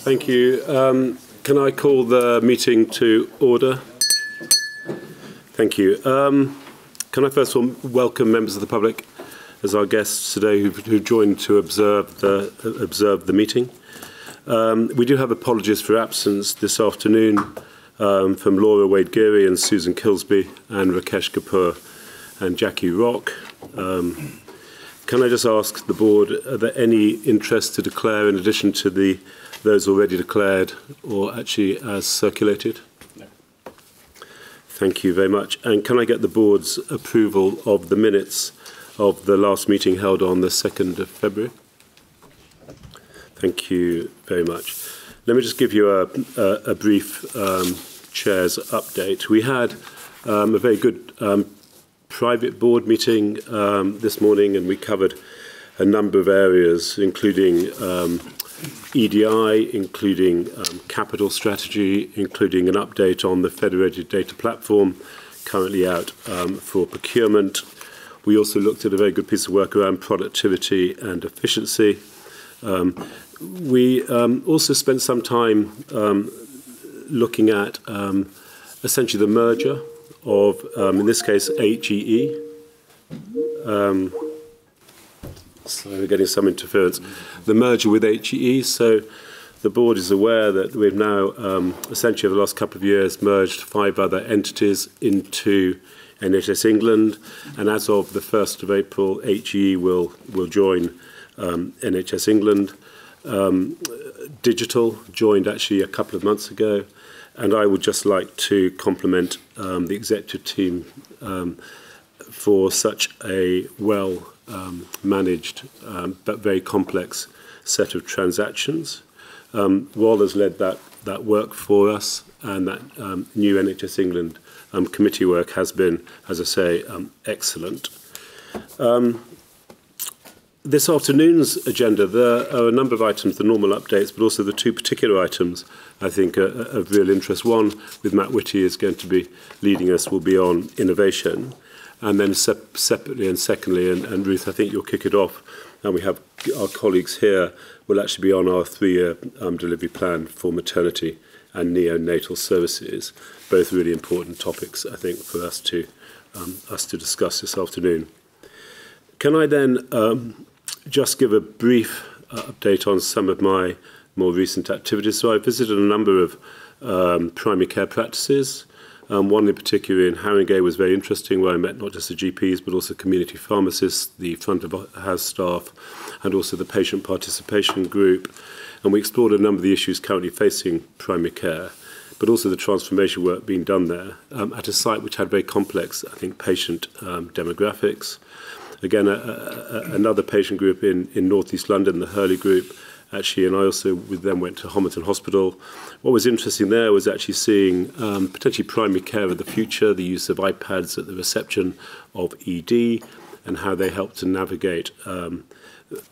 Thank you. Um, can I call the meeting to order? Thank you. Um, can I first of all welcome members of the public as our guests today who've joined to observe the, observe the meeting. Um, we do have apologies for absence this afternoon um, from Laura Wade-Gery and Susan Kilsby and Rakesh Kapoor and Jackie Rock. Um, can I just ask the board, are there any interest to declare in addition to the those already declared or actually as circulated? No. Thank you very much. And can I get the board's approval of the minutes of the last meeting held on the 2nd of February? Thank you very much. Let me just give you a, a, a brief um, chair's update. We had um, a very good um, private board meeting um, this morning, and we covered a number of areas, including um, EDI, including um, capital strategy, including an update on the federated data platform currently out um, for procurement. We also looked at a very good piece of work around productivity and efficiency. Um, we um, also spent some time um, looking at um, essentially the merger of, in this case, HEE. So we're getting some interference. The merger with HEE. So the board is aware that we've now, um, essentially over the last couple of years, merged five other entities into NHS England. And as of the 1st of April, HEE will, will join um, NHS England. Um, Digital joined actually a couple of months ago. And I would just like to compliment um, the executive team um, for such a well um, managed um, but very complex set of transactions. Um, Wol has led that, that work for us, and that um, new NHS England um, committee work has been, as I say, um, excellent. Um, this afternoon's agenda, there are a number of items, the normal updates, but also the two particular items I think are, are of real interest. One, with Matt Whitty, is going to be leading us, will be on innovation. And then sep separately and secondly, and, and Ruth, I think you'll kick it off, and we have our colleagues here, will actually be on our three-year um, delivery plan for maternity and neonatal services. Both really important topics, I think, for us to, um, us to discuss this afternoon. Can I then um, just give a brief uh, update on some of my more recent activities? So I visited a number of um, primary care practices. Um, one in particular in Haringey was very interesting, where I met not just the GPs, but also community pharmacists, the front of house staff, and also the patient participation group. And we explored a number of the issues currently facing primary care, but also the transformation work being done there um, at a site which had very complex, I think, patient um, demographics. Again, a, a, another patient group in, in northeast London, the Hurley group, actually, and I also with them went to Homerton Hospital. What was interesting there was actually seeing um, potentially primary care of the future, the use of iPads at the reception of ED, and how they help to navigate um,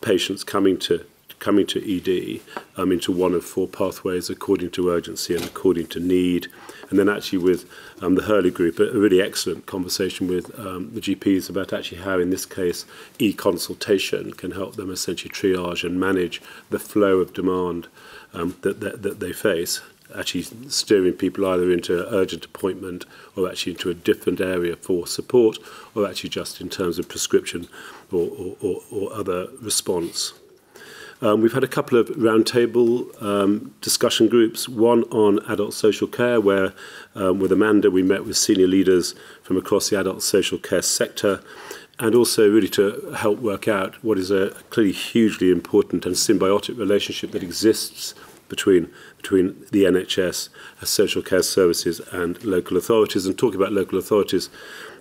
patients coming to coming to ED um, into one of four pathways according to urgency and according to need. And then actually with um, the Hurley Group, a, a really excellent conversation with um, the GPs about actually how, in this case, e-consultation can help them essentially triage and manage the flow of demand um, that, that, that they face. actually steering people either into an urgent appointment or actually into a different area for support or actually just in terms of prescription or, or, or, or other response. Um, we've had a couple of roundtable um, discussion groups, one on adult social care, where um, with Amanda we met with senior leaders from across the adult social care sector, and also really to help work out what is a clearly hugely important and symbiotic relationship that exists between between the NHS, uh, social care services, and local authorities. And talking about local authorities,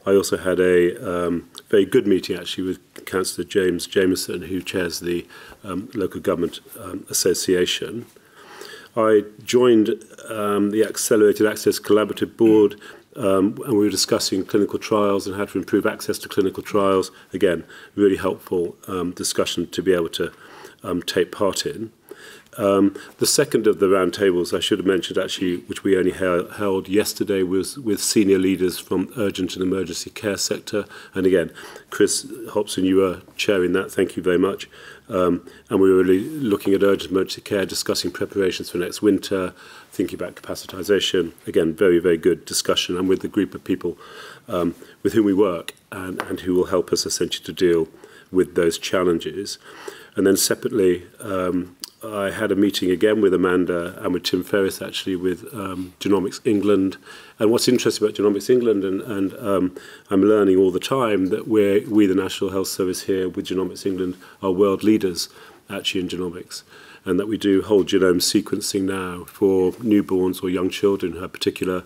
I also had a um, very good meeting actually with Councillor James Jameson, who chairs the um, Local Government um, Association. I joined um, the Accelerated Access Collaborative Board um, and we were discussing clinical trials and how to improve access to clinical trials. Again, really helpful um, discussion to be able to um, take part in. Um, the second of the roundtables, I should have mentioned actually, which we only held yesterday, was with senior leaders from urgent and emergency care sector. And again, Chris Hopson, you were chairing that. Thank you very much. Um, and we were really looking at urgent emergency care, discussing preparations for next winter, thinking about capacitisation. Again, very, very good discussion. And with the group of people um, with whom we work and, and who will help us essentially to deal with those challenges. And then separately, um, I had a meeting again with Amanda and with Tim Ferris actually with um, Genomics England. And what's interesting about Genomics England, and, and um, I'm learning all the time that we're, we, the National Health Service here with Genomics England, are world leaders actually in genomics. And that we do whole genome sequencing now for newborns or young children who have particular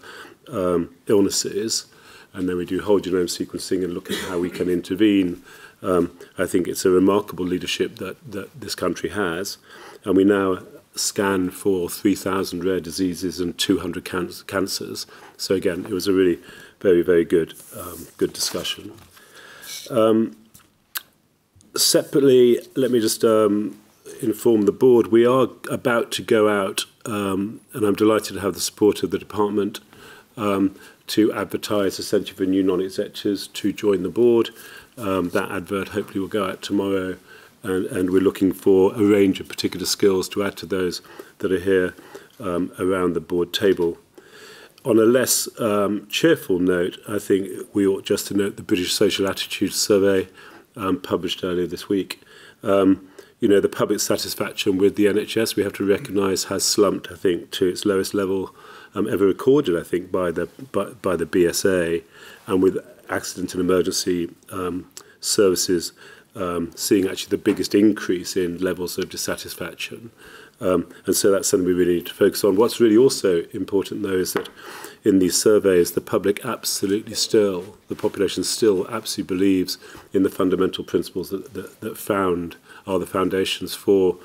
um, illnesses. And then we do whole genome sequencing and look at how we can intervene. Um, I think it's a remarkable leadership that, that this country has. And we now scan for 3,000 rare diseases and 200 can cancers. So again, it was a really very, very good, um, good discussion. Um, separately, let me just um, inform the board, we are about to go out, um, and I'm delighted to have the support of the department, um, to advertise essentially for new non-executives to join the board. Um, that advert hopefully will go out tomorrow and, and we're looking for a range of particular skills to add to those that are here um, around the board table. On a less um, cheerful note, I think we ought just to note the British Social Attitude Survey um, published earlier this week. Um, you know, the public satisfaction with the NHS, we have to recognise, has slumped, I think, to its lowest level um, ever recorded, I think, by the, by, by the BSA. And with accident and emergency um, services um, seeing actually the biggest increase in levels of dissatisfaction. Um, and so that's something we really need to focus on. What's really also important, though, is that in these surveys, the public absolutely still, the population still absolutely believes in the fundamental principles that, that, that found are the foundations for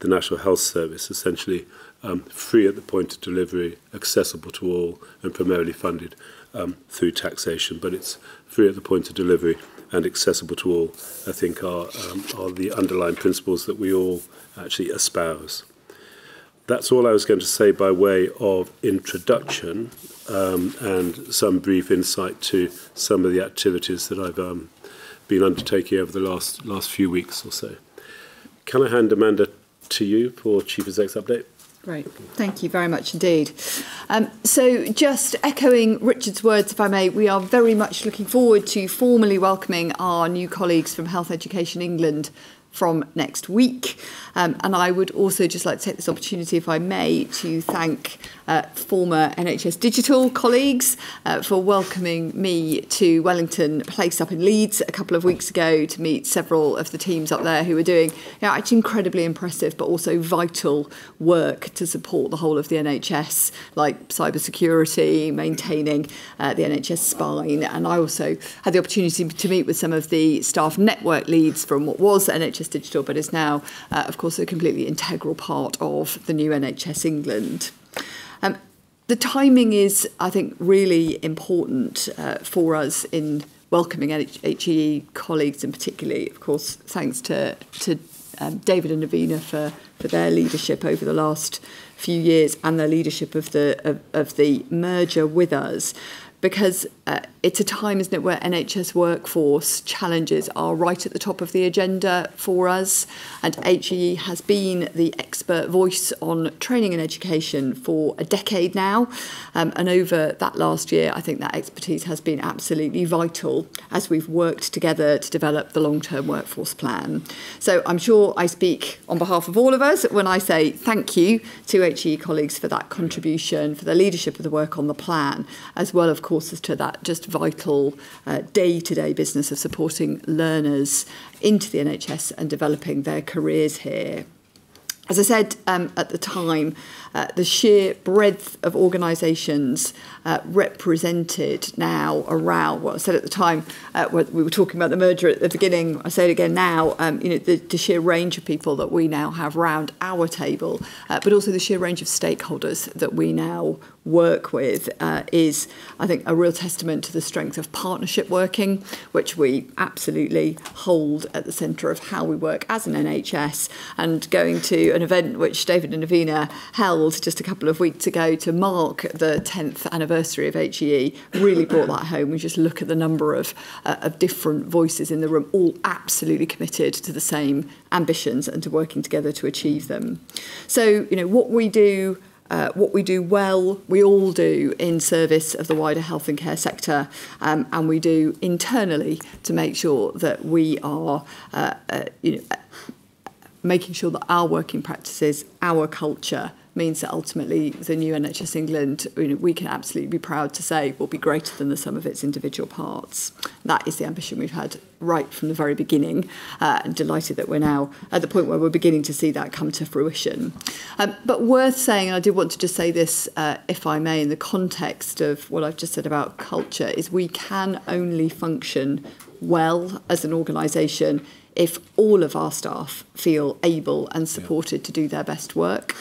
the National Health Service, essentially um, free at the point of delivery, accessible to all, and primarily funded um, through taxation. But it's free at the point of delivery and accessible to all, I think, are, um, are the underlying principles that we all actually espouse. That's all I was going to say by way of introduction um, and some brief insight to some of the activities that I've um, been undertaking over the last, last few weeks or so. Can I hand Amanda to you for Chief Exec's update? Great, thank you very much indeed. Um, so, just echoing Richard's words, if I may, we are very much looking forward to formally welcoming our new colleagues from Health Education England from next week. Um, and I would also just like to take this opportunity, if I may, to thank uh, former NHS Digital colleagues uh, for welcoming me to Wellington Place up in Leeds a couple of weeks ago to meet several of the teams up there who are doing you know, actually incredibly impressive but also vital work to support the whole of the NHS, like cybersecurity, maintaining uh, the NHS spine. And I also had the opportunity to meet with some of the staff network leads from what was NHS Digital but is now, uh, of course, course, a completely integral part of the new NHS England. Um, the timing is, I think, really important uh, for us in welcoming HE colleagues, and particularly, of course, thanks to, to um, David and Navina for, for their leadership over the last few years and their leadership of the, of, of the merger with us. Because uh, it's a time, isn't it, where NHS workforce challenges are right at the top of the agenda for us. And HEE has been the expert voice on training and education for a decade now. Um, and over that last year, I think that expertise has been absolutely vital as we've worked together to develop the long term workforce plan. So I'm sure I speak on behalf of all of us when I say thank you to HEE colleagues for that contribution, for the leadership of the work on the plan, as well, of course, courses to that just vital uh, day-to-day uh, -day business of supporting learners into the NHS and developing their careers here. As I said um, at the time, uh, the sheer breadth of organisations uh, represented now around what I said at the time, uh, we were talking about the merger at the beginning, I say it again now, um, you know, the, the sheer range of people that we now have around our table, uh, but also the sheer range of stakeholders that we now work with uh, is, I think, a real testament to the strength of partnership working, which we absolutely hold at the centre of how we work as an NHS. And going to an event which David and Navina held just a couple of weeks ago to mark the 10th anniversary of HEE really brought that home. We just look at the number of, uh, of different voices in the room, all absolutely committed to the same ambitions and to working together to achieve them. So, you know, what we do uh, what we do well, we all do in service of the wider health and care sector, um, and we do internally to make sure that we are, uh, uh, you know, making sure that our working practices, our culture, means that ultimately the new NHS England, you know, we can absolutely be proud to say, will be greater than the sum of its individual parts. That is the ambition we've had right from the very beginning, uh, and delighted that we're now at the point where we're beginning to see that come to fruition. Um, but worth saying, and I do want to just say this, uh, if I may, in the context of what I've just said about culture, is we can only function well as an organisation if all of our staff feel able and supported yeah. to do their best work.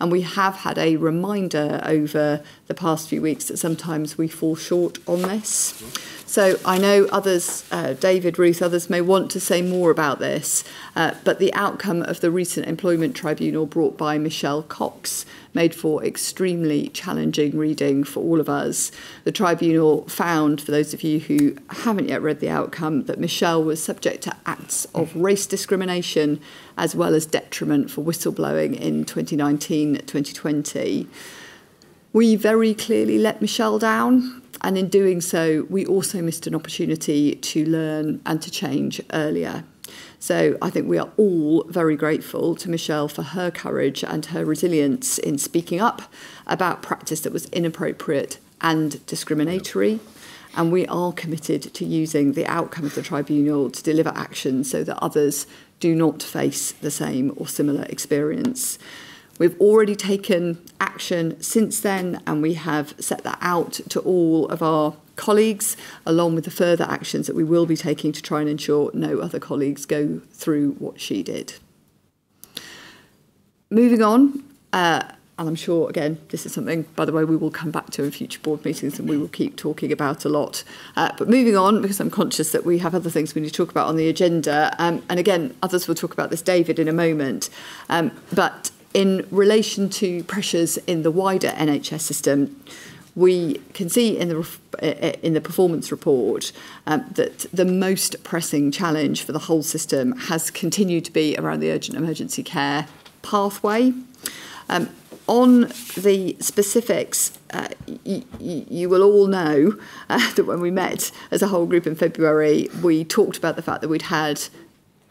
And we have had a reminder over the past few weeks that sometimes we fall short on this. So I know others, uh, David, Ruth, others may want to say more about this, uh, but the outcome of the recent employment tribunal brought by Michelle Cox made for extremely challenging reading for all of us. The tribunal found, for those of you who haven't yet read the outcome, that Michelle was subject to acts of race discrimination as well as detriment for whistleblowing in 2019-2020. We very clearly let Michelle down, And in doing so, we also missed an opportunity to learn and to change earlier. So I think we are all very grateful to Michelle for her courage and her resilience in speaking up about practice that was inappropriate and discriminatory. And we are committed to using the outcome of the tribunal to deliver action so that others do not face the same or similar experience. We've already taken action since then, and we have set that out to all of our colleagues, along with the further actions that we will be taking to try and ensure no other colleagues go through what she did. Moving on, uh, and I'm sure, again, this is something, by the way, we will come back to in future board meetings and we will keep talking about a lot. Uh, but moving on, because I'm conscious that we have other things we need to talk about on the agenda, um, and again, others will talk about this, David, in a moment. Um, but in relation to pressures in the wider NHS system, we can see in the in the performance report um, that the most pressing challenge for the whole system has continued to be around the urgent emergency care pathway. Um, on the specifics, uh, you will all know uh, that when we met as a whole group in February, we talked about the fact that we'd had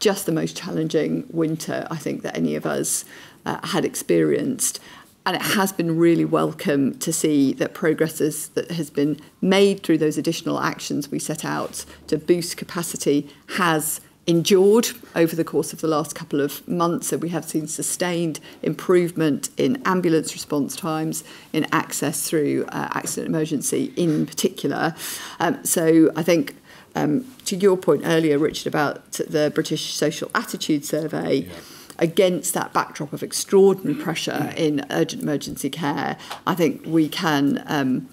just the most challenging winter, I think, that any of us uh, had experienced. And it has been really welcome to see that progress is, that has been made through those additional actions we set out to boost capacity has endured over the course of the last couple of months. So we have seen sustained improvement in ambulance response times, in access through uh, accident emergency in particular. Um, so I think um, to your point earlier, Richard, about the British Social Attitude Survey, yeah. against that backdrop of extraordinary pressure mm. in urgent emergency care, I think we can, um,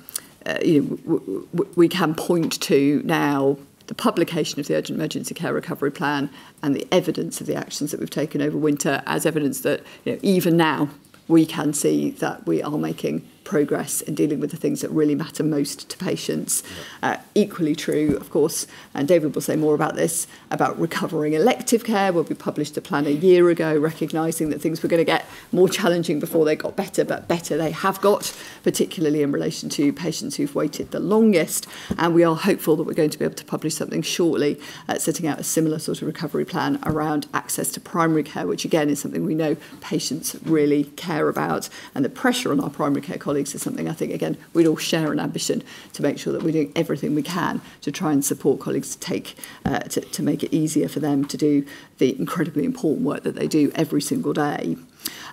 uh, you know, we can point to now the publication of the Urgent Emergency Care Recovery Plan and the evidence of the actions that we've taken over winter as evidence that you know, even now we can see that we are making progress in dealing with the things that really matter most to patients. Yeah. Uh, equally true, of course, and David will say more about this, about recovering elective care, where we published a plan a year ago, recognising that things were going to get more challenging before they got better, but better they have got, particularly in relation to patients who've waited the longest. And we are hopeful that we're going to be able to publish something shortly, uh, setting out a similar sort of recovery plan around access to primary care, which again is something we know patients really care about, and the pressure on our primary care colleagues colleagues is something I think, again, we'd all share an ambition to make sure that we're doing everything we can to try and support colleagues to take, uh, to, to make it easier for them to do the incredibly important work that they do every single day.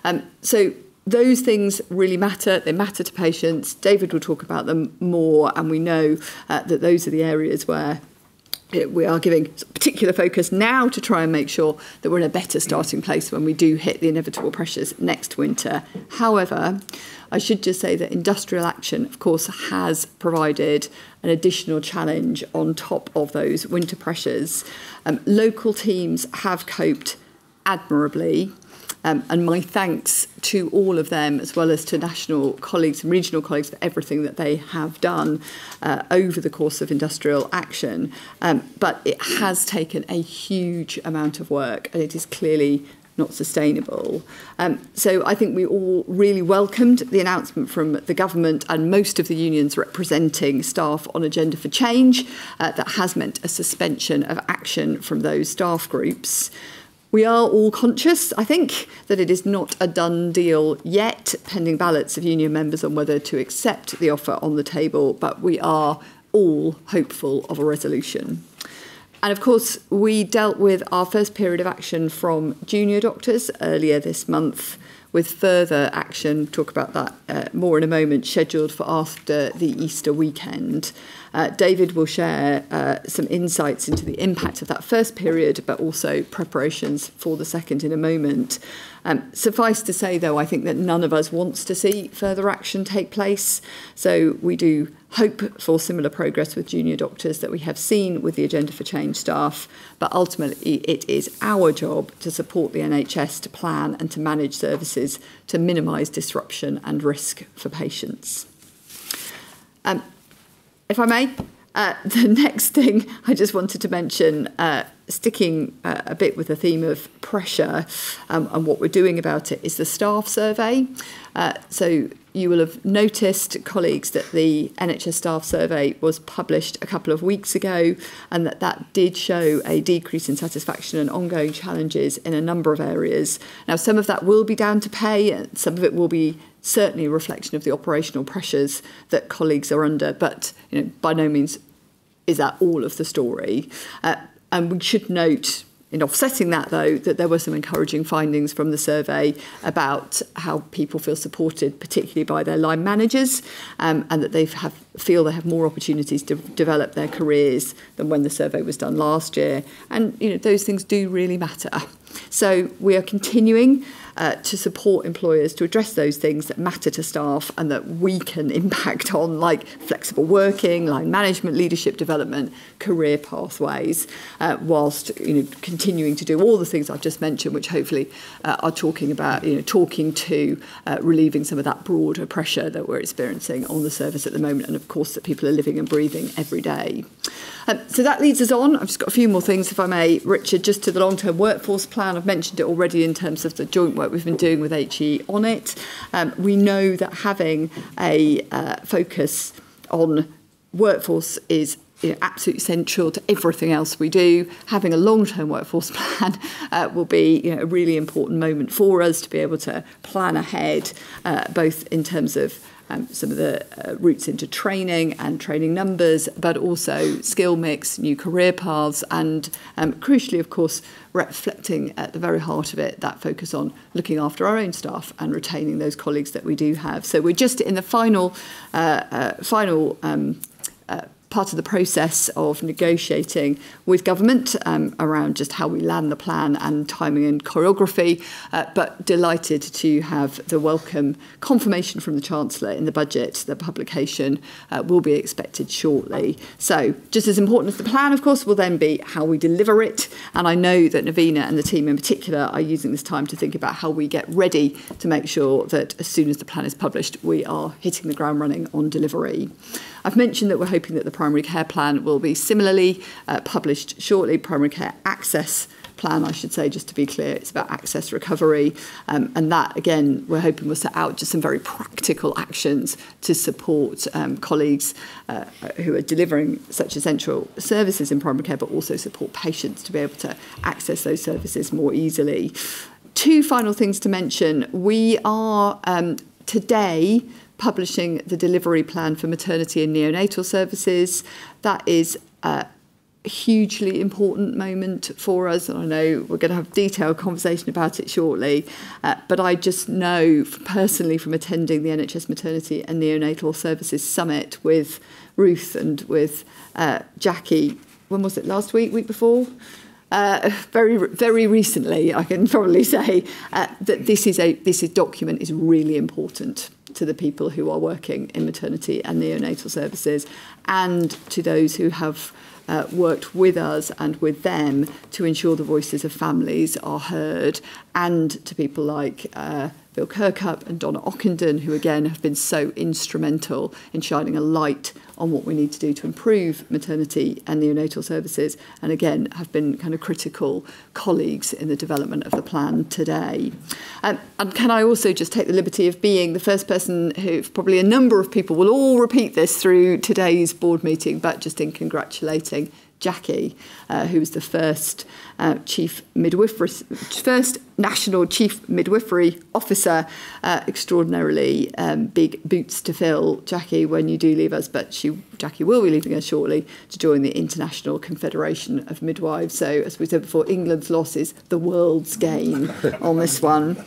Um, so those things really matter. They matter to patients. David will talk about them more, and we know uh, that those are the areas where we are giving particular focus now to try and make sure that we're in a better starting place when we do hit the inevitable pressures next winter. However, I should just say that industrial action, of course, has provided an additional challenge on top of those winter pressures. Um, local teams have coped admirably. Um, and my thanks to all of them, as well as to national colleagues and regional colleagues for everything that they have done uh, over the course of industrial action. Um, but it has taken a huge amount of work, and it is clearly not sustainable. Um, so I think we all really welcomed the announcement from the government and most of the unions representing staff on Agenda for Change uh, that has meant a suspension of action from those staff groups. We are all conscious, I think, that it is not a done deal yet, pending ballots of union members on whether to accept the offer on the table, but we are all hopeful of a resolution. And of course, we dealt with our first period of action from junior doctors earlier this month, with further action, talk about that uh, more in a moment, scheduled for after the Easter weekend. Uh, David will share uh, some insights into the impact of that first period, but also preparations for the second in a moment. Um, suffice to say, though, I think that none of us wants to see further action take place. So we do hope for similar progress with junior doctors that we have seen with the Agenda for Change staff, but ultimately it is our job to support the NHS to plan and to manage services to minimise disruption and risk for patients. Um, if I may, uh, the next thing I just wanted to mention, uh, sticking uh, a bit with the theme of pressure um, and what we're doing about it, is the staff survey. Uh, so you will have noticed, colleagues, that the NHS staff survey was published a couple of weeks ago and that that did show a decrease in satisfaction and ongoing challenges in a number of areas. Now, some of that will be down to pay, and some of it will be certainly a reflection of the operational pressures that colleagues are under, but you know, by no means is that all of the story. Uh, and we should note, in offsetting that though, that there were some encouraging findings from the survey about how people feel supported, particularly by their line managers, um, and that they have, feel they have more opportunities to develop their careers than when the survey was done last year. And you know, those things do really matter. So we are continuing uh, to support employers to address those things that matter to staff and that we can impact on, like flexible working, line management, leadership development, career pathways, uh, whilst you know continuing to do all the things I've just mentioned, which hopefully uh, are talking about you know talking to uh, relieving some of that broader pressure that we're experiencing on the service at the moment, and of course that people are living and breathing every day. Um, so that leads us on. I've just got a few more things, if I may, Richard, just to the long-term workforce plan. I've mentioned it already in terms of the joint work we've been doing with HE on it. Um, we know that having a uh, focus on workforce is you know, absolutely central to everything else we do. Having a long-term workforce plan uh, will be you know, a really important moment for us to be able to plan ahead, uh, both in terms of um, some of the uh, routes into training and training numbers, but also skill mix, new career paths, and um, crucially, of course, reflecting at the very heart of it that focus on looking after our own staff and retaining those colleagues that we do have. So we're just in the final, uh, uh, final um, part of the process of negotiating with government um, around just how we land the plan and timing and choreography, uh, but delighted to have the welcome confirmation from the Chancellor in the budget The publication uh, will be expected shortly. So just as important as the plan, of course, will then be how we deliver it. And I know that Navina and the team in particular are using this time to think about how we get ready to make sure that as soon as the plan is published, we are hitting the ground running on delivery. I've mentioned that we're hoping that the primary care plan will be similarly uh, published shortly, primary care access plan, I should say, just to be clear. It's about access recovery. Um, and that, again, we're hoping will set out just some very practical actions to support um, colleagues uh, who are delivering such essential services in primary care, but also support patients to be able to access those services more easily. Two final things to mention. We are um, today publishing the delivery plan for maternity and neonatal services. That is a hugely important moment for us. And I know we're going to have a detailed conversation about it shortly. Uh, but I just know personally from attending the NHS Maternity and Neonatal Services Summit with Ruth and with uh, Jackie, when was it, last week, week before? Uh, very very recently, I can probably say uh, that this is a this is document is really important to the people who are working in maternity and neonatal services and to those who have uh, worked with us and with them to ensure the voices of families are heard and to people like uh, Bill Kirkup and Donna Ockenden, who again have been so instrumental in shining a light on what we need to do to improve maternity and neonatal services, and again have been kind of critical colleagues in the development of the plan today. Um, and can I also just take the liberty of being the first person who, probably a number of people will all repeat this through today's board meeting, but just in congratulating Jackie, uh, who was the first uh, chief midwifery, first national chief midwifery officer, uh, extraordinarily um, big boots to fill, Jackie, when you do leave us. But she, Jackie will be leaving us shortly to join the International Confederation of Midwives. So, as we said before, England's loss is the world's gain on this one.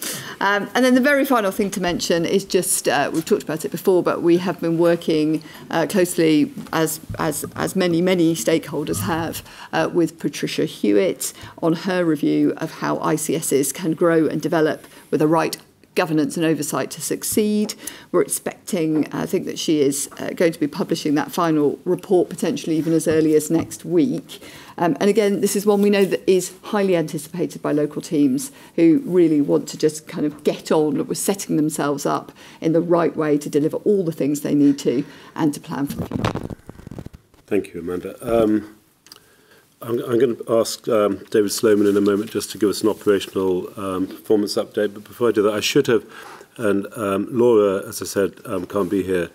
Um, and then the very final thing to mention is just uh, we've talked about it before, but we have been working uh, closely as as as many many stakeholders have uh, with Patricia Hewitt on her review of how ICSs can grow and develop with the right governance and oversight to succeed. We're expecting, uh, I think that she is uh, going to be publishing that final report potentially even as early as next week. Um, and again, this is one we know that is highly anticipated by local teams who really want to just kind of get on with setting themselves up in the right way to deliver all the things they need to and to plan for the future. Thank you, Amanda. Um, I'm, I'm going to ask um, David Sloman in a moment just to give us an operational um, performance update. But before I do that, I should have, and um, Laura, as I said, um, can't be here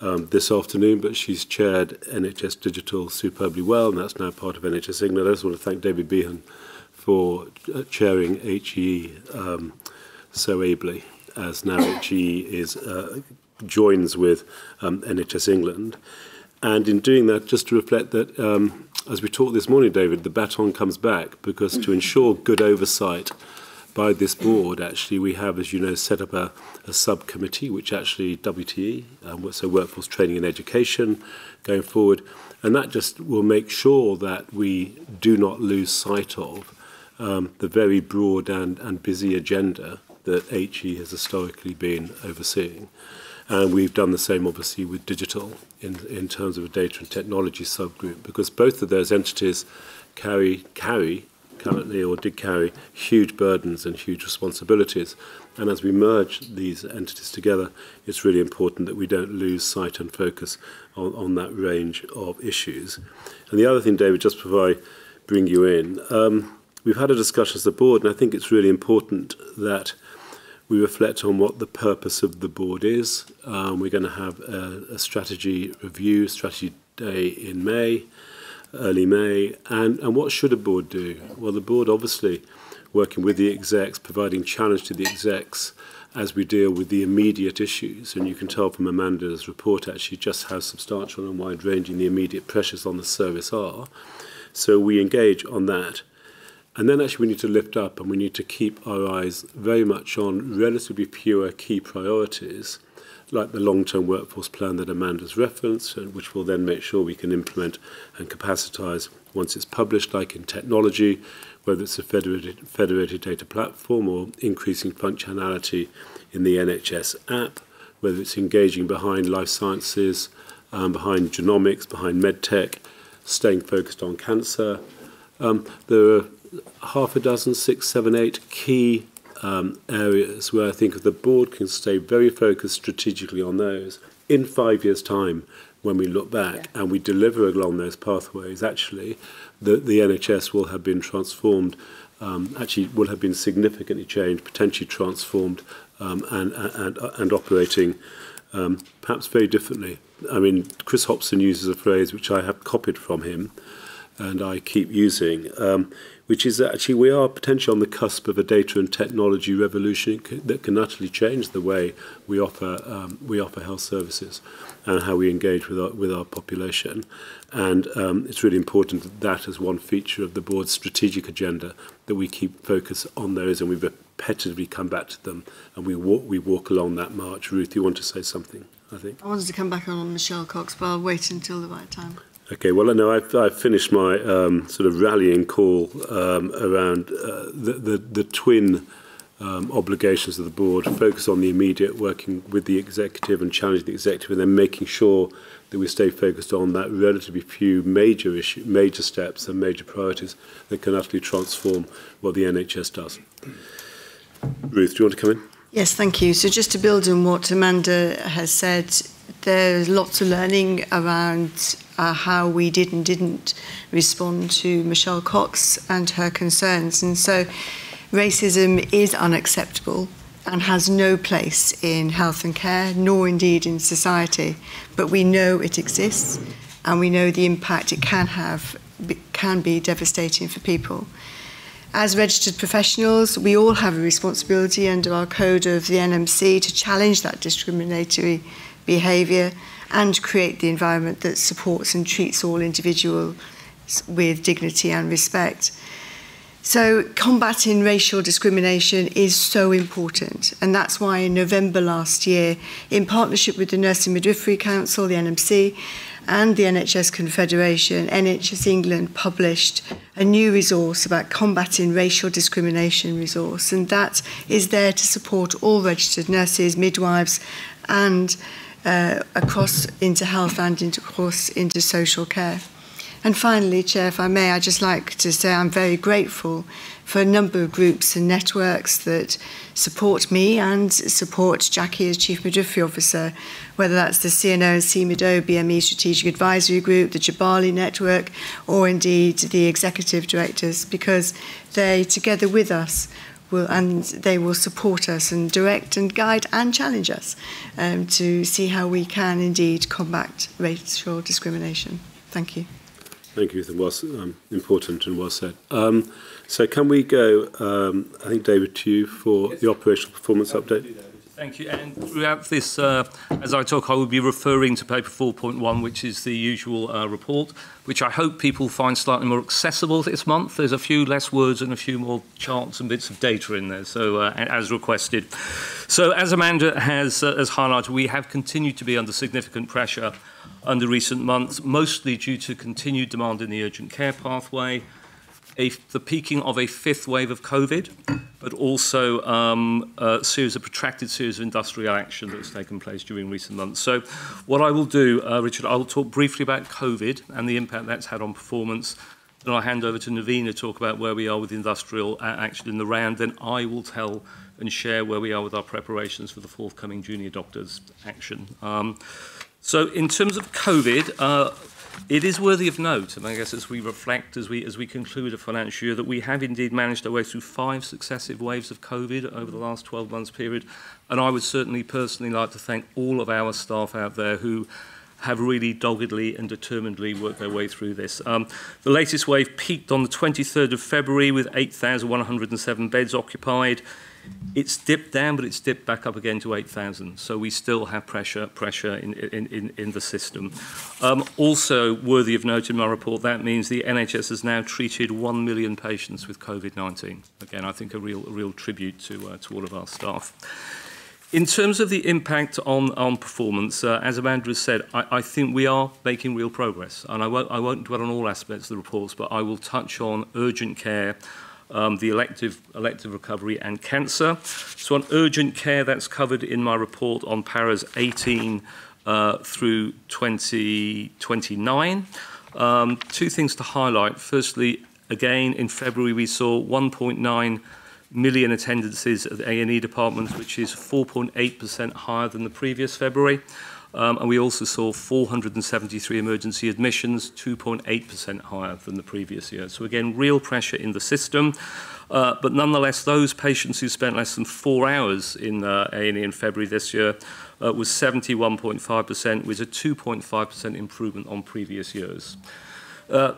um, this afternoon, but she's chaired NHS Digital superbly well, and that's now part of NHS England. I just want to thank David Behan for uh, chairing HE um, so ably, as now HE is uh, joins with um, NHS England. And in doing that, just to reflect that um, as we talked this morning, David, the baton comes back because to ensure good oversight by this board, actually, we have, as you know, set up a, a subcommittee, which actually WTE, um, so Workforce Training and Education, going forward, and that just will make sure that we do not lose sight of um, the very broad and, and busy agenda that HE has historically been overseeing. And we've done the same, obviously, with digital in, in terms of a data and technology subgroup because both of those entities carry, carry currently or did carry huge burdens and huge responsibilities. And as we merge these entities together, it's really important that we don't lose sight and focus on, on that range of issues. And the other thing, David, just before I bring you in, um, we've had a discussion as a board, and I think it's really important that we reflect on what the purpose of the board is. Um, we're going to have a, a strategy review, strategy day in May, early May. And, and what should a board do? Well, the board obviously working with the execs, providing challenge to the execs as we deal with the immediate issues. And you can tell from Amanda's report actually just how substantial and wide-ranging the immediate pressures on the service are. So we engage on that. And then actually we need to lift up and we need to keep our eyes very much on relatively fewer key priorities, like the long-term workforce plan that Amanda's referenced, and which will then make sure we can implement and capacitize once it's published, like in technology, whether it's a federated, federated data platform or increasing functionality in the NHS app, whether it's engaging behind life sciences, um, behind genomics, behind medtech, staying focused on cancer. Um, there are half a dozen, six, seven, eight key um, areas where I think the board can stay very focused strategically on those in five years' time when we look back yeah. and we deliver along those pathways, actually, the, the NHS will have been transformed, um, actually will have been significantly changed, potentially transformed um, and, and, and operating um, perhaps very differently. I mean, Chris Hopson uses a phrase which I have copied from him and I keep using. Um, which is that actually we are potentially on the cusp of a data and technology revolution that can utterly change the way we offer um, we offer health services and how we engage with our with our population. And um, it's really important that that is one feature of the board's strategic agenda that we keep focus on those and we repetitively come back to them and we walk we walk along that march. Ruth, you want to say something? I think I wanted to come back on Michelle Cox, but I'll wait until the right time. Okay, well, know I've, I've finished my um, sort of rallying call um, around uh, the, the, the twin um, obligations of the board, focus on the immediate, working with the executive and challenging the executive, and then making sure that we stay focused on that relatively few major issue, major steps and major priorities that can utterly transform what the NHS does. Ruth, do you want to come in? Yes, thank you. So just to build on what Amanda has said, there's lots of learning around uh, how we did and didn't respond to Michelle Cox and her concerns. And so racism is unacceptable and has no place in health and care, nor indeed in society. But we know it exists and we know the impact it can have can be devastating for people. As registered professionals, we all have a responsibility under our code of the NMC to challenge that discriminatory behaviour and create the environment that supports and treats all individuals with dignity and respect. So combating racial discrimination is so important and that's why in November last year in partnership with the Nursing Midwifery Council, the NMC and the NHS Confederation, NHS England published a new resource about combating racial discrimination resource and that is there to support all registered nurses, midwives and uh, across into health and into, across into social care. And finally, Chair, if I may, I'd just like to say I'm very grateful for a number of groups and networks that support me and support Jackie as Chief Midwifery Officer, whether that's the CNO and CMIDO BME Strategic Advisory Group, the Jabali Network, or indeed the Executive Directors, because they, together with us, will, and they will support us and direct and guide and challenge us um, to see how we can indeed combat racial discrimination. Thank you. Thank you, Ethan. was um, important and well said. Um, so can we go, um, I think, David, to you for yes. the operational performance uh, update? Thank you. And throughout this, uh, as I talk, I will be referring to paper 4.1, which is the usual uh, report, which I hope people find slightly more accessible this month. There's a few less words and a few more charts and bits of data in there, so uh, as requested. So as Amanda has, uh, has highlighted, we have continued to be under significant pressure under recent months, mostly due to continued demand in the urgent care pathway, a, the peaking of a fifth wave of COVID, but also um, a series of protracted series of industrial action that has taken place during recent months. So, what I will do, uh, Richard, I will talk briefly about COVID and the impact that's had on performance. Then I'll hand over to Naveen to talk about where we are with industrial uh, action in the round. Then I will tell and share where we are with our preparations for the forthcoming junior doctors action. Um, so in terms of COVID, uh, It is worthy of note, and I guess as we reflect, as we, as we conclude a financial year, that we have indeed managed our way through five successive waves of COVID over the last 12 months period. And I would certainly personally like to thank all of our staff out there who have really doggedly and determinedly worked their way through this. Um, the latest wave peaked on the 23rd of February with 8,107 beds occupied. It's dipped down, but it's dipped back up again to 8,000. So we still have pressure, pressure in, in, in, in the system. Um, also worthy of note in my report, that means the NHS has now treated 1 million patients with COVID-19. Again, I think a real, a real tribute to, uh, to all of our staff. In terms of the impact on, on performance, uh, as Amanda said, I, I think we are making real progress. And I won't, I won't dwell on all aspects of the reports, but I will touch on urgent care, um, the elective, elective recovery and cancer. So on urgent care, that's covered in my report on paras 18 uh, through 2029. Um, two things to highlight. Firstly, again, in February, we saw 1.9 million attendances at A&E departments, which is 4.8% higher than the previous February. Um, and we also saw 473 emergency admissions, 2.8% higher than the previous year. So again, real pressure in the system. Uh, but nonetheless, those patients who spent less than four hours in uh, A&E in February this year uh, was 71.5%, with a 2.5% improvement on previous years. Uh,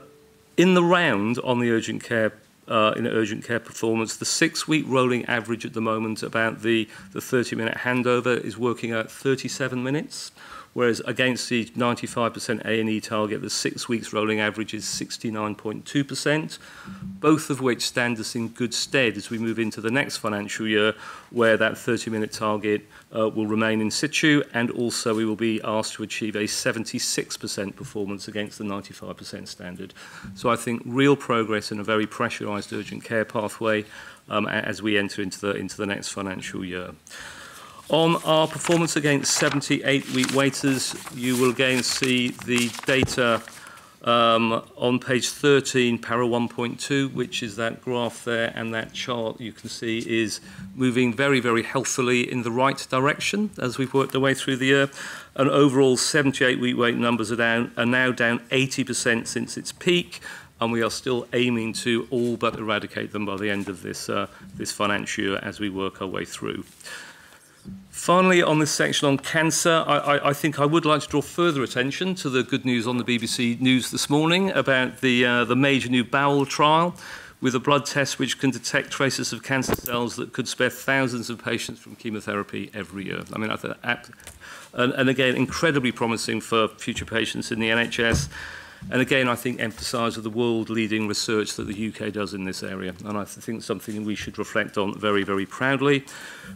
in the round on the urgent care uh, in urgent care performance. The six-week rolling average at the moment about the, the 30-minute handover is working at 37 minutes whereas against the 95% A&E target, the six weeks rolling average is 69.2%, both of which stand us in good stead as we move into the next financial year, where that 30-minute target uh, will remain in situ, and also we will be asked to achieve a 76% performance against the 95% standard. So I think real progress in a very pressurised urgent care pathway um, as we enter into the, into the next financial year. On our performance against 78-week waiters, you will again see the data um, on page 13, para 1.2, which is that graph there, and that chart you can see is moving very, very healthily in the right direction as we've worked our way through the year. And overall, 78-week wait numbers are, down, are now down 80% since its peak, and we are still aiming to all but eradicate them by the end of this, uh, this financial year as we work our way through. Finally, on this section on cancer, I, I, I think I would like to draw further attention to the good news on the BBC News this morning about the, uh, the major new bowel trial with a blood test which can detect traces of cancer cells that could spare thousands of patients from chemotherapy every year. I mean, I think, and, and again, incredibly promising for future patients in the NHS. And again, I think emphasise the world-leading research that the UK does in this area. And I think something we should reflect on very, very proudly.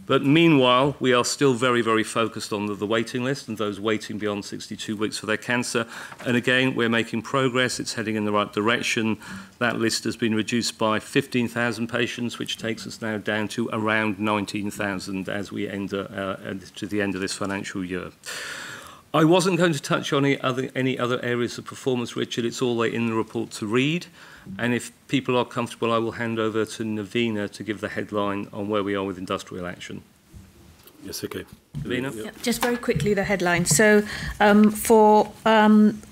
But meanwhile, we are still very, very focused on the, the waiting list and those waiting beyond 62 weeks for their cancer. And again, we're making progress. It's heading in the right direction. That list has been reduced by 15,000 patients, which takes us now down to around 19,000 as we end uh, uh, to the end of this financial year. I wasn't going to touch on any other, any other areas of performance, Richard. It's all in the report to read. And if people are comfortable, I will hand over to Navina to give the headline on where we are with industrial action. Yes, okay. Navina? Yeah, just very quickly, the headline. So um, for um,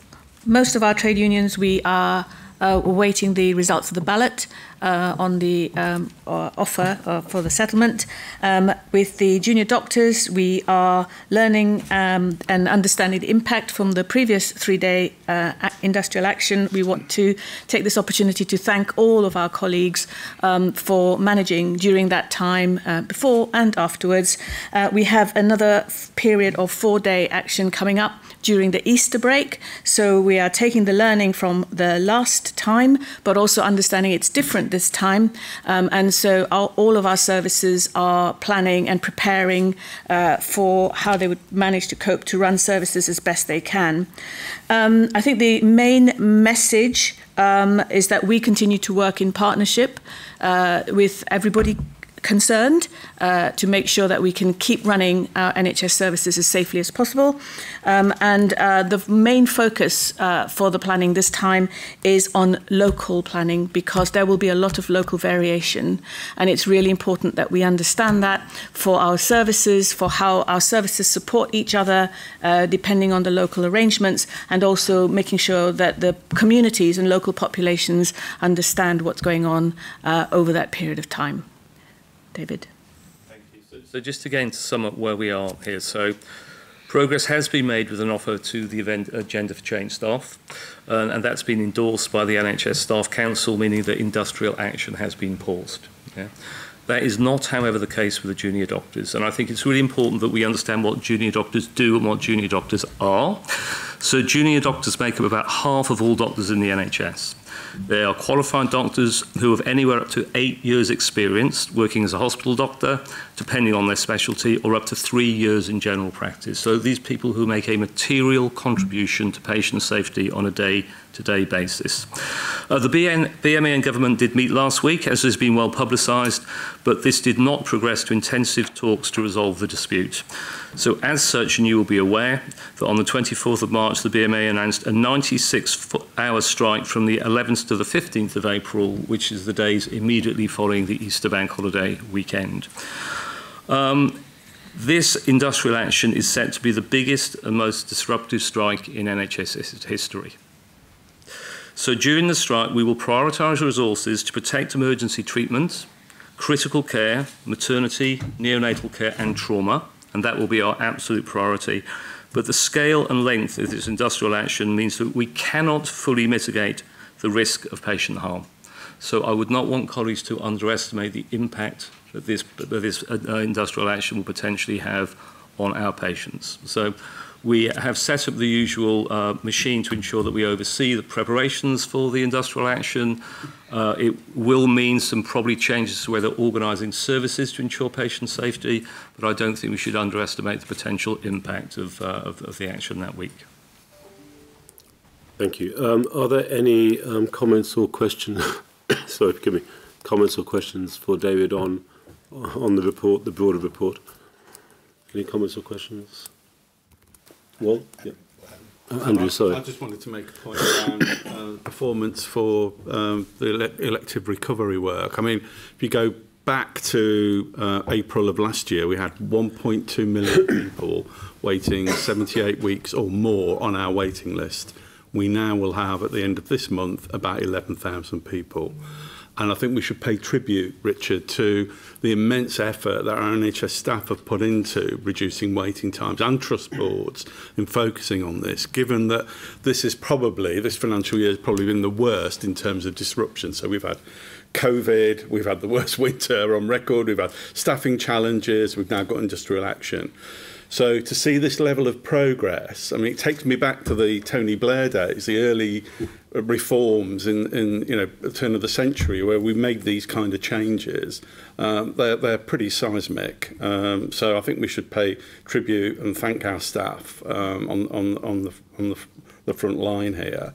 most of our trade unions, we are uh, awaiting the results of the ballot. Uh, on the um, uh, offer uh, for the settlement. Um, with the junior doctors, we are learning um, and understanding the impact from the previous three-day uh, industrial action. We want to take this opportunity to thank all of our colleagues um, for managing during that time uh, before and afterwards. Uh, we have another period of four-day action coming up during the Easter break. So we are taking the learning from the last time, but also understanding it's different this time. Um, and so our, all of our services are planning and preparing uh, for how they would manage to cope to run services as best they can. Um, I think the main message um, is that we continue to work in partnership uh, with everybody concerned uh, to make sure that we can keep running our NHS services as safely as possible. Um, and uh, the main focus uh, for the planning this time is on local planning because there will be a lot of local variation. And it's really important that we understand that for our services, for how our services support each other, uh, depending on the local arrangements, and also making sure that the communities and local populations understand what's going on uh, over that period of time. David. Thank you. So, so just again to sum up where we are here. So progress has been made with an offer to the event Agenda for Change staff, uh, and that's been endorsed by the NHS Staff Council, meaning that industrial action has been paused. Yeah. That is not, however, the case with the junior doctors. And I think it's really important that we understand what junior doctors do and what junior doctors are. So junior doctors make up about half of all doctors in the NHS. They are qualified doctors who have anywhere up to eight years experience working as a hospital doctor, depending on their specialty, or up to three years in general practice. So these people who make a material contribution to patient safety on a day-to-day -day basis. Uh, the BN, BMA and government did meet last week, as has been well publicised, but this did not progress to intensive talks to resolve the dispute. So as such, and you will be aware, that on the 24th of March, the BMA announced a 96-hour strike from the 11th to the 15th of April, which is the days immediately following the Easter bank holiday weekend. Um, this industrial action is set to be the biggest and most disruptive strike in NHS history. So during the strike, we will prioritise resources to protect emergency treatment, critical care, maternity, neonatal care and trauma, and that will be our absolute priority. But the scale and length of this industrial action means that we cannot fully mitigate the risk of patient harm. So I would not want colleagues to underestimate the impact that this, that this uh, industrial action will potentially have on our patients. So We have set up the usual uh, machine to ensure that we oversee the preparations for the industrial action. Uh, it will mean some probably changes to whether organising services to ensure patient safety, but I don't think we should underestimate the potential impact of, uh, of, of the action that week. Thank you. Um, are there any um, comments or questions? sorry, forgive me. Comments or questions for David on Uh, on the report, the broader report. Any comments or questions? Well, Yeah. Um, Andrew, sorry. I just wanted to make a point around uh, performance for um, the ele elective recovery work. I mean, if you go back to uh, April of last year, we had 1.2 million people waiting 78 weeks or more on our waiting list. We now will have, at the end of this month, about 11,000 people. Mm. And I think we should pay tribute, Richard, to the immense effort that our NHS staff have put into reducing waiting times and trust boards in focusing on this, given that this is probably, this financial year has probably been the worst in terms of disruption. So we've had COVID, we've had the worst winter on record, we've had staffing challenges, we've now got industrial action. So to see this level of progress, I mean, it takes me back to the Tony Blair days, the early reforms in, in you know the turn of the century where we made these kind of changes um, they're, they're pretty seismic um, so I think we should pay tribute and thank our staff um, on, on, on, the, on the, the front line here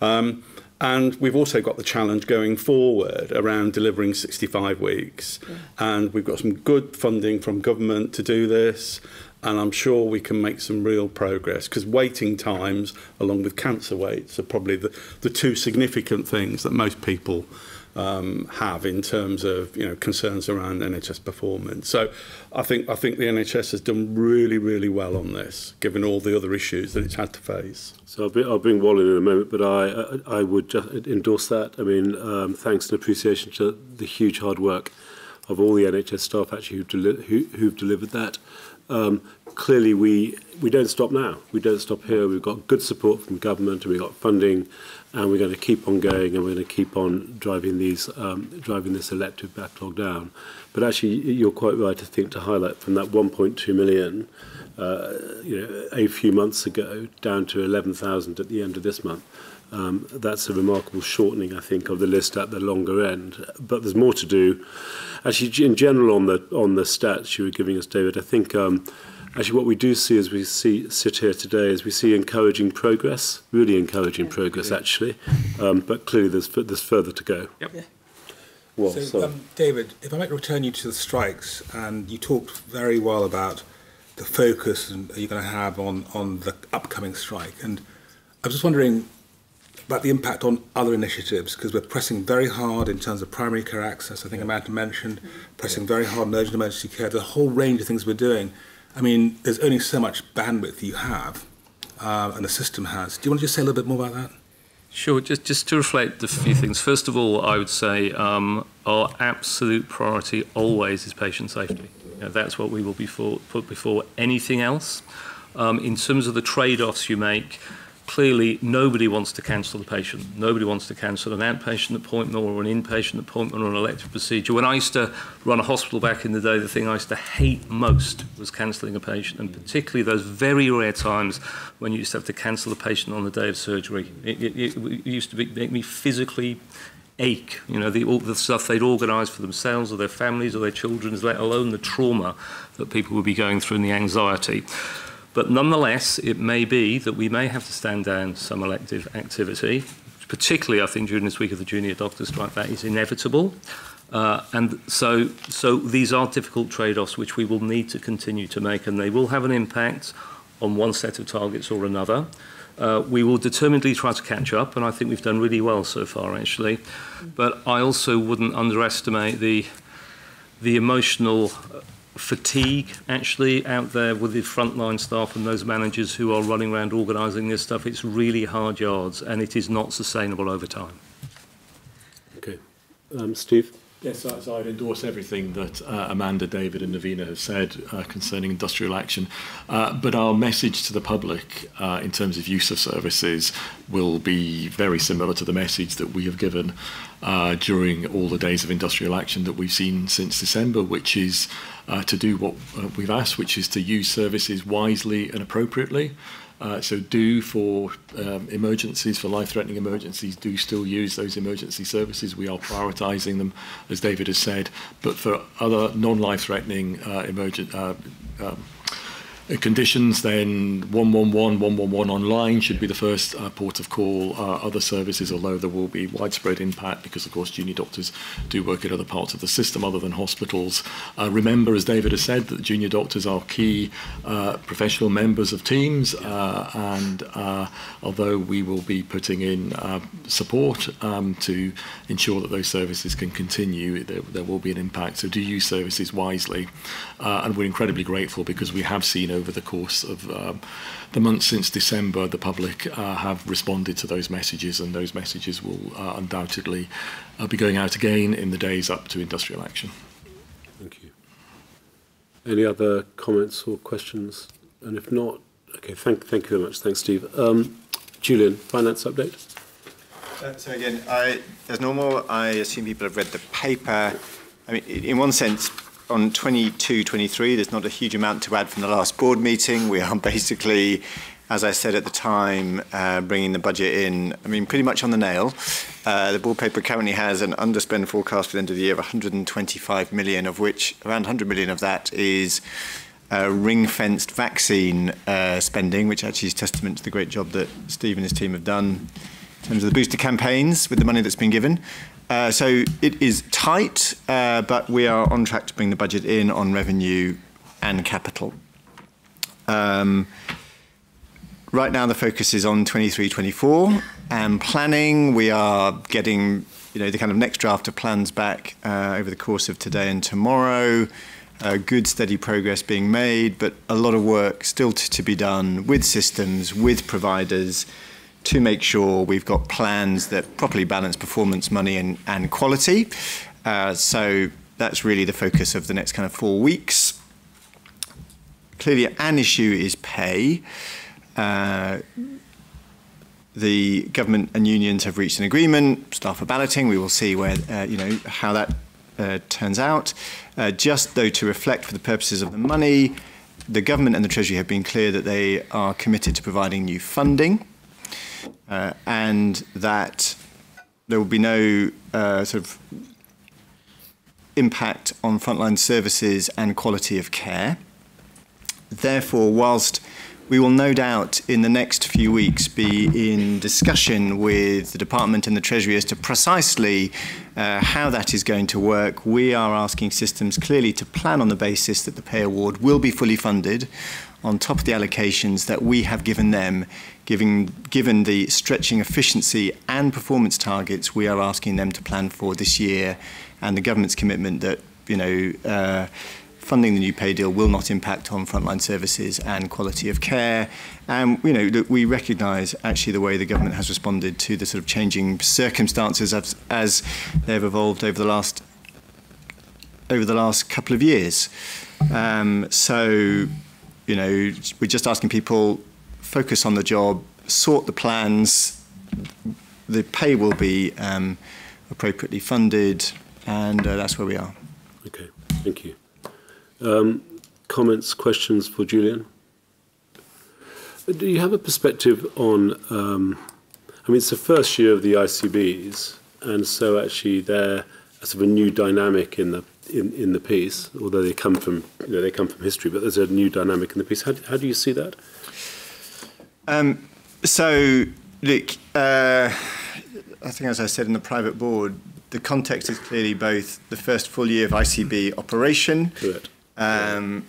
um, And we've also got the challenge going forward around delivering 65 weeks. Yeah. And we've got some good funding from government to do this and I'm sure we can make some real progress because waiting times, along with cancer waits, are probably the, the two significant things that most people um, have in terms of you know concerns around NHS performance. So I think I think the NHS has done really really well on this, given all the other issues that it's had to face. So I'll, be, I'll bring Wall in in a moment, but I I, I would just endorse that. I mean, um, thanks and appreciation to the huge hard work of all the NHS staff actually who've, deli who, who've delivered that. Um, clearly, we, we don't stop now. We don't stop here. We've got good support from government and we've got funding and we're going to keep on going and we're going to keep on driving these um, driving this elective backlog down. But actually, you're quite right I think to highlight from that 1.2 million, uh, you know, a few months ago down to 11,000 at the end of this month. Um, that's a remarkable shortening, I think, of the list at the longer end. But there's more to do. Actually, in general, on the on the stats you were giving us, David, I think um, actually what we do see as we see sit here today is we see encouraging progress, really encouraging progress, actually. Um, but clearly, there's there's further to go. Yep. Yeah. Well, so, um, David, if I might return you to the strikes, and you talked very well about the focus and you're going to have on on the upcoming strike, and I was just wondering about the impact on other initiatives because we're pressing very hard in terms of primary care access. I think Amanda mentioned pressing very hard on urgent emergency care. The whole range of things we're doing. I mean, there's only so much bandwidth you have, uh, and the system has. Do you want to just say a little bit more about that? Sure. Just just to reflect a few things. First of all, I would say um, our absolute priority always is patient safety. You know, that's what we will be for, put before anything else. Um, in terms of the trade-offs you make, clearly nobody wants to cancel the patient. Nobody wants to cancel an outpatient appointment or an inpatient appointment or an elective procedure. When I used to run a hospital back in the day, the thing I used to hate most was cancelling a patient, and particularly those very rare times when you used to have to cancel a patient on the day of surgery. It, it, it, used to be, make me physically ache, you know, the, all the stuff they'd organised for themselves or their families or their children's, let alone the trauma that people would be going through and the anxiety. But nonetheless, it may be that we may have to stand down some elective activity, particularly, I think, during this week of the junior doctor strike. That is inevitable. Uh, and so, so these are difficult trade-offs which we will need to continue to make, and they will have an impact on one set of targets or another. Uh, we will determinedly try to catch up, and I think we've done really well so far, actually. But I also wouldn't underestimate the the emotional fatigue actually out there with the frontline staff and those managers who are running around organising this stuff. It's really hard yards and it is not sustainable over time. Okay. Um, Steve? Yes, so, so I'd endorse everything that uh, Amanda, David, and Navina have said uh, concerning industrial action. Uh, but our message to the public uh, in terms of use of services will be very similar to the message that we have given uh, during all the days of industrial action that we've seen since December, which is uh, to do what uh, we've asked, which is to use services wisely and appropriately. Uh, so do for um, emergencies, for life-threatening emergencies, do still use those emergency services. We are prioritising them, as David has said. But for other non-life-threatening uh, emergent uh, um, conditions, then 111, 111 online should be the first uh, port of call. Uh, other services, although there will be widespread impact because, of course, junior doctors do work at other parts of the system other than hospitals. Uh, remember, as David has said, that junior doctors are key uh, professional members of teams, uh, and uh, although we will be putting in uh, support um, to ensure that those services can continue, there, there will be an impact. So do use services wisely, uh, and we're incredibly grateful because we have seen over the course of um, the months since December, the public uh, have responded to those messages, and those messages will uh, undoubtedly uh, be going out again in the days up to industrial action. Thank you. Any other comments or questions? And if not, okay, thank, thank you very much. Thanks, Steve. Um, Julian, finance update? Uh, so again, I, as normal, I assume people have read the paper. I mean, in one sense, on 22, 23, there's not a huge amount to add from the last board meeting. We are basically, as I said at the time, uh, bringing the budget in, I mean, pretty much on the nail. Uh, the board paper currently has an underspend forecast for the end of the year of 125 million, of which around 100 million of that is uh, ring-fenced vaccine uh, spending, which actually is testament to the great job that Steve and his team have done in terms of the booster campaigns with the money that's been given. Uh, so it is tight, uh, but we are on track to bring the budget in on revenue and capital. Um, right now, the focus is on 23-24 and planning. We are getting, you know, the kind of next draft of plans back uh, over the course of today and tomorrow. Uh, good, steady progress being made, but a lot of work still to, to be done with systems, with providers, to make sure we've got plans that properly balance performance, money, and, and quality. Uh, so that's really the focus of the next kind of four weeks. Clearly, an issue is pay. Uh, the government and unions have reached an agreement. Staff are balloting. We will see where uh, you know how that uh, turns out. Uh, just though to reflect for the purposes of the money, the government and the Treasury have been clear that they are committed to providing new funding uh, and that there will be no uh, sort of impact on frontline services and quality of care. Therefore, whilst we will no doubt in the next few weeks be in discussion with the Department and the Treasury as to precisely uh, how that is going to work. We are asking systems clearly to plan on the basis that the pay award will be fully funded on top of the allocations that we have given them, given, given the stretching efficiency and performance targets we are asking them to plan for this year, and the government's commitment that you know uh, funding the new pay deal will not impact on frontline services and quality of care. And you know we recognise actually the way the government has responded to the sort of changing circumstances as, as they've evolved over the last over the last couple of years. Um, so you know, we're just asking people focus on the job, sort the plans. The pay will be um, appropriately funded, and uh, that's where we are. Okay, thank you. Um, comments, questions for Julian? Do you have a perspective on? Um, I mean, it's the first year of the ICBs, and so actually they're a sort of a new dynamic in the in, in the piece, although they come from you know, they come from history, but there's a new dynamic in the piece. How, how do you see that? Um, so, look, uh, I think as I said in the private board, the context is clearly both the first full year of ICB operation. Um,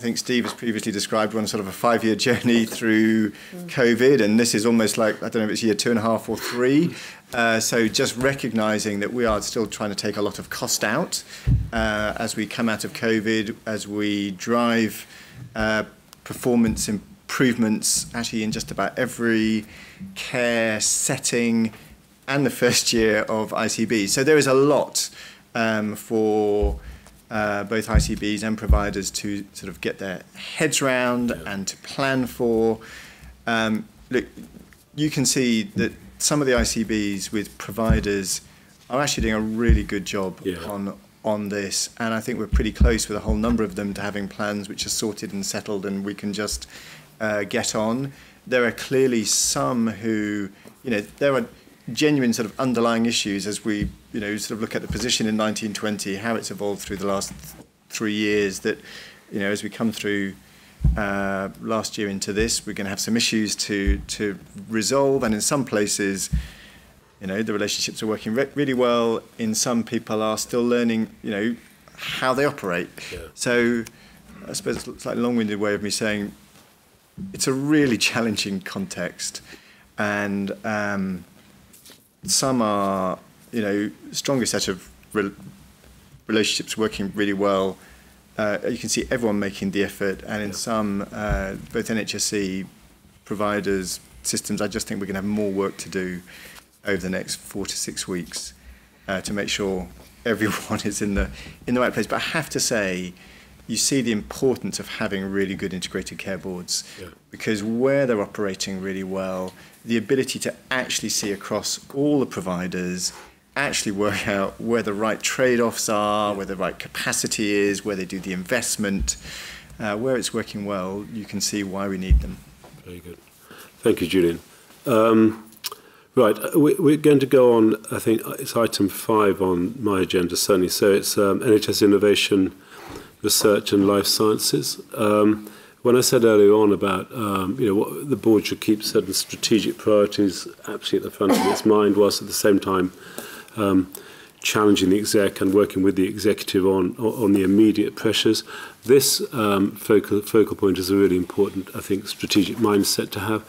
I think Steve has previously described one sort of a five-year journey through COVID, and this is almost like I don't know if it's year two and a half or three. Uh, so just recognizing that we are still trying to take a lot of cost out uh, as we come out of COVID, as we drive uh, performance improvements actually in just about every care setting and the first year of ICB. So there is a lot um, for uh, both ICBs and providers to sort of get their heads round yeah. and to plan for. Um, look, you can see that some of the ICBs with providers are actually doing a really good job Yeah. on on this, and I think we're pretty close with a whole number of them to having plans which are sorted and settled, and we can just uh, get on. There are clearly some who, you know, there are genuine sort of underlying issues as we, you know, sort of look at the position in 1920, how it's evolved through the last three years. That, you know, as we come through uh, last year into this, we're going to have some issues to to resolve, and in some places you know the relationships are working re- really well in some people are still learning you know how they operate Yeah. so i suppose it's a slightly long-winded way of me saying it's a really challenging context and um, some are you know stronger set of re- relationships working really well uh, you can see everyone making the effort and in some uh, both nhse providers systems i just think we're going to have more work to do over the next four to six weeks uh, to make sure everyone is in the in the right place. But I have to say, you see the importance of having really good integrated care boards Yeah. Because where they're operating really well, the ability to actually see across all the providers, actually work out where the right trade-offs are, where the right capacity is, where they do the investment, uh, where it's working well, you can see why we need them. Very good. Thank you, Julian. Um, right, uh, we, we're going to go on, I think uh, it's item five on my agenda, certainly. So it's um, NHS Innovation, Research and Life Sciences. Um, when I said earlier on about um, you know what the board should keep certain strategic priorities absolutely at the front of its mind, whilst at the same time um, challenging the exec and working with the executive on on the immediate pressures. This um, focal focal point is a really important, I think, strategic mindset to have.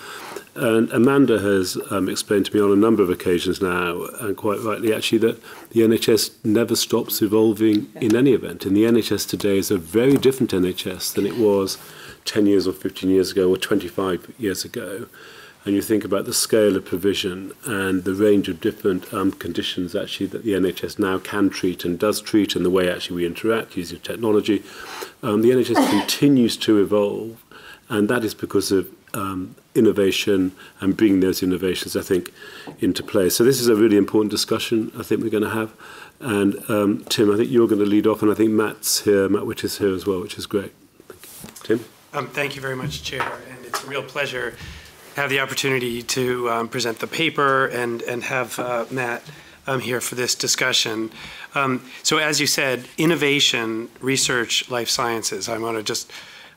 And Amanda has um, explained to me on a number of occasions now, and quite rightly actually, that the NHS never stops evolving in any event. And the NHS today is a very different NHS than it was 10 years or 15 years ago or 25 years ago. And you think about the scale of provision and the range of different um, conditions actually that the NHS now can treat and does treat, and the way actually we interact using technology. Um, the NHS continues to evolve, and that is because of um, innovation and bringing those innovations, I think, into play. So this is a really important discussion I think we're going to have. And um, Tim, I think you're going to lead off, and I think Matt's here, Matt Whitty is here as well, which is great. Thank you. Um, thank you very much, Chair, and it's a real pleasure to have the opportunity to um, present the paper and, and have uh, Matt um, here for this discussion. Um, so as you said, innovation, research, life sciences, I want to just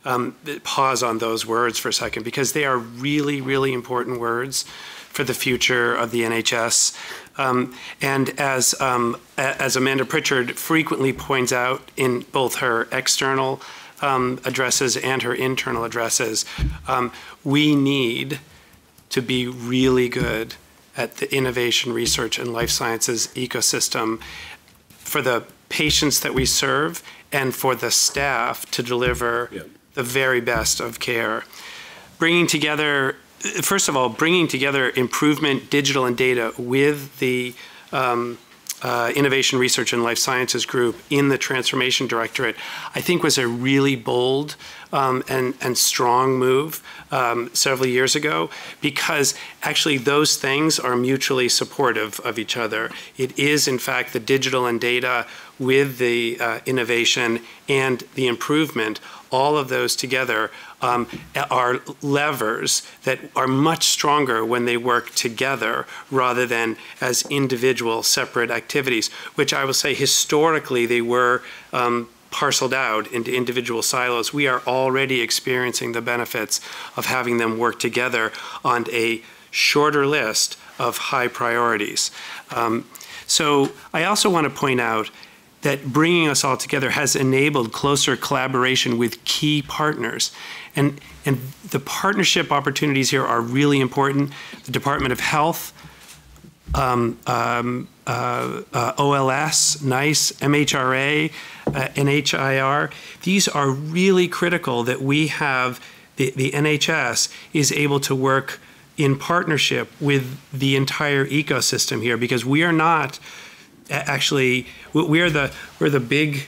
um, pause on those words for a second because they are really, really important words for the future of the NHS. Um, and as, um, as Amanda Pritchard frequently points out in both her external um, addresses and her internal addresses, um, we need to be really good at the innovation, research, and life sciences ecosystem for the patients that we serve and for the staff to deliver Yeah. the very best of care. Bringing together, first of all, bringing together improvement, digital, and data with the um, uh, Innovation Research and Life Sciences Group in the Transformation Directorate, I think was a really bold um, and, and strong move um, several years ago because actually those things are mutually supportive of each other. It is, in fact, the digital and data with the uh, innovation and the improvement, all of those together um, are levers that are much stronger when they work together rather than as individual separate activities, which I will say historically they were um, parceled out into individual silos. We are already experiencing the benefits of having them work together on a shorter list of high priorities. Um, so I also want to point out that bringing us all together has enabled closer collaboration with key partners. And, and the partnership opportunities here are really important. The Department of Health, um, um, uh, uh, OLS, NICE, MHRA, uh, NIHR, these are really critical that we have, the, the NHS is able to work in partnership with the entire ecosystem here because we are not actually we- we are the we're the big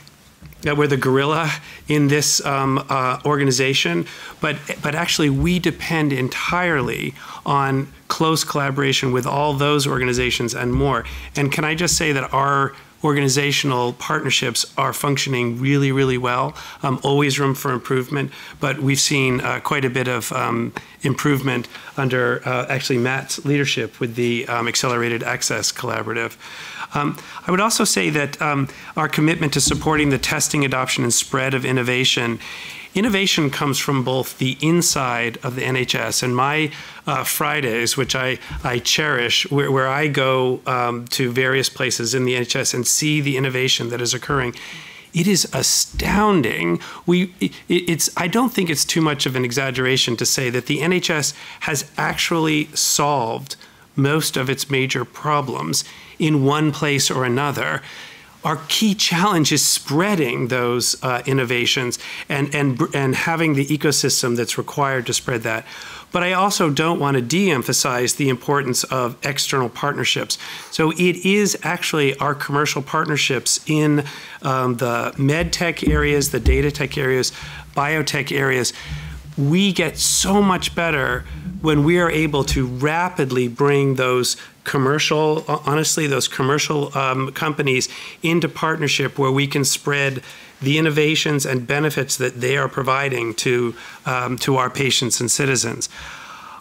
we're the gorilla in this um, uh, organization, but but actually we depend entirely on close collaboration with all those organizations and more. And can I just say that our organizational partnerships are functioning really, really well. Um, always room for improvement, but we've seen uh, quite a bit of um, improvement under uh, actually Matt's leadership with the um, Accelerated Access Collaborative. Um, I would also say that um, our commitment to supporting the testing, adoption, and spread of innovation innovation comes from both the inside of the NHS and my uh, Fridays, which I, I cherish, where, where I go um, to various places in the NHS and see the innovation that is occurring. It is astounding. We, it, it's, I don't think it's too much of an exaggeration to say that the NHS has actually solved most of its major problems in one place or another. Our key challenge is spreading those uh, innovations and, and, and having the ecosystem that's required to spread that. But I also don't want to de emphasize the importance of external partnerships. So it is actually our commercial partnerships in um, the med tech areas, the data tech areas, biotech areas. We get so much better when we are able to rapidly bring those commercial, honestly, those commercial um, companies into partnership where we can spread the innovations and benefits that they are providing to, um, to our patients and citizens.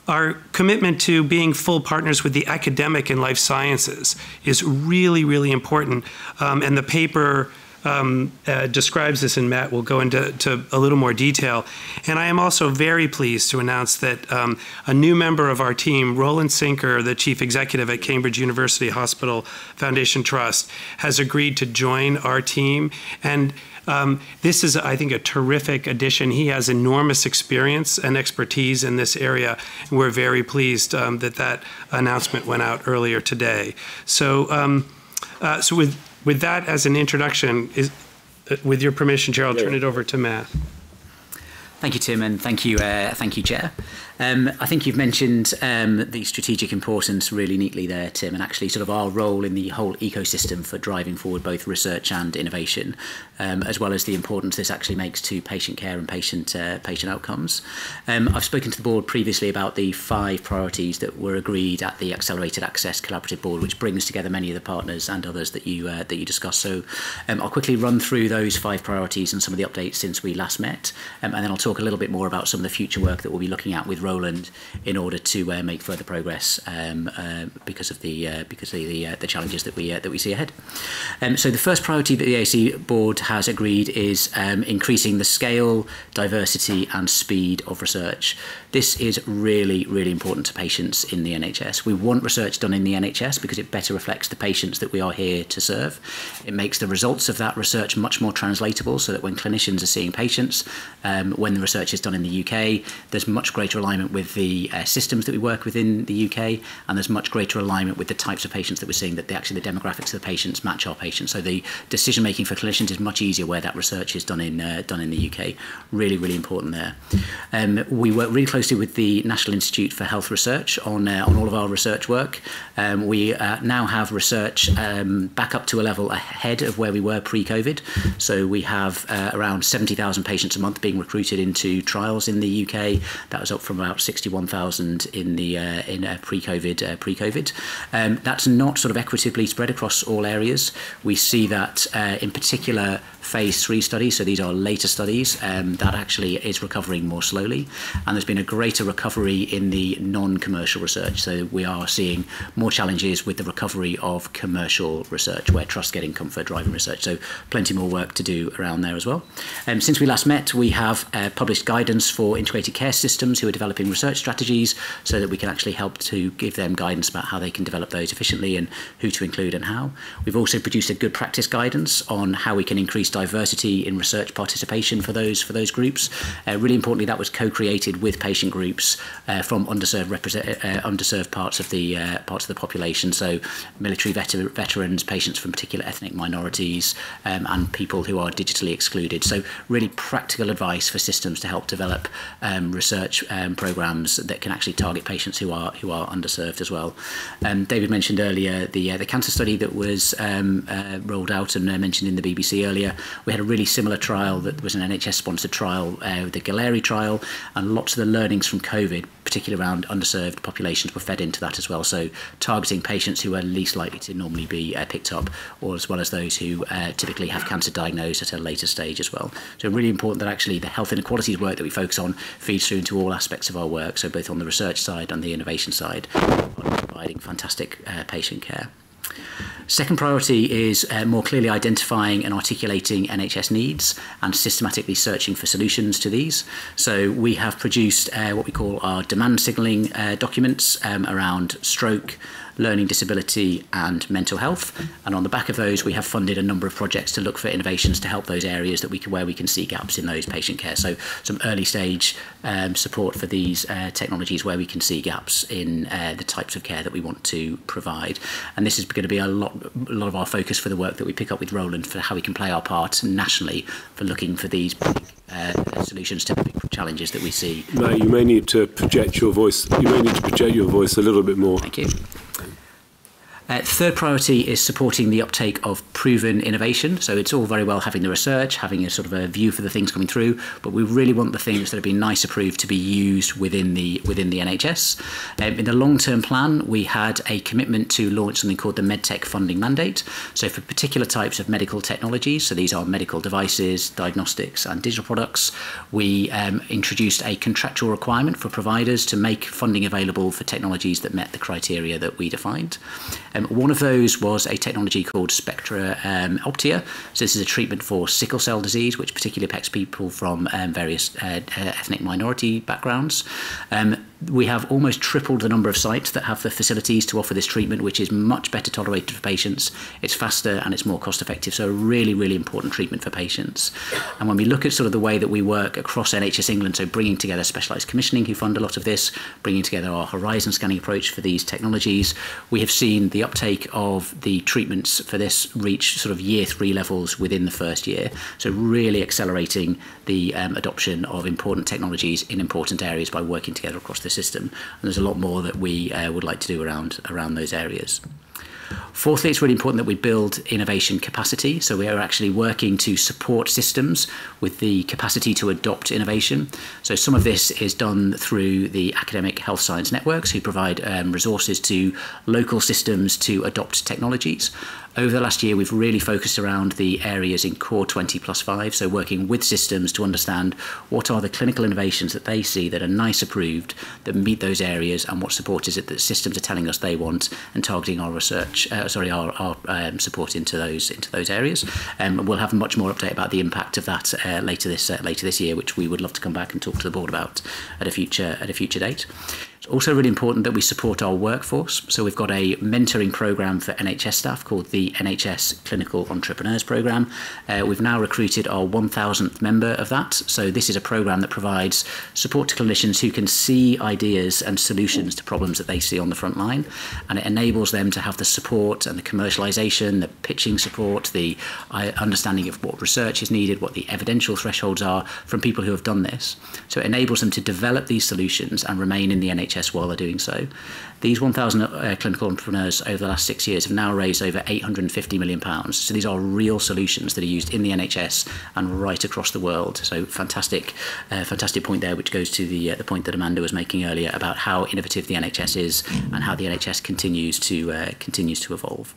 Our commitment to being full partners with the academic and life sciences is really, really important. Um, and the paper um, uh, describes this, and Matt will go into a little more detail. And I am also very pleased to announce that um, a new member of our team, Roland Sinker, the chief executive at Cambridge University Hospital Foundation Trust, has agreed to join our team. And um, this is, I think, a terrific addition. He has enormous experience and expertise in this area. And we're very pleased um, that that announcement went out earlier today. So, um, uh, so with with that as an introduction, is, uh, with your permission, Chair, I'll turn it over to Matt. Thank you, Tim, and thank you, uh, thank you, Chair. Um, I think you've mentioned um, the strategic importance really neatly there, Tim, and actually sort of our role in the whole ecosystem for driving forward both research and innovation, um, as well as the importance this actually makes to patient care and patient uh, patient outcomes. Um, I've spoken to the board previously about the five priorities that were agreed at the Accelerated Access Collaborative Board, which brings together many of the partners and others that you uh, that you discussed. So um, I'll quickly run through those five priorities and some of the updates since we last met, um, and then I'll talk a little bit more about some of the future work that we'll be looking at with Roland in order to uh, make further progress um, uh, because of the uh, because of the uh, the challenges that we uh, that we see ahead. Um, so the first priority that the AAC board has agreed is um, increasing the scale, diversity, and speed of research. This is really really important to patients in the NHS. We want research done in the NHS because it better reflects the patients that we are here to serve. It makes the results of that research much more translatable, so that when clinicians are seeing patients, um, when the research is done in the UK, there's much greater alignment with the uh, systems that we work with in the UK, and there's much greater alignment with the types of patients that we're seeing, that the, actually the demographics of the patients match our patients. So the decision making for clinicians is much easier where that research is done in uh, done in the UK. Really, really important there. Um, we work really closely with the National Institute for Health Research on uh, on all of our research work. Um, we uh, now have research um, back up to a level ahead of where we were pre-COVID. So we have uh, around 70,000 patients a month being recruited into trials in the UK. That was up from about 61,000 in the uh, in uh, pre-COVID uh, pre-COVID. Um, that's not sort of equitably spread across all areas. We see that uh, in particular phase three studies, so these are later studies, um, that actually is recovering more slowly. And there's been a greater recovery in the non-commercial research. So we are seeing more challenges with the recovery of commercial research, where trust getting comfort driving research. So plenty more work to do around there as well. Um, since we last met, we have uh, published guidance for integrated care systems who are developing research strategies so that we can actually help to give them guidance about how they can develop those efficiently and who to include and how. We've also produced a good practice guidance on how we can increase diversity in research participation for those for those groups. Uh, really importantly, that was co-created with patient groups uh, from underserved uh, underserved parts of the uh, parts of the population. So military veter veterans, patients from particular ethnic minorities, um, and people who are digitally excluded. So really practical advice for systems to help develop um, research um, programs that can actually target patients who are who are underserved as well. Um, David mentioned earlier the uh, the cancer study that was um, uh, rolled out and uh, mentioned in the BBC earlier. We had a really similar trial that was an NHS sponsored trial, uh, the Galleri trial, and lots of the learnings from COVID, particularly around underserved populations, were fed into that as well. So targeting patients who are least likely to normally be uh, picked up, or as well as those who uh, typically have cancer diagnosed at a later stage as well. So really important that actually the health inequalities work that we focus on feeds through into all aspects of our work. So both on the research side and the innovation side, providing fantastic uh, patient care. Second priority is uh, more clearly identifying and articulating NHS needs and systematically searching for solutions to these. So we have produced uh, what we call our demand signalling uh, documents um, around stroke, learning disability and mental health. And on the back of those, we have funded a number of projects to look for innovations to help those areas that we can, where we can see gaps in those patient care. So some early stage um, support for these uh, technologies where we can see gaps in uh, the types of care that we want to provide. And this is going to be a lot, a lot of our focus for the work that we pick up with Roland for how we can play our part nationally for looking for these big uh, solutions to big challenges that we see. Matt, you may need to project your voice. You may need to project your voice a little bit more. Thank you. Uh, third priority is supporting the uptake of proven innovation. So it's all very well having the research, having a sort of a view for the things coming through, but we really want the things that have been NICE approved to be used within the within the NHS. Um, in the long-term plan, we had a commitment to launch something called the MedTech funding mandate. So for particular types of medical technologies, so these are medical devices, diagnostics, and digital products, we um, introduced a contractual requirement for providers to make funding available for technologies that met the criteria that we defined. Um, one of those was a technology called Spectra um, Optia. So this is a treatment for sickle cell disease, which particularly affects people from um, various uh, ethnic minority backgrounds. We have almost tripled the number of sites that have the facilities to offer this treatment, which is much better tolerated for patients. It's faster and it's more cost effective. So, a really, really important treatment for patients. And when we look at sort of the way that we work across NHS England, so bringing together specialised commissioning who fund a lot of this, bringing together our horizon scanning approach for these technologies, we have seen the uptake of the treatments for this reach sort of year three levels within the first year. So, really accelerating the um, adoption of important technologies in important areas by working together across the system. And there's a lot more that we uh, would like to do around, around those areas. Fourthly, it's really important that we build innovation capacity. So we are actually working to support systems with the capacity to adopt innovation. So some of this is done through the academic health science networks who provide um, resources to local systems to adopt technologies. Over the last year, we've really focused around the areas in Core 20 plus 5, so working with systems to understand what are the clinical innovations that they see that are NICE approved, that meet those areas, and what support is it that systems are telling us they want, and targeting our research, uh, sorry, our, our um, support into those into those areas. Um, we'll have much more update about the impact of that uh, later this uh, later this year, which we would love to come back and talk to the board about at a future at a future date. It's also really important that we support our workforce. So we've got a mentoring program for NHS staff called the NHS Clinical Entrepreneurs Program. Uh, we've now recruited our 1,000th member of that. So this is a program that provides support to clinicians who can see ideas and solutions to problems that they see on the front line. And it enables them to have the support and the commercialization, the pitching support, the uh, understanding of what research is needed, what the evidential thresholds are from people who have done this. So it enables them to develop these solutions and remain in the NHS While they're doing so. These 1,000 uh, clinical entrepreneurs over the last six years have now raised over 850 million pounds. So these are real solutions that are used in the NHS and right across the world. So fantastic, uh, fantastic point there, which goes to the uh, the point that Amanda was making earlier about how innovative the NHS is and how the NHS continues to uh, continues to evolve.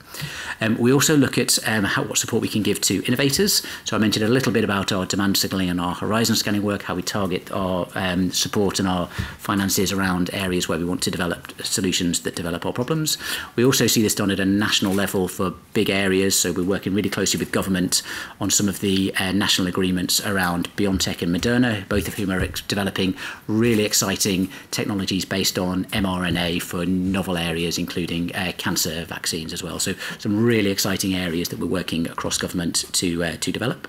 Um, we also look at um, how, what support we can give to innovators. So I mentioned a little bit about our demand signalling and our horizon scanning work, how we target our um, support and our finances around areas where we want to develop solutions that develop our problems. We also see this done at a national level for big areas, so we're working really closely with government on some of the uh, national agreements around BioNTech and Moderna, both of whom are developing really exciting technologies based on mRNA for novel areas, including uh, cancer vaccines as well. So some really exciting areas that we're working across government to uh, to develop.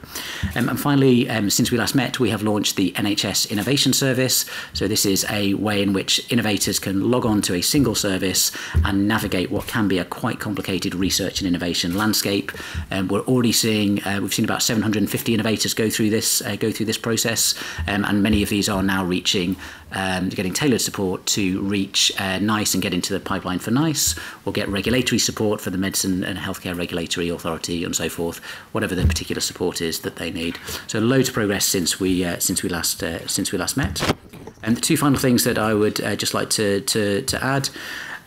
Um, and finally, um, since we last met, we have launched the NHS Innovation Service. So this is a way in which innovators can log on to a single single service and navigate what can be a quite complicated research and innovation landscape. Um, we're already seeing, uh, we've seen about 750 innovators go through this, uh, go through this process, um, and many of these are now reaching, um, getting tailored support to reach uh, NICE and get into the pipeline for NICE, or get regulatory support for the Medicine and Healthcare Regulatory Authority and so forth, whatever the particular support is that they need. So loads of progress since we uh, since we last uh, since we last met. And the two final things that I would uh, just like to, to, to add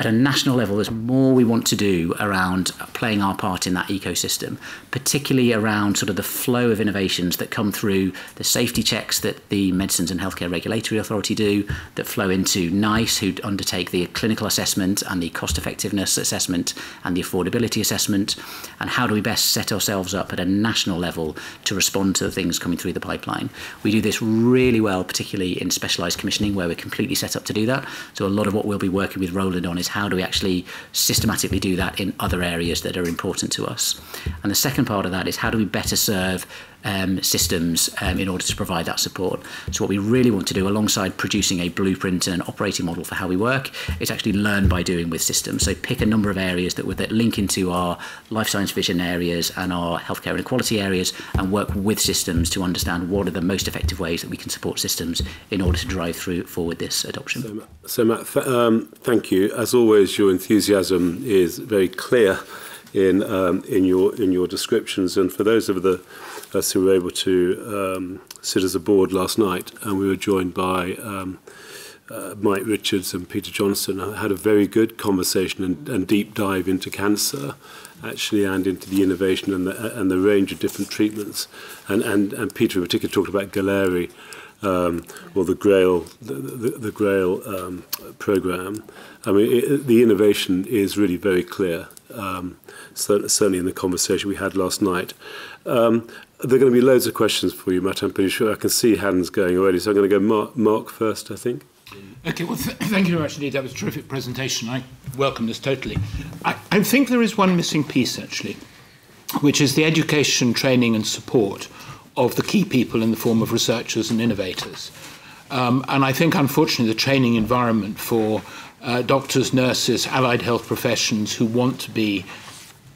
at a national level, there's more we want to do around playing our part in that ecosystem, particularly around sort of the flow of innovations that come through the safety checks that the Medicines and Healthcare Regulatory Authority do, that flow into NICE, who undertake the clinical assessment and the cost effectiveness assessment and the affordability assessment, and how do we best set ourselves up at a national level to respond to the things coming through the pipeline. We do this really well, particularly in specialised commissioning, where we're completely set up to do that. So a lot of what we'll be working with Roland on is how do we actually systematically do that in other areas that are important to us. And the second part of that is how do we better serve um, systems um, in order to provide that support. So what we really want to do alongside producing a blueprint and an operating model for how we work is actually learn by doing with systems. So pick a number of areas that would that link into our life science vision areas and our healthcare inequality areas and work with systems to understand what are the most effective ways that we can support systems in order to drive through forward this adoption. So, so Matt, th um, thank you. As always, your enthusiasm is very clear in um, in your in your descriptions, and for those of the who were able to um, sit as a board last night, and we were joined by um, uh, Mike Richards and Peter Johnson. I had a very good conversation and, and deep dive into cancer, actually, and into the innovation and the, and the range of different treatments. And, and, and Peter in particular talked about Galleri, um, or the Grail, the, the, the Grail um, program. I mean, it, the innovation is really very clear, um, certainly in the conversation we had last night. Um, there are going to be loads of questions for you, Matt. I'm pretty sure I can see hands going already. So I'm going to go Mark, Mark first, I think. Okay, well, th thank you very much indeed. That was a terrific presentation. I welcome this totally. I, I think there is one missing piece, actually, which is the education, training, and support of the key people in the form of researchers and innovators. Um, and I think, unfortunately, the training environment for uh, doctors, nurses, allied health professions who want to be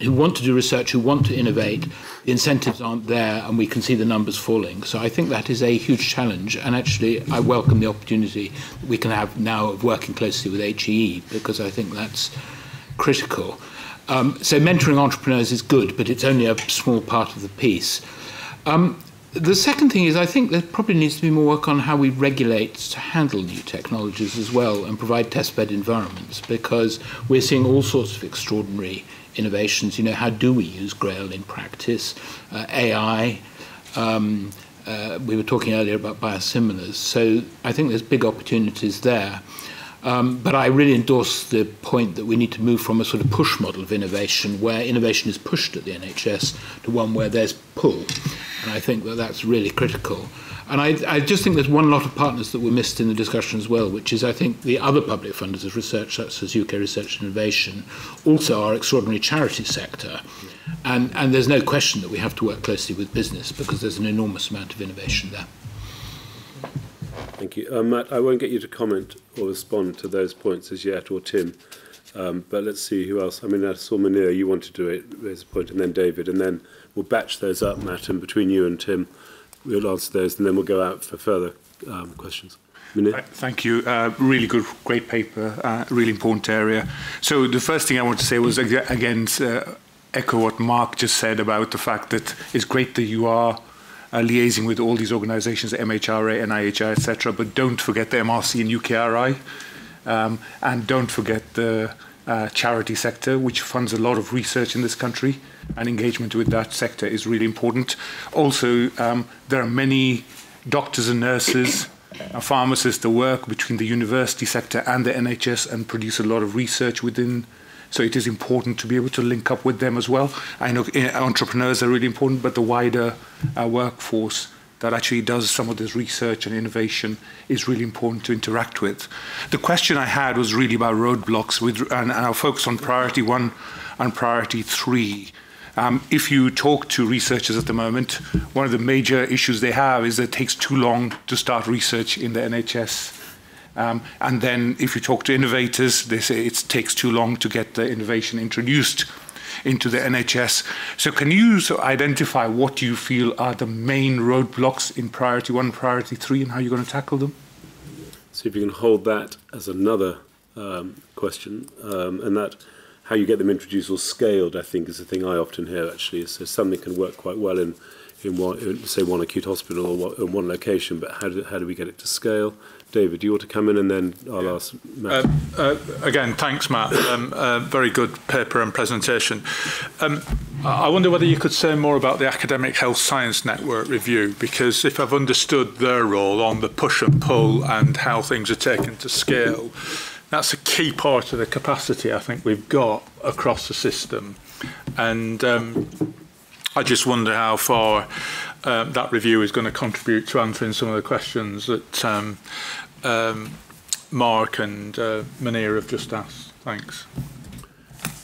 who want to do research, who want to innovate, the incentives aren't there and we can see the numbers falling. So I think that is a huge challenge. And actually, I welcome the opportunity that we can have now of working closely with HEE because I think that's critical. Um, so mentoring entrepreneurs is good, but it's only a small part of the piece. Um, the second thing is I think there probably needs to be more work on how we regulate to handle new technologies as well and provide testbed environments because we're seeing all sorts of extraordinary innovations. You know, how do we use Grail in practice? Uh, AI. Um, uh, we were talking earlier about biosimilars. So I think there's big opportunities there. Um, but I really endorse the point that we need to move from a sort of push model of innovation, where innovation is pushed at the NHS, to one where there's pull. And I think that that's really critical. And I, I just think there's one lot of partners that were missed in the discussion as well, which is I think the other public funders of research, such as UK Research and Innovation, also our extraordinary charity sector. And, and there's no question that we have to work closely with business because there's an enormous amount of innovation there. Thank you. Um, Matt, I won't get you to comment or respond to those points as yet, or Tim. Um, but let's see who else. I mean, I saw Munir, you want to do it, raise a point, and then David, and then we'll batch those up, Matt, and between you and Tim, we'll answer those, and then we'll go out for further um, questions. Thank you. Uh, really good, great paper, uh, really important area. So the first thing I want to say was, again, uh, echo what Mark just said about the fact that it's great that you are uh, liaising with all these organizations, MHRA, NIHR, etc. But don't forget the MRC and UKRI. Um, and don't forget the uh, charity sector, which funds a lot of research in this country, and engagement with that sector is really important. Also, um, there are many doctors and nurses and pharmacists that work between the university sector and the NHS and produce a lot of research within so it is important to be able to link up with them as well. I know eh, entrepreneurs are really important, but the wider uh, workforce that actually does some of this research and innovation is really important to interact with. The question I had was really about roadblocks, with, and, and I'll focus on priority one and priority three. Um, if you talk to researchers at the moment, one of the major issues they have is that it takes too long to start research in the NHS Um, and then if you talk to innovators, they say it takes too long to get the innovation introduced into the NHS. So can you so identify what you feel are the main roadblocks in priority one, priority three, and how you're going to tackle them? See if you can hold that as another um, question, um, and that how you get them introduced or scaled, I think, is the thing I often hear. Actually, so something can work quite well in in one, say, one acute hospital or one, in one location, but how do how do we get it to scale? David, do you want to come in and then I'll ask Matt? Uh, uh, again, thanks, Matt. Um, uh, very good paper and presentation. Um, I wonder whether you could say more about the Academic Health Science Network review, because if I've understood their role on the push and pull and how things are taken to scale, that's a key part of the capacity I think we've got across the system. And um, I just wonder how far um, that review is going to contribute to answering some of the questions that um, um, Mark and uh, Manir have just asked. Thanks.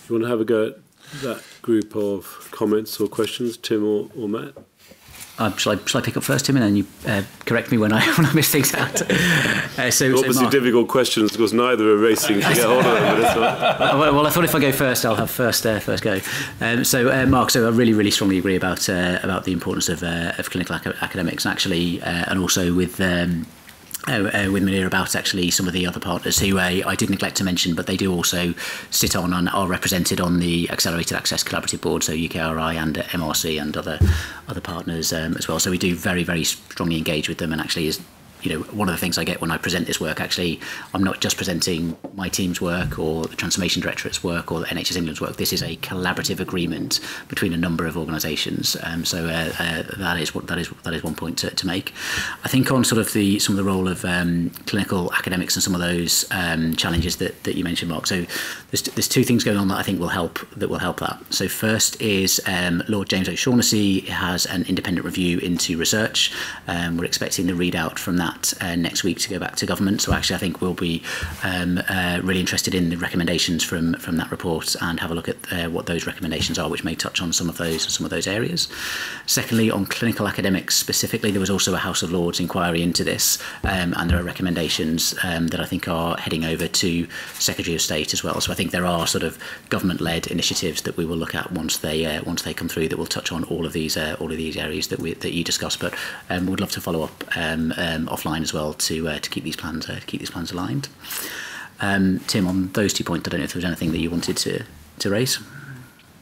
You want to have a go at that group of comments or questions, Tim or, or Matt? Uh, shall, I, shall I pick up first, Tim, and then you uh, correct me when I when I miss things out? Uh, so, obviously so difficult questions because neither are racing to get hold of them. Well, well, I thought if I go first, I'll have first uh, first go. Um, so, uh, Mark, so I really really strongly agree about uh, about the importance of uh, of clinical ac academics, actually, and also with. Um, uh, uh, with Munir about actually some of the other partners who uh, I did neglect to mention, but they do also sit on and are represented on the Accelerated Access Collaborative Board, so UKRI and uh, MRC and other other partners um, as well. So we do very very strongly engage with them, and actually is you know, one of the things I get when I present this work, actually, I'm not just presenting my team's work or the Transformation Directorate's work or the NHS England's work. This is a collaborative agreement between a number of organisations. Um, so uh, uh, that is what that is that is one point to, to make. I think on sort of the some of the role of um, clinical academics and some of those um, challenges that, that you mentioned, Mark. So there's, there's two things going on that I think will help that will help that. So first is um, Lord James O'Shaughnessy has an independent review into research. Um, we're expecting the readout from that that uh, next week to go back to government. So actually, I think we'll be um, uh, really interested in the recommendations from from that report and have a look at uh, what those recommendations are, which may touch on some of those some of those areas. Secondly, on clinical academics specifically, there was also a House of Lords inquiry into this, um, and there are recommendations um, that I think are heading over to Secretary of State as well. So I think there are sort of government-led initiatives that we will look at once they uh, once they come through that will touch on all of these uh, all of these areas that we that you discussed. But um, would love to follow up um, um, offline as well to uh, to keep these plans uh, to keep these plans aligned. Um, Tim, on those two points, I don't know if there was anything that you wanted to to raise.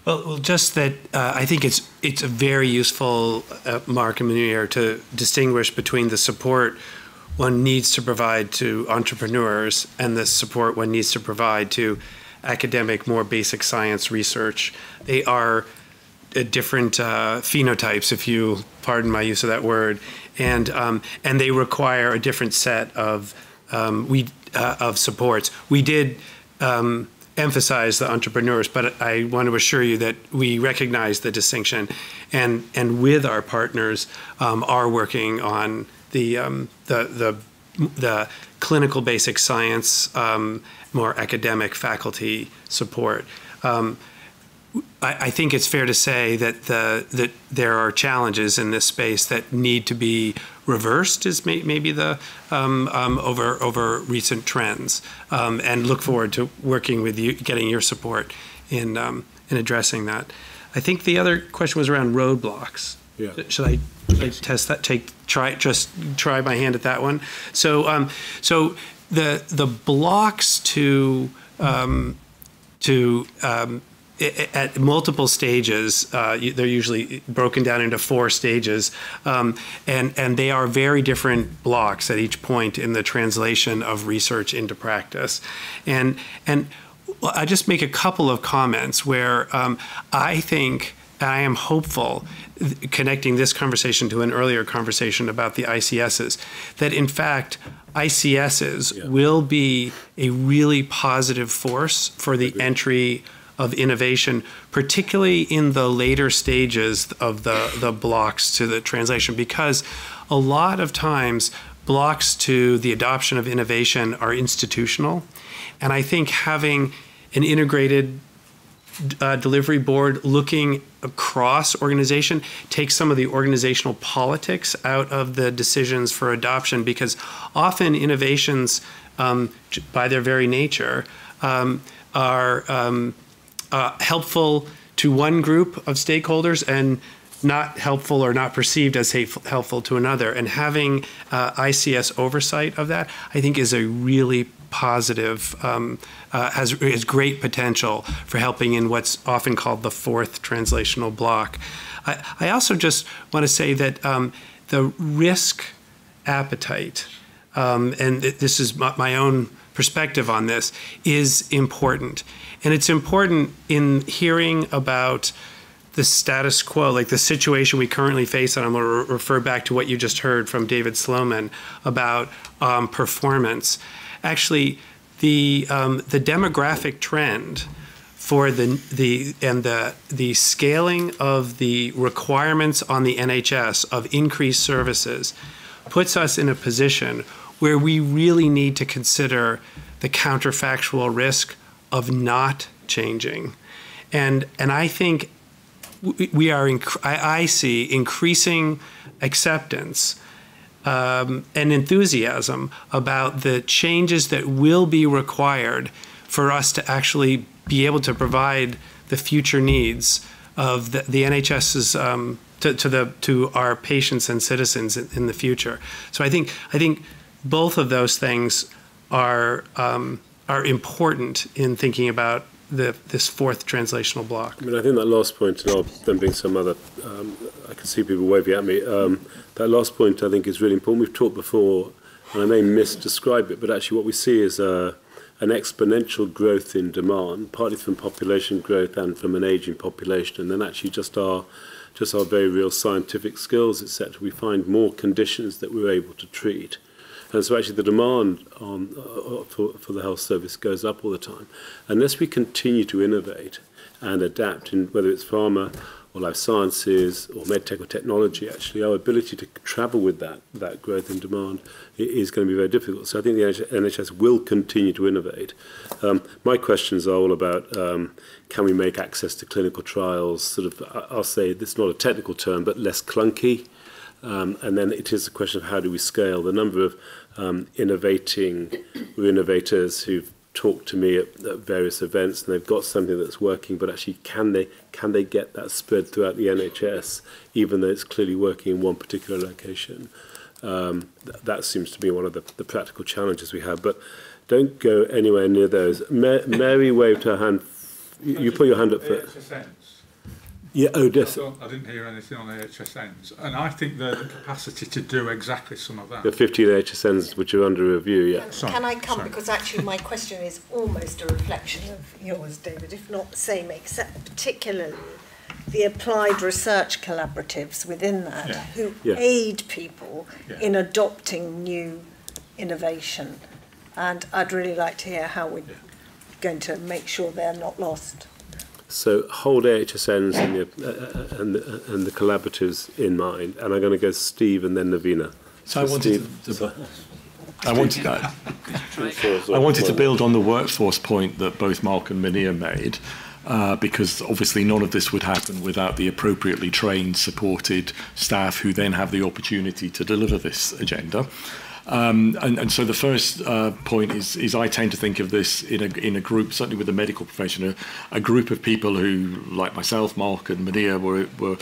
Well, well just that uh, I think it's it's a very useful, uh, Mark and Munir, to distinguish between the support one needs to provide to entrepreneurs and the support one needs to provide to academic, more basic science research. They are different uh, phenotypes, if you pardon my use of that word, and um, and they require a different set of um, we uh, of supports. We did um, emphasize the entrepreneurs, but I want to assure you that we recognize the distinction, and and with our partners um, are working on the um, the the the clinical basic science, um, more academic faculty support. Um, I, I, think it's fair to say that the that there are challenges in this space that need to be reversed. Is may, maybe the um, um, over over recent trends, um, and look forward to working with you, getting your support in um, in addressing that. I think the other question was around roadblocks. Yeah. Should I, should I test that? Take try just try my hand at that one. So um, so the the blocks to um, to um, at multiple stages. Uh, they're usually broken down into four stages, um, and and they are very different blocks at each point in the translation of research into practice, and and I just make a couple of comments where um, I think. I am hopeful, connecting this conversation to an earlier conversation about the ICSs, that in fact ICSs yeah. will be a really positive force for the entry of innovation, particularly in the later stages of the, the blocks to the translation, because a lot of times blocks to the adoption of innovation are institutional. And I think having an integrated uh, delivery board looking across organization takes some of the organizational politics out of the decisions for adoption because often innovations, um, by their very nature, um, are um, uh, helpful to one group of stakeholders and not helpful or not perceived as helpful to another. And having uh, ICS oversight of that, I think, is a really positive, um, uh, has, has great potential for helping in what's often called the fourth translational block. I, I also just want to say that um, the risk appetite, um, and this is my, my own perspective on this, is important. And it's important in hearing about the status quo, like the situation we currently face, and I'm going to re refer back to what you just heard from David Sloman about um, performance. Actually, the um, the demographic trend for the the and the the scaling of the requirements on the NHS of increased services puts us in a position where we really need to consider the counterfactual risk of not changing. And and I think we are, I, see increasing acceptance um, and enthusiasm about the changes that will be required for us to actually be able to provide the future needs of the, the NHS's um, to, to, the to our patients and citizens in, in, the future. So I think I think both of those things are um, are important in thinking about the, this fourth translational block. I mean, I think that last point, and I'll then bring some other, um, I can see people waving at me. Um, that last point, I think, is really important. We've talked before, and I may misdescribe it, but actually what we see is uh, an exponential growth in demand, partly from population growth and from an aging population, and then actually just our just our very real scientific skills, etc. We find more conditions that we're able to treat. And so actually the demand on, uh, for, for the health service goes up all the time. Unless we continue to innovate and adapt, in, whether it's pharma or life sciences or medtech or technology, actually our ability to travel with that, that growth in demand is going to be very difficult. So I think the NHS will continue to innovate. Um, my questions are all about um, can we make access to clinical trials sort of, I'll say it's not a technical term, but less clunky. Um, and then it is a question of how do we scale the number of um, innovating innovators who've talked to me at, at various events and they've got something that's working, but actually can they can they get that spread throughout the NHS, even though it's clearly working in one particular location? Um, th that seems to be one of the, the practical challenges we have. But don't go anywhere near those. Ma Mary waved her hand. You, you put your hand up first. Yeah, oh, Odessa. I, I didn't hear anything on HSNs, and I think they're the capacity to do exactly some of that. The 15 HSNs which are under review, yeah. Can, sorry, can I come, sorry. because actually my question is almost a reflection of yours, David, if not the same, except particularly the applied research collaboratives within that yeah. who yeah. aid people yeah. in adopting new innovation. And I'd really like to hear how we're yeah. going to make sure they're not lost. So hold AHSNs and the, uh, uh, and, the, and the collaboratives in mind. And I'm going to go Steve and then Navina. So, so I wanted Steve, to, to, I wanted, uh, I wanted to build on the workforce point that both Mark and Minia made. Uh, because obviously none of this would happen without the appropriately trained, supported staff who then have the opportunity to deliver this agenda. Um, and, and so the first uh, point is, is I tend to think of this in a, in a group, certainly with the medical profession, a, a group of people who, like myself, Mark and Medea, were, were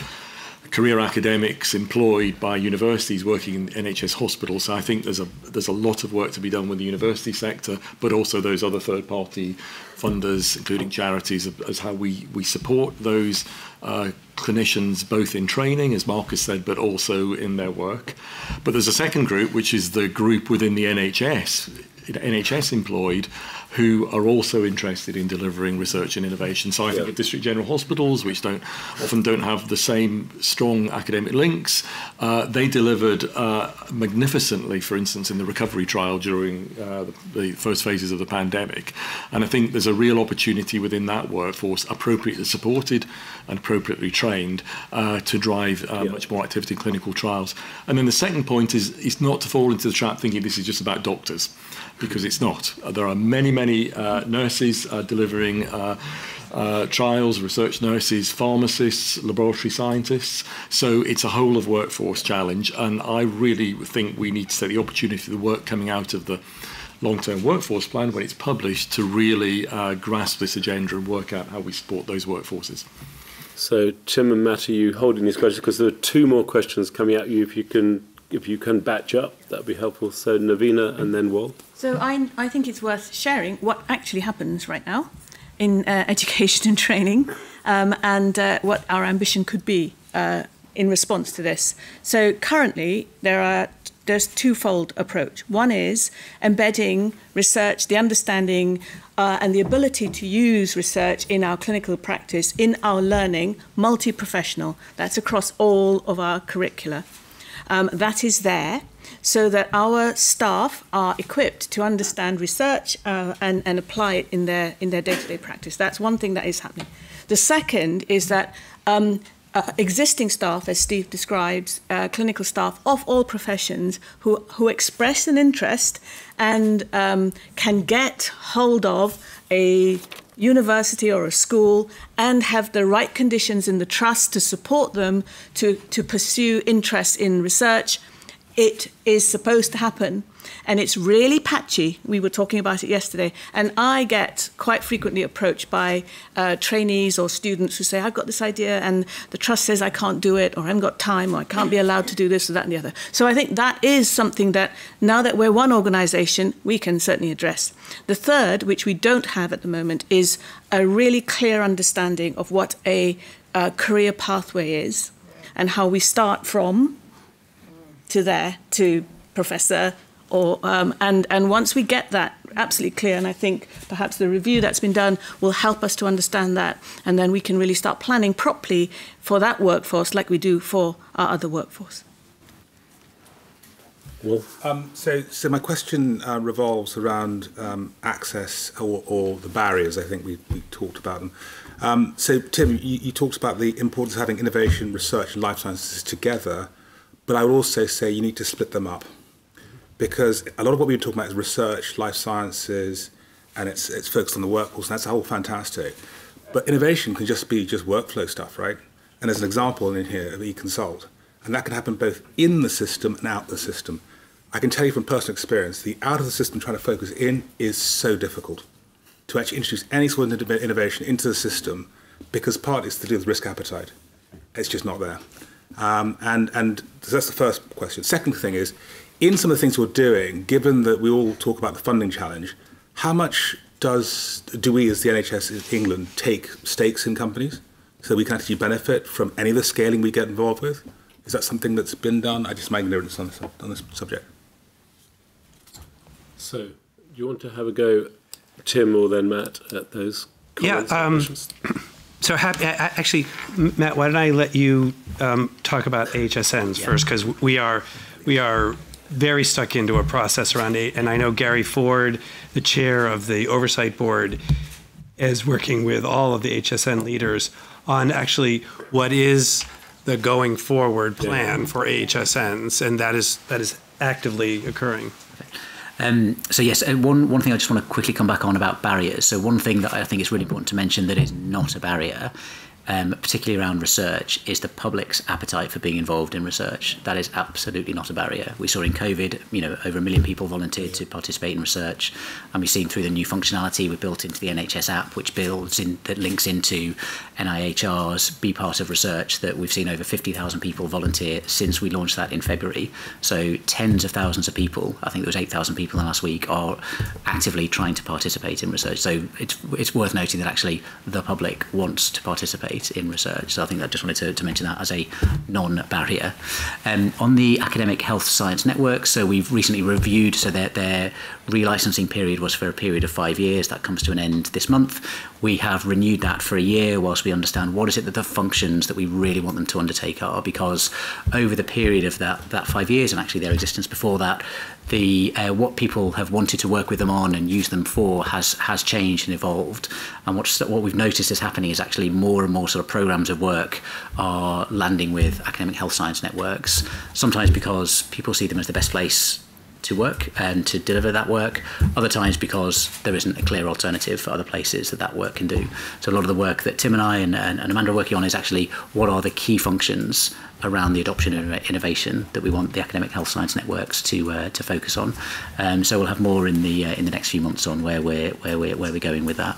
career academics employed by universities working in NHS hospitals. So I think there's a there's a lot of work to be done with the university sector, but also those other third party funders, including charities, as how we we support those uh, clinicians both in training, as Marcus said, but also in their work. But there's a second group, which is the group within the NHS, NHS employed, who are also interested in delivering research and innovation. So I think yeah. of district general hospitals, which don't often don't have the same strong academic links, uh, they delivered uh, magnificently, for instance, in the recovery trial during uh, the, the first phases of the pandemic. And I think there's a real opportunity within that workforce, appropriately supported and appropriately trained, uh, to drive uh, yeah. much more activity in clinical trials. And then the second point is, is not to fall into the trap thinking this is just about doctors because it's not. There are many, many uh, nurses delivering uh, uh, trials, research nurses, pharmacists, laboratory scientists. So it's a whole of workforce challenge. And I really think we need to take the opportunity of the work coming out of the long-term workforce plan when it's published to really uh, grasp this agenda and work out how we support those workforces. So Tim and Matt, are you holding these questions? Because there are two more questions coming at you. If you can, if you can batch up, that'd be helpful. So Navina and then Wol. So I, I think it's worth sharing what actually happens right now in uh, education and training um, and uh, what our ambition could be uh, in response to this. So currently there are there's twofold approach. One is embedding research, the understanding uh, and the ability to use research in our clinical practice, in our learning, multi-professional. That's across all of our curricula. Um, that is there so that our staff are equipped to understand research uh, and, and apply it in their, in their day-to-day practice. That's one thing that is happening. The second is that um, uh, existing staff, as Steve describes, uh, clinical staff of all professions who, who express an interest and um, can get hold of a university or a school and have the right conditions in the trust to support them to, to pursue interest in research, it is supposed to happen and it's really patchy. We were talking about it yesterday. And I get quite frequently approached by uh, trainees or students who say, I've got this idea and the trust says I can't do it or I haven't got time or I can't be allowed to do this or that and the other. So I think that is something that now that we're one organisation, we can certainly address. The third, which we don't have at the moment, is a really clear understanding of what a, a career pathway is and how we start from to there to professor or um, and and once we get that absolutely clear and I think perhaps the review that's been done will help us to understand that and then we can really start planning properly for that workforce like we do for our other workforce. Well, um, so, so my question uh, revolves around um, access or, or the barriers. I think we, we talked about them. Um, so, Tim, you, you talked about the importance of having innovation, research, and life sciences together, but I would also say you need to split them up. Because a lot of what we've been talking about is research, life sciences, and it's, it's focused on the workforce, and that's all fantastic. But innovation can just be just workflow stuff, right? And there's an example in here of eConsult, and that can happen both in the system and out the system. I can tell you from personal experience, the out of the system trying to focus in is so difficult to actually introduce any sort of innovation into the system because partly it's to do with risk appetite. It's just not there. Um, and, and that's the first question. Second thing is, in some of the things we're doing, given that we all talk about the funding challenge, how much does do we as the NHS in England take stakes in companies so we can actually benefit from any of the scaling we get involved with? Is that something that's been done? I just my ignorance on this, on this subject. So, do you want to have a go, Tim, or then Matt, at those? Yeah. Um, so happy, actually, Matt, why don't I let you um, talk about HSNs yeah. first, because we are we are very stuck into a process around it. And I know Gary Ford, the chair of the oversight board, is working with all of the HSN leaders on actually what is the going forward plan for HSNs, and that is that is actively occurring. Um, so yes, uh, one one thing I just want to quickly come back on about barriers. So one thing that I think is really important to mention that is not a barrier um, particularly around research, is the public's appetite for being involved in research. That is absolutely not a barrier. We saw in COVID, you know, over a million people volunteered to participate in research, and we've seen through the new functionality we built into the NHS app, which builds in that links into NIHR's Be Part of Research, that we've seen over 50,000 people volunteer since we launched that in February. So tens of thousands of people, I think there was 8,000 people last week, are actively trying to participate in research. So it's it's worth noting that actually the public wants to participate in research. So I think I just wanted to, to mention that as a non-barrier. Um, on the academic health science network, so we've recently reviewed, so their, their relicensing period was for a period of five years. That comes to an end this month. We have renewed that for a year whilst we understand what is it that the functions that we really want them to undertake are, because over the period of that, that five years, and actually their existence before that, the uh, what people have wanted to work with them on and use them for has has changed and evolved. And what's what we've noticed is happening is actually more and more sort of programs of work are landing with academic health science networks. Sometimes because people see them as the best place to work and to deliver that work. Other times because there isn't a clear alternative for other places that that work can do. So a lot of the work that Tim and I and, and, and Amanda are working on is actually what are the key functions around the adoption and innovation that we want the academic health science networks to uh, to focus on. Um, so we'll have more in the uh, in the next few months on where we're where we're where we're going with that.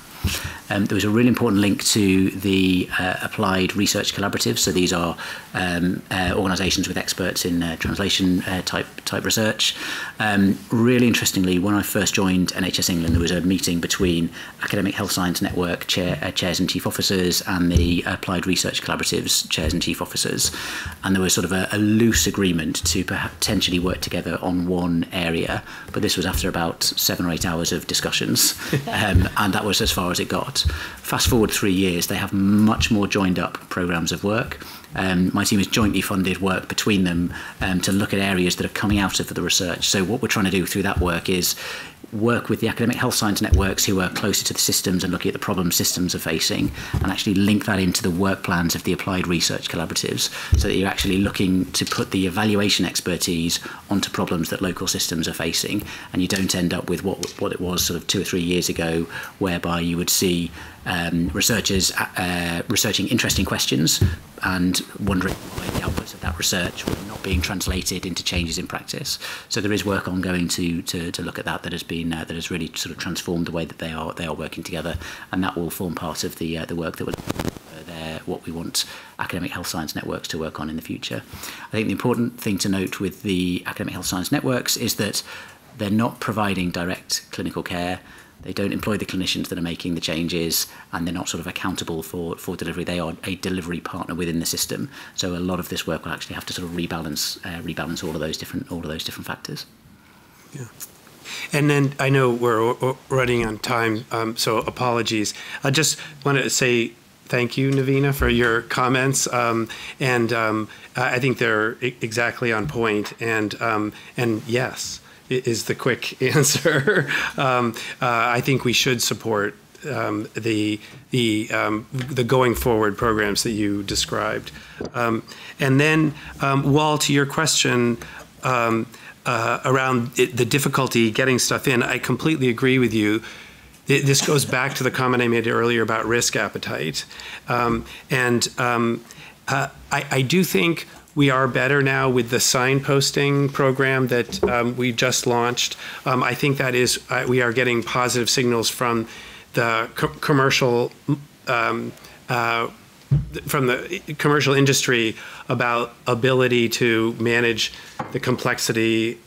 Um, there was a really important link to the uh, applied research collaboratives. So these are um, uh, organisations with experts in uh, translation uh, type type research. Um, really interestingly, when I first joined NHS England, there was a meeting between Academic Health Science Network chair, uh, chairs and chief officers and the Applied Research Collaboratives chairs and chief officers, and there was sort of a, a loose agreement to potentially work together on one area. But this was after about seven or eight hours of discussions, um, and that was as far as it got. Fast forward three years, they have much more joined up programs of work. Um, my team has jointly funded work between them um, to look at areas that are coming out of the research. So what we're trying to do through that work is work with the academic health science networks who are closer to the systems and looking at the problem systems are facing and actually link that into the work plans of the applied research collaboratives so that you're actually looking to put the evaluation expertise onto problems that local systems are facing and you don't end up with what what it was sort of two or three years ago whereby you would see um, researchers uh, uh, researching interesting questions and wondering why the outputs of that research were not being translated into changes in practice. So there is work ongoing to to, to look at that that has been uh, that has really sort of transformed the way that they are they are working together, and that will form part of the uh, the work that will. there what we want academic health science networks to work on in the future. I think the important thing to note with the academic health science networks is that they're not providing direct clinical care they don't employ the clinicians that are making the changes and they're not sort of accountable for, for delivery. They are a delivery partner within the system. So a lot of this work will actually have to sort of rebalance uh, rebalance all of those different all of those different factors. Yeah. And then I know we're running on time, um, so apologies. I just want to say thank you, Navina, for your comments. Um, and um, I think they're exactly on point. And um, and yes, is the quick answer. um, uh, I think we should support um, the the um, the going forward programs that you described. Um, and then, um, Wol, to your question um, uh, around it, the difficulty getting stuff in, I completely agree with you. This goes back to the comment I made earlier about risk appetite, and uh, I, I do think we are better now with the signposting program that um, we just launched. Um, I think that is, uh, we are getting positive signals from the co commercial, um, uh, from the commercial industry about ability to manage the complexity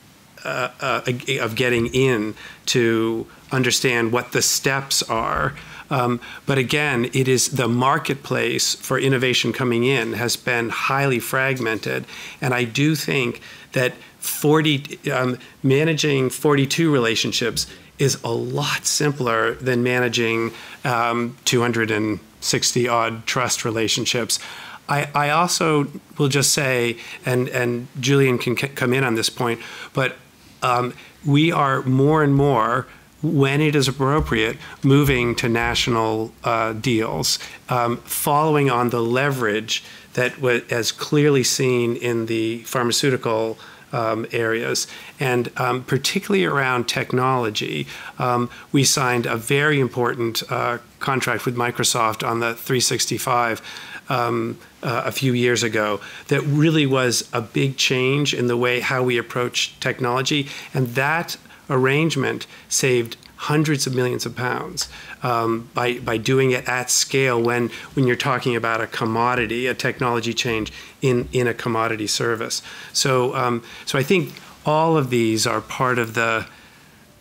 uh, uh of getting in to understand what the steps are um, but again, it is the marketplace for innovation coming in has been highly fragmented. And I do think that 40, um, managing 42 relationships is a lot simpler than managing um, 260 odd trust relationships. I, I, also will just say, and, and Julian can come in on this point, but um, we are more and more when it is appropriate, moving to national uh, deals, um, following on the leverage that was as clearly seen in the pharmaceutical um, areas, and um, particularly around technology. Um, we signed a very important uh, contract with Microsoft on the 365 um, uh, a few years ago that really was a big change in the way how we approach technology, and that arrangement saved hundreds of millions of pounds um, by, by doing it at scale when, when you're talking about a commodity, a technology change in, in a commodity service. So, um, so I think all of these are part of the,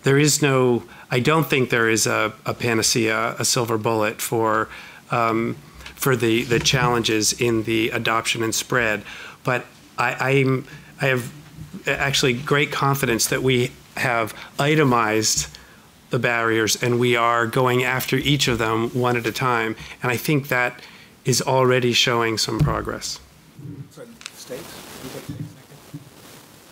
there is no, I don't think there is a, a panacea, a silver bullet for, um, for the, the challenges in the adoption and spread. But I, I'm, I have actually great confidence that we have itemized the barriers and we are going after each of them one at a time. And I think that is already showing some progress. stakes?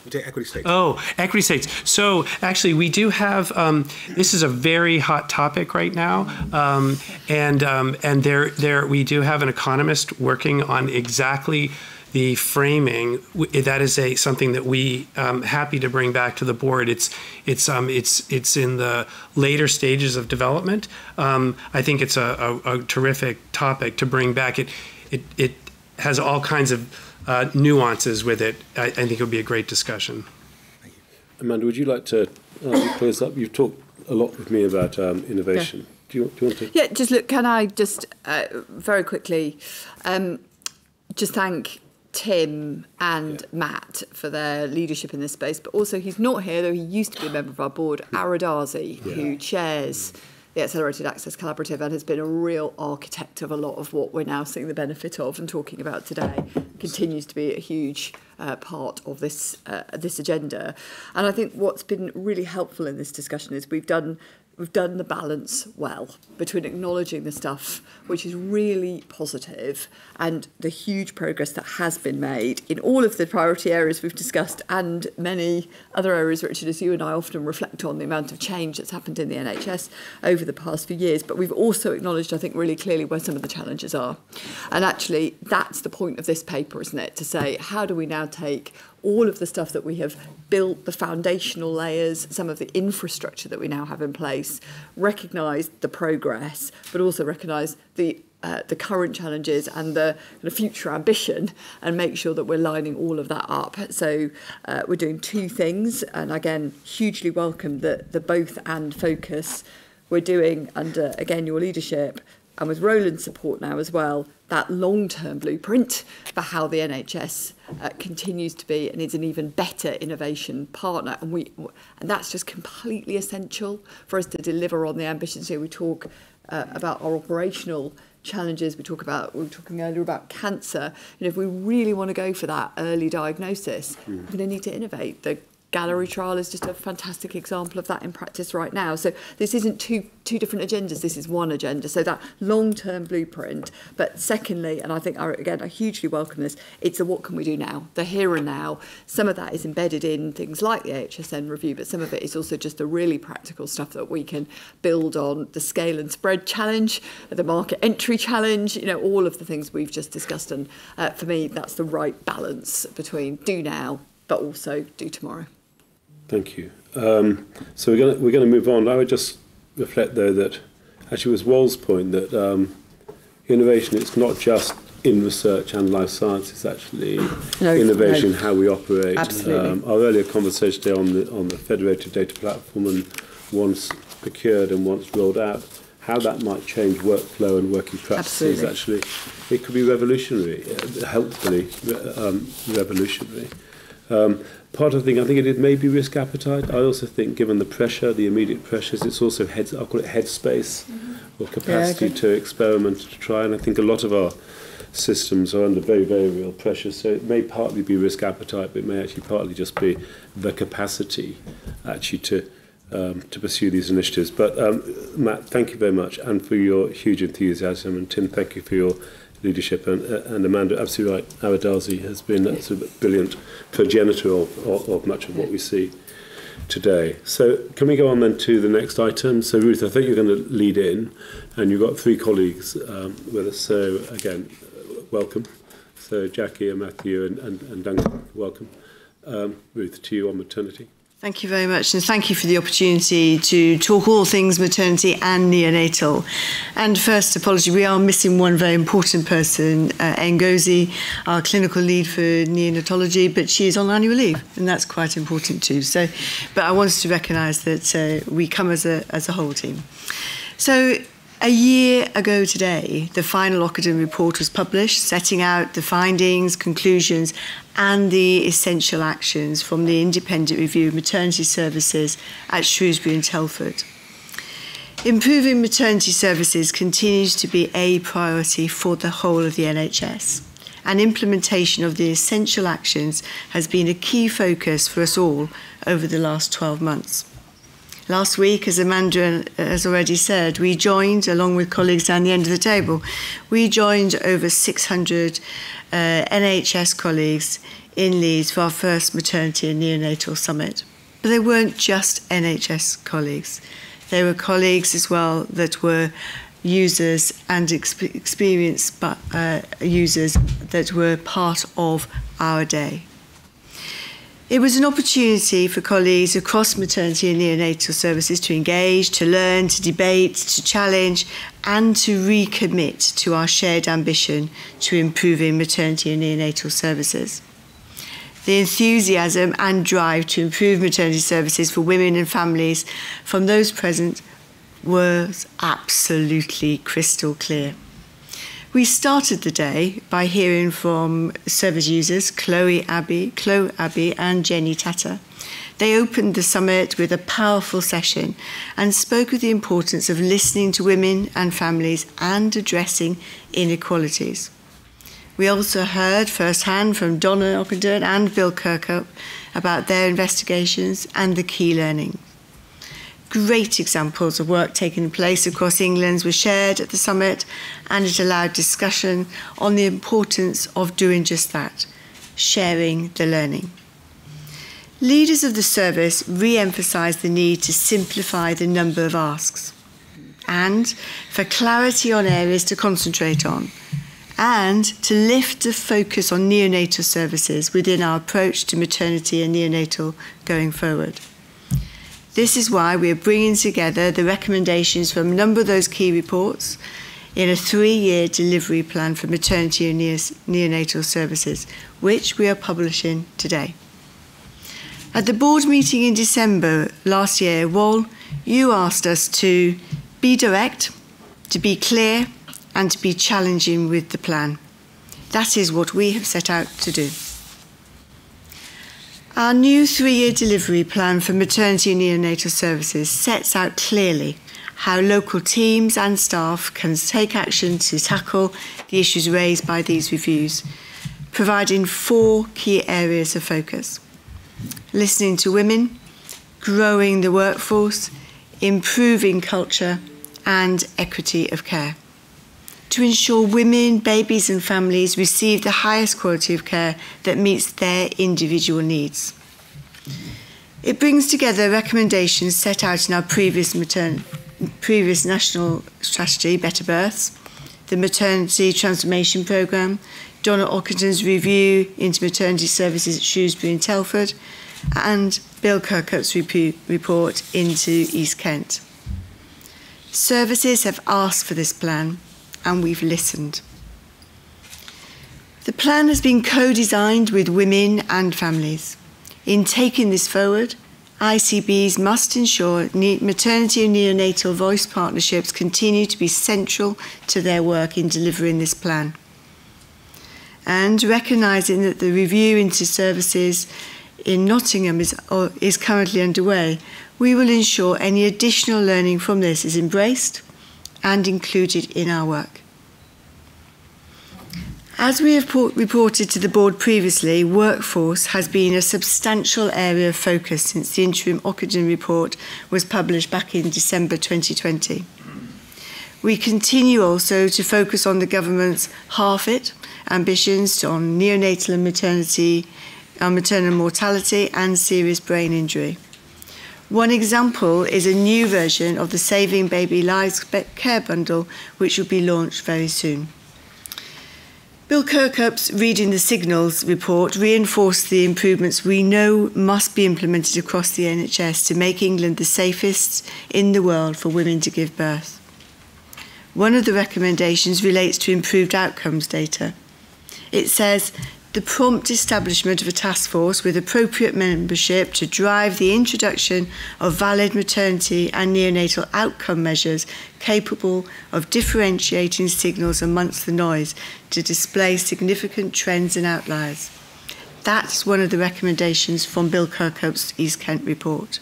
We take equity stakes. Oh, equity stakes. So actually, we do have. Um, this is a very hot topic right now, um, and um, and there there we do have an economist working on exactly the framing, that is a something that we um, happy to bring back to the board. It's it's um, it's it's in the later stages of development. Um, I think it's a, a, a, terrific topic to bring back. It it it has all kinds of uh, nuances with it. I, I, think it would be a great discussion. Amanda, would you like to uh, close up? You've talked a lot with me about um, innovation. Yeah. Do you, do you, want to? Yeah, just look, can I just uh, very quickly um, just thank Tim and yeah. Matt for their leadership in this space, but also he's not here, though he used to be a member of our board, Ara Darzi, yeah. who chairs the Accelerated Access Collaborative and has been a real architect of a lot of what we're now seeing the benefit of and talking about today. Continues to be a huge uh, part of this uh, this agenda. And I think what's been really helpful in this discussion is we've done we've done the balance well between acknowledging the stuff which is really positive and the huge progress that has been made in all of the priority areas we've discussed and many other areas, Richard, as you and I often reflect on the amount of change that's happened in the NHS over the past few years. But we've also acknowledged, I think, really clearly where some of the challenges are. And actually, that's the point of this paper, isn't it? To say, how do we now take all of the stuff that we have built, the foundational layers, some of the infrastructure that we now have in place, recognise the progress, but also recognise the uh, the current challenges and the the future ambition and make sure that we're lining all of that up. So uh, we're doing two things and again hugely welcome the, the both and focus we're doing under again your leadership and with Roland's support now as well that long-term blueprint for how the NHS uh, continues to be and is an even better innovation partner. And we and that's just completely essential for us to deliver on the ambitions here. We talk uh, about our operational challenges we talk about we were talking earlier about cancer you know if we really want to go for that early diagnosis mm. we're going to need to innovate the Galleri trial is just a fantastic example of that in practice right now. So this isn't two two different agendas. This is one agenda. So that long-term blueprint. But secondly, and I think I, again I hugely welcome this. It's a what can we do now? The here and now. Some of that is embedded in things like the HSN review, but some of it is also just the really practical stuff that we can build on. The scale and spread challenge, the market entry challenge. You know all of the things we've just discussed. And uh, for me, that's the right balance between do now, but also do tomorrow. Thank you. Um, so we're going we're going to move on. I would just reflect though that actually was Wall's point that um, innovation it's not just in research and life science it's actually no, innovation no. how we operate. Absolutely. Um, our earlier conversation today on the on the federated data platform and once procured and once rolled out how that might change workflow and working practices Absolutely. actually it could be revolutionary uh, helpfully um, revolutionary um, part of the thing, I think it, it may be risk appetite. I also think, given the pressure, the immediate pressures, it's also head, I'll call it headspace mm -hmm. or capacity yeah, okay. to experiment, to try. And I think a lot of our systems are under very, very real pressure. So it may partly be risk appetite, but it may actually partly just be the capacity actually to. Um, to pursue these initiatives. But um, Matt, thank you very much, and for your huge enthusiasm, and Tim, thank you for your leadership. And, uh, and Amanda, absolutely right, Awadazi has been a sort of brilliant progenitor of, of, of much of what we see today. So can we go on then to the next item? So Ruth, I think you're going to lead in, and you've got three colleagues um, with us. So again, welcome. So Jackie and Matthew and, and, and Duncan, welcome. Um, Ruth, to you on maternity. Thank you very much, and thank you for the opportunity to talk all things maternity and neonatal. And first, apology, we are missing one very important person, uh, Ngozi, our clinical lead for neonatology, but she is on annual leave, and that's quite important too. So, but I wanted to recognise that uh, we come as a as a whole team. So a year ago today, the final Ockenden report was published, setting out the findings, conclusions, and the essential actions from the independent review of maternity services at Shrewsbury and Telford. Improving maternity services continues to be a priority for the whole of the NHS, and implementation of the essential actions has been a key focus for us all over the last 12 months. Last week, as Amanda has already said, we joined, along with colleagues down the end of the table, we joined over 600 uh, NHS colleagues in Leeds for our first maternity and neonatal summit. But they weren't just NHS colleagues. They were colleagues as well that were users and exp experienced uh, users that were part of our day. It was an opportunity for colleagues across maternity and neonatal services to engage, to learn, to debate, to challenge, and to recommit to our shared ambition to improving maternity and neonatal services. The enthusiasm and drive to improve maternity services for women and families from those present was absolutely crystal clear. We started the day by hearing from service users Chloe Abbey, Chloe Abbey and Jenny Tata. They opened the summit with a powerful session and spoke of the importance of listening to women and families and addressing inequalities. We also heard firsthand from Donna Ockenden and Bill Kirkup about their investigations and the key learning great examples of work taking place across England were shared at the summit and it allowed discussion on the importance of doing just that, sharing the learning. Leaders of the service re-emphasised the need to simplify the number of asks and for clarity on areas to concentrate on and to lift the focus on neonatal services within our approach to maternity and neonatal going forward. This is why we are bringing together the recommendations from a number of those key reports in a three-year delivery plan for maternity and neonatal services, which we are publishing today. At the board meeting in December last year, Wol, you asked us to be direct, to be clear, and to be challenging with the plan. That is what we have set out to do. Our new three-year delivery plan for maternity and neonatal services sets out clearly how local teams and staff can take action to tackle the issues raised by these reviews, providing four key areas of focus. Listening to women, growing the workforce, improving culture, and equity of care to ensure women, babies and families receive the highest quality of care that meets their individual needs. It brings together recommendations set out in our previous, matern previous national strategy, Better Births, the Maternity Transformation Programme, Donna Ockenden's review into maternity services at Shrewsbury and Telford, and Bill Kirkup's report into East Kent. Services have asked for this plan and we've listened. The plan has been co-designed with women and families. In taking this forward, ICBs must ensure maternity and neonatal voice partnerships continue to be central to their work in delivering this plan. And recognising that the review into services in Nottingham is, is currently underway, we will ensure any additional learning from this is embraced and included in our work. As we have reported to the board previously, workforce has been a substantial area of focus since the interim Ockenden report was published back in December 2020. We continue also to focus on the government's half-it ambitions on neonatal and maternity, uh, maternal mortality and serious brain injury. One example is a new version of the Saving Baby Lives Care Bundle, which will be launched very soon. Bill Kirkup's Reading the Signals report reinforced the improvements we know must be implemented across the NHS to make England the safest in the world for women to give birth. One of the recommendations relates to improved outcomes data. It says the prompt establishment of a task force with appropriate membership to drive the introduction of valid maternity and neonatal outcome measures capable of differentiating signals amongst the noise to display significant trends and outliers. That's one of the recommendations from Bill Kirkhope's East Kent report.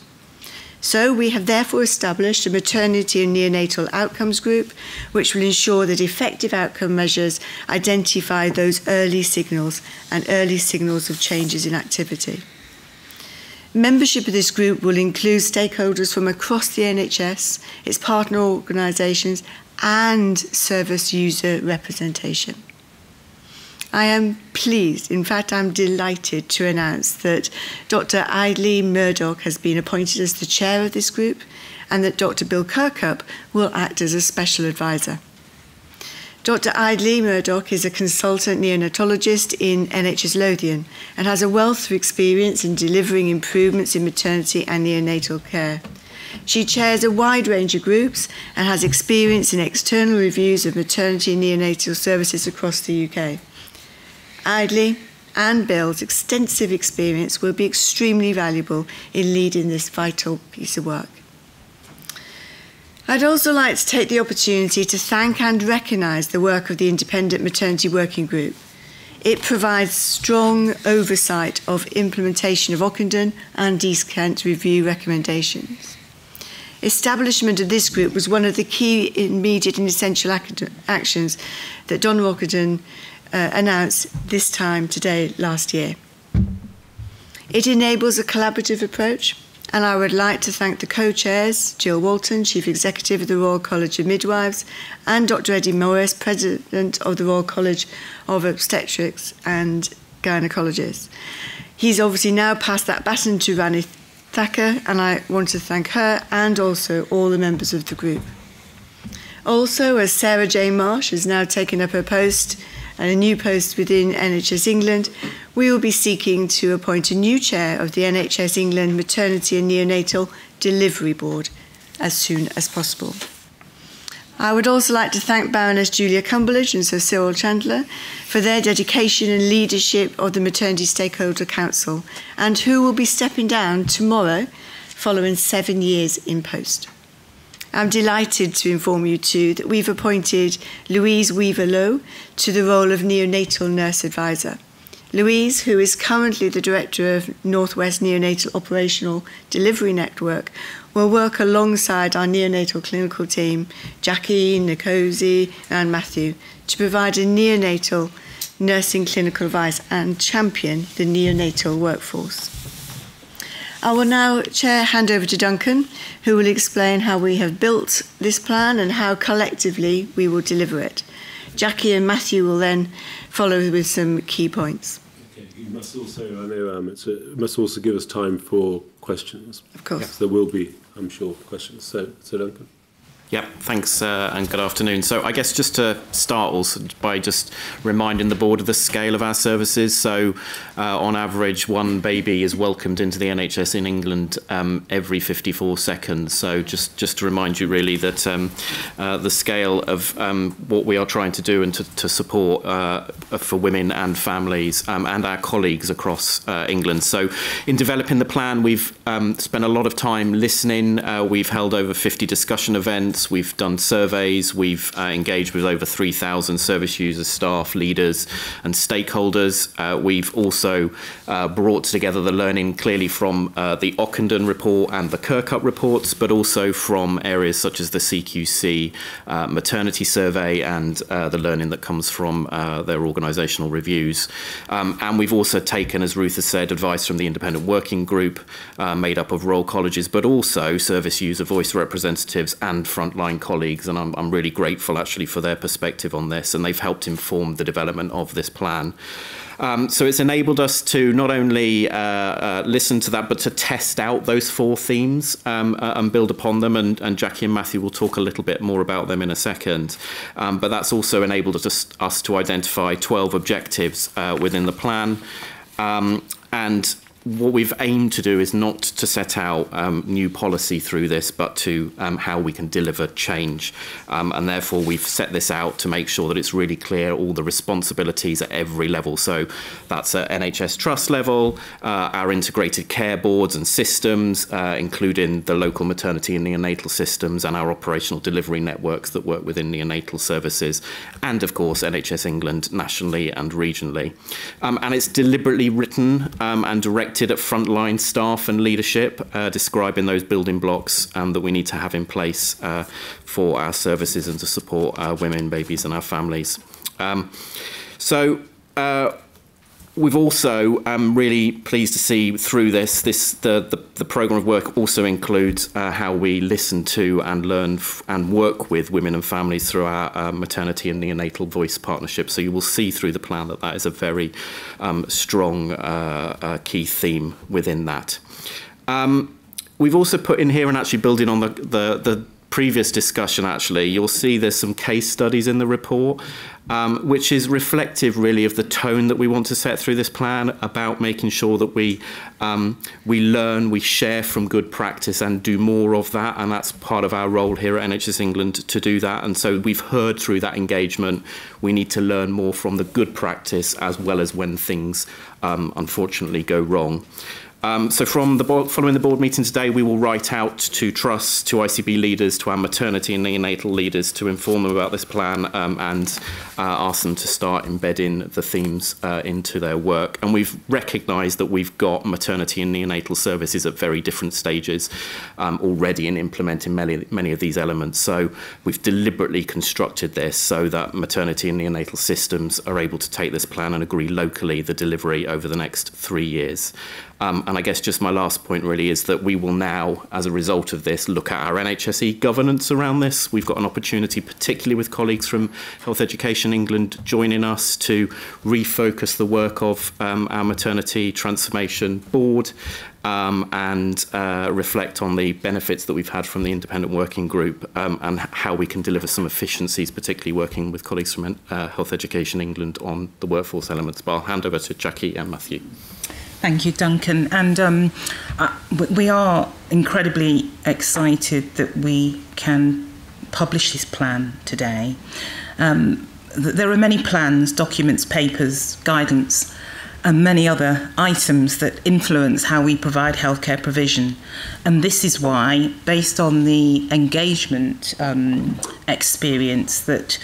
So we have therefore established a maternity and neonatal outcomes group, which will ensure that effective outcome measures identify those early signals and early signals of changes in activity. Membership of this group will include stakeholders from across the NHS, its partner organisations and service user representation. I am pleased, in fact, I'm delighted to announce that Dr. Eilidh Murdoch has been appointed as the chair of this group and that Dr. Bill Kirkup will act as a special advisor. Dr. Eilidh Murdoch is a consultant neonatologist in NHS Lothian and has a wealth of experience in delivering improvements in maternity and neonatal care. She chairs a wide range of groups and has experience in external reviews of maternity and neonatal services across the UK. Eilidh and Bill's extensive experience will be extremely valuable in leading this vital piece of work. I'd also like to take the opportunity to thank and recognise the work of the Independent Maternity Working Group. It provides strong oversight of implementation of Ockenden and East Kent review recommendations. Establishment of this group was one of the key immediate and essential actions that Donna Ockenden uh, announced this time today last year. It enables a collaborative approach and I would like to thank the co-chairs, Gill Walton, Chief Executive of the Royal College of Midwives, and Dr Eddie Morris, President of the Royal College of Obstetrics and Gynecologists. He's obviously now passed that baton to Ranee Thakar, and I want to thank her and also all the members of the group. Also, as Sarah Jane Marsh has now taken up her post and a new post within NHS England, we will be seeking to appoint a new chair of the NHS England Maternity and Neonatal Delivery Board as soon as possible. I would also like to thank Baroness Julia Cumberlege and Sir Cyril Chantler for their dedication and leadership of the Maternity Stakeholder Council and who will be stepping down tomorrow following seven years in post. I'm delighted to inform you too that we've appointed Louise Weaver Lowe to the role of neonatal nurse advisor. Louise, who is currently the director of Northwest Neonatal Operational Delivery Network, will work alongside our neonatal clinical team, Jackie, Ngozi, and Matthew, to provide a neonatal nursing clinical advice and champion the neonatal workforce. I will now, Chair, hand over to Duncan, who will explain how we have built this plan and how collectively we will deliver it. Jackie and Matthew will then follow with some key points. Okay. You must also, I know, um, it's a, must also give us time for questions. Of course. there will be, I'm sure, questions. So, so Duncan. Yep, thanks uh, and good afternoon. So I guess just to start also by just reminding the board of the scale of our services. So uh, on average, one baby is welcomed into the NHS in England um, every 54 seconds. So just, just to remind you really that um, uh, the scale of um, what we are trying to do and to, to support uh, for women and families um, and our colleagues across uh, England. So in developing the plan, we've um, spent a lot of time listening. Uh, we've held over 50 discussion events events, we've done surveys, we've uh, engaged with over 3,000 service users, staff, leaders, and stakeholders. Uh, we've also uh, brought together the learning clearly from uh, the Ockenden report and the Kirkup reports, but also from areas such as the CQC uh, maternity survey and the learning that comes from their organisational reviews. Um, and we've also taken, as Ruth has said, advice from the independent working group made up of Royal Colleges, but also service user voice representatives and front frontline colleagues, and I'm, I'm really grateful actually for their perspective on this, and they've helped inform the development of this plan. Um, so it's enabled us to not only uh, uh, listen to that, but to test out those four themes um, uh, and build upon them. And, and, Jackie and Matthew will talk a little bit more about them in a second. Um, but that's also enabled us, us to identify 12 objectives uh, within the plan. Um, and what we've aimed to do is not to set out um, new policy through this, but to um, how we can deliver change. Um, and therefore, we've set this out to make sure that it's really clear all the responsibilities at every level. So that's at NHS Trust level, uh, our integrated care boards and systems, uh, including the local maternity and neonatal systems and our operational delivery networks that work within the neonatal services, and of course, NHS England nationally and regionally. Um, and it's deliberately written um, and directed directed at frontline staff and leadership, uh, describing those building blocks um, that we need to have in place uh, for our services and to support our women, babies, and our families. Um, so, uh, we've also um, really pleased to see through this this the the, the program of work also includes uh, how we listen to and learn and work with women and families through our uh, maternity and neonatal voice partnership. So you will see through the plan that that is a very um, strong uh, uh key theme within that. Um, we've also put in here and actually building on the, the, the previous discussion actually you'll see there's some case studies in the report um, which is reflective really of the tone that we want to set through this plan about making sure that we um, we learn, we share from good practice and do more of that and that's part of our role here at NHS England to do that and so we've heard through that engagement we need to learn more from the good practice as well as when things um, unfortunately go wrong. Um, so from the following the board meeting today, we will write out to trusts, to ICB leaders, to our maternity and neonatal leaders to inform them about this plan um, and uh, ask them to start embedding the themes uh, into their work. And we've recognised that we've got maternity and neonatal services at very different stages um, already in implementing many, many of these elements. So we've deliberately constructed this so that maternity and neonatal systems are able to take this plan and agree locally the delivery over the next three years. Um, and I guess just my last point really is that we will now, as a result of this, look at our NHSE governance around this. We've got an opportunity, particularly with colleagues from Health Education England joining us to refocus the work of um, our maternity transformation board um, and uh, reflect on the benefits that we've had from the independent working group um, and how we can deliver some efficiencies, particularly working with colleagues from uh, Health Education England on the workforce elements. But I'll hand over to Jackie and Matthew. Thank you, Duncan. And um, uh, we are incredibly excited that we can publish this plan today. Um, there are many plans, documents, papers, guidance, and many other items that influence how we provide healthcare provision. And this is why, based on the engagement um, experience that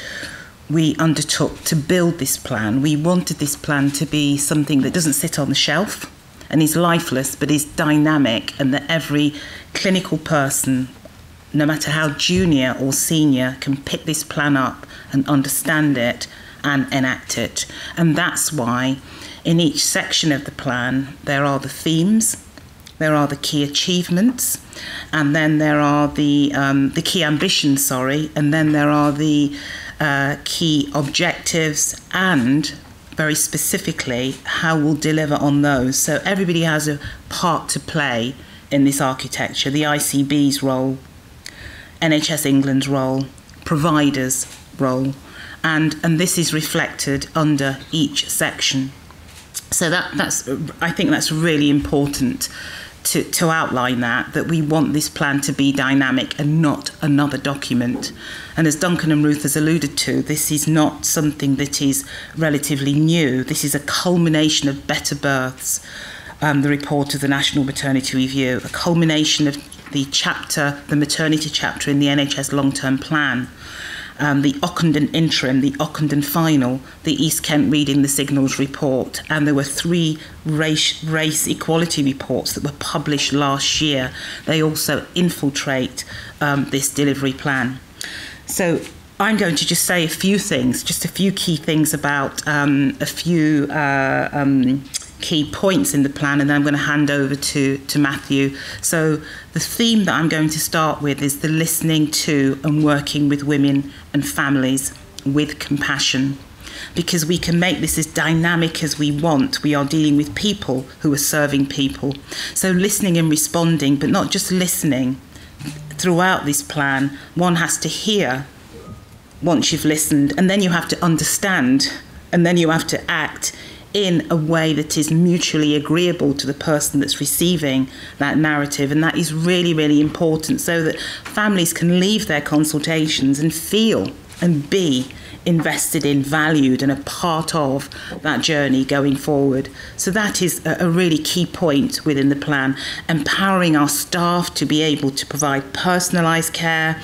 we undertook to build this plan. We wanted this plan to be something that doesn't sit on the shelf and is lifeless but is dynamic, and that every clinical person, no matter how junior or senior, can pick this plan up and understand it and enact it. And that's why in each section of the plan there are the themes there are the key achievements, and then there are the um, the key ambitions. Sorry, and then there are the uh, key objectives and very specifically how we'll deliver on those. So everybody has a part to play in this architecture the ICB's role, NHS England's role, providers' role, and, and this is reflected under each section. So that, that's, I think that's really important to, to outline that, that we want this plan to be dynamic and not another document. And as Duncan and Ruth has alluded to, this is not something that is relatively new. This is a culmination of better births, um, the report of the National Maternity Review, a culmination of the chapter, the maternity chapter in the NHS long-term plan um, the Ockenden interim, the Ockenden final, the East Kent reading the signals report, and there were three race, race equality reports that were published last year. They also infiltrate um, this delivery plan. So I'm going to just say a few things, just a few key things about um, a few uh, um, key points in the plan, and then I'm going to hand over to, to Matthew. So, the theme that I'm going to start with is the listening to and working with women and families with compassion. Because we can make this as dynamic as we want. We are dealing with people who are serving people. So, listening and responding, but not just listening. Throughout this plan, one has to hear once you've listened, and then you have to understand, and then you have to act in a way that is mutually agreeable to the person that's receiving that narrative. And that is really, really important so that families can leave their consultations and feel and be invested in, valued, and a part of that journey going forward. So that is a, really key point within the plan. Empowering our staff to be able to provide personalised care.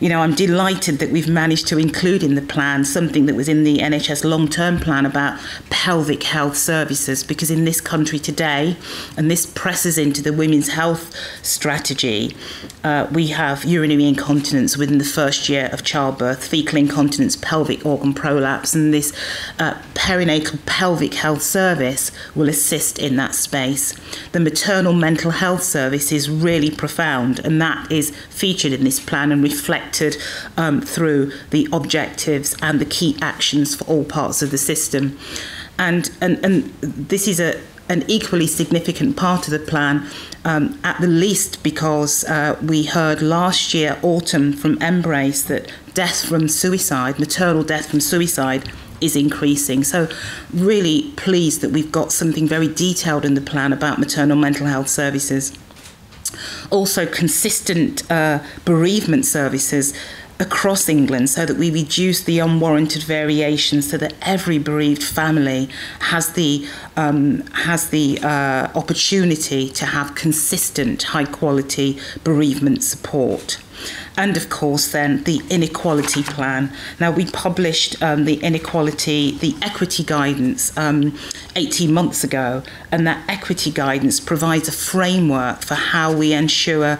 You know, I'm delighted that we've managed to include in the plan something that was in the NHS long-term plan about pelvic health services, because in this country today, and this presses into the women's health strategy, uh, we have urinary incontinence within the first year of childbirth, fecal incontinence, pelvic pelvic organ prolapse, and this uh, perinatal pelvic health service will assist in that space. The maternal mental health service is really profound, and that is featured in this plan and reflected um, through the objectives and the key actions for all parts of the system. And, and, and this is a, an equally significant part of the plan, um, at the least because uh, we heard last year, autumn, from MBRRACE that death from suicide, maternal death from suicide, is increasing. So, really pleased that we've got something very detailed in the plan about maternal mental health services. Also, consistent uh, bereavement services across England so that we reduce the unwarranted variation so that every bereaved family has the um, has the uh, opportunity to have consistent high quality bereavement support and of course then the inequality plan now we published um, the inequality the equity guidance um, 18 months ago and that equity guidance provides a framework for how we ensure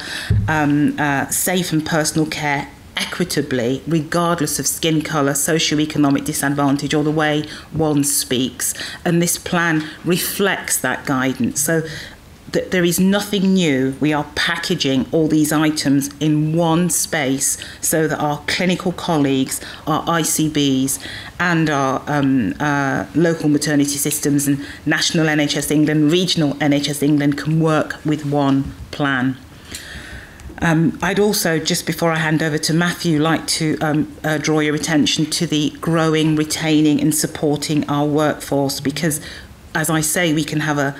um, uh, safe and personal care equitably, regardless of skin colour, socio-economic disadvantage, or the way one speaks. And this plan reflects that guidance. So that there is nothing new. We are packaging all these items in one space so that our clinical colleagues, our ICBs, and our um, uh, local maternity systems and national NHS England, regional NHS England can work with one plan. Um, I'd also, just before I hand over to Matthew, like to um, uh, draw your attention to the growing, retaining, and supporting our workforce because, as I say, we can have a,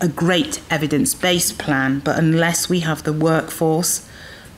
a great evidence based plan, but unless we have the workforce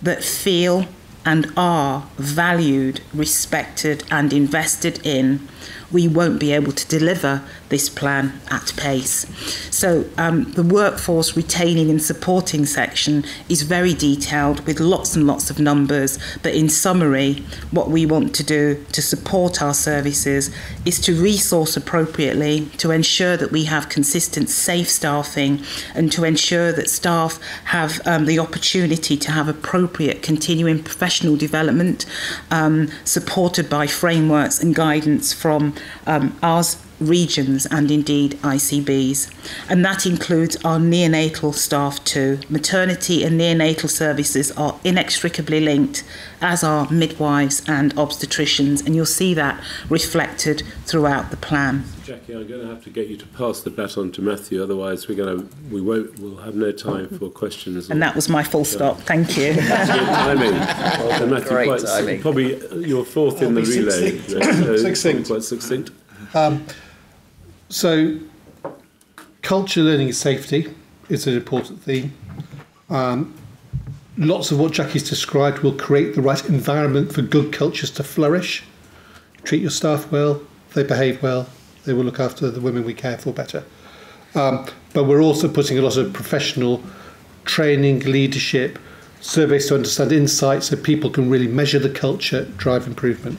that feel and are valued, respected, and invested in, we won't be able to deliver this plan at pace. So um, the workforce retaining and supporting section is very detailed with lots and lots of numbers, but in summary, what we want to do to support our services is to resource appropriately, to ensure that we have consistent safe staffing and to ensure that staff have um, the opportunity to have appropriate continuing professional development um, supported by frameworks and guidance from um, ours regions and indeed ICBs. And that includes our neonatal staff too. Maternity and neonatal services are inextricably linked, as are midwives and obstetricians, and you'll see that reflected throughout the plan. Jackie, I'm going to have to get you to pass the baton to Matthew, otherwise we're going to we won't we'll have no time for questions. And that was my full stop. Thank you. timing. so Matthew, Great quite, timing. Probably you're fourth in the relay. Succinct. So Succinct. Quite succinct. Um, so, culture, learning, and safety is an important theme. Um, lots of what Jackie's described will create the right environment for good cultures to flourish. Treat your staff well, they behave well, they will look after the women we care for better. Um, but we're also putting a lot of professional training, leadership, surveys to understand insights so people can really measure the culture, drive improvement.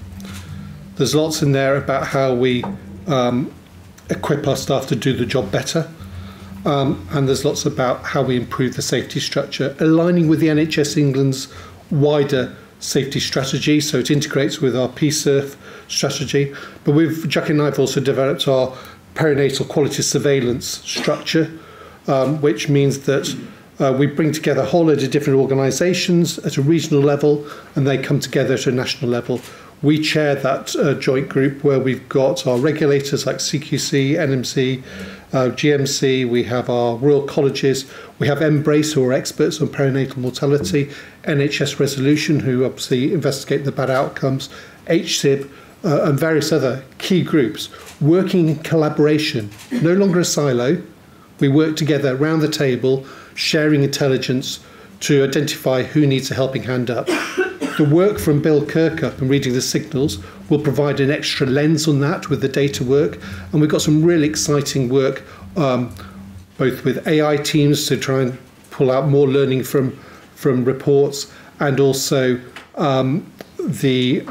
There's lots in there about how we um, equip our staff to do the job better. Um, and there's lots about how we improve the safety structure, aligning with the NHS England's wider safety strategy. So it integrates with our PSIRF strategy. But we've, Jackie and I have also developed our perinatal quality surveillance structure, um, which means that uh, we bring together a whole load of different organisations at a regional level and they come together at a national level. We chair that uh, joint group where we've got our regulators like CQC, NMC, uh, GMC, we have our Royal Colleges, we have MBRRACE, who are experts on perinatal mortality, NHS Resolution, who obviously investigate the bad outcomes, HSIB, uh, and various other key groups working in collaboration, no longer a silo. We work together around the table, sharing intelligence to identify who needs a helping hand up. The work from Bill Kirkup and reading the signals will provide an extra lens on that with the data work. And we've got some really exciting work, um, both with AI teams to try and pull out more learning from, from reports and also um, the,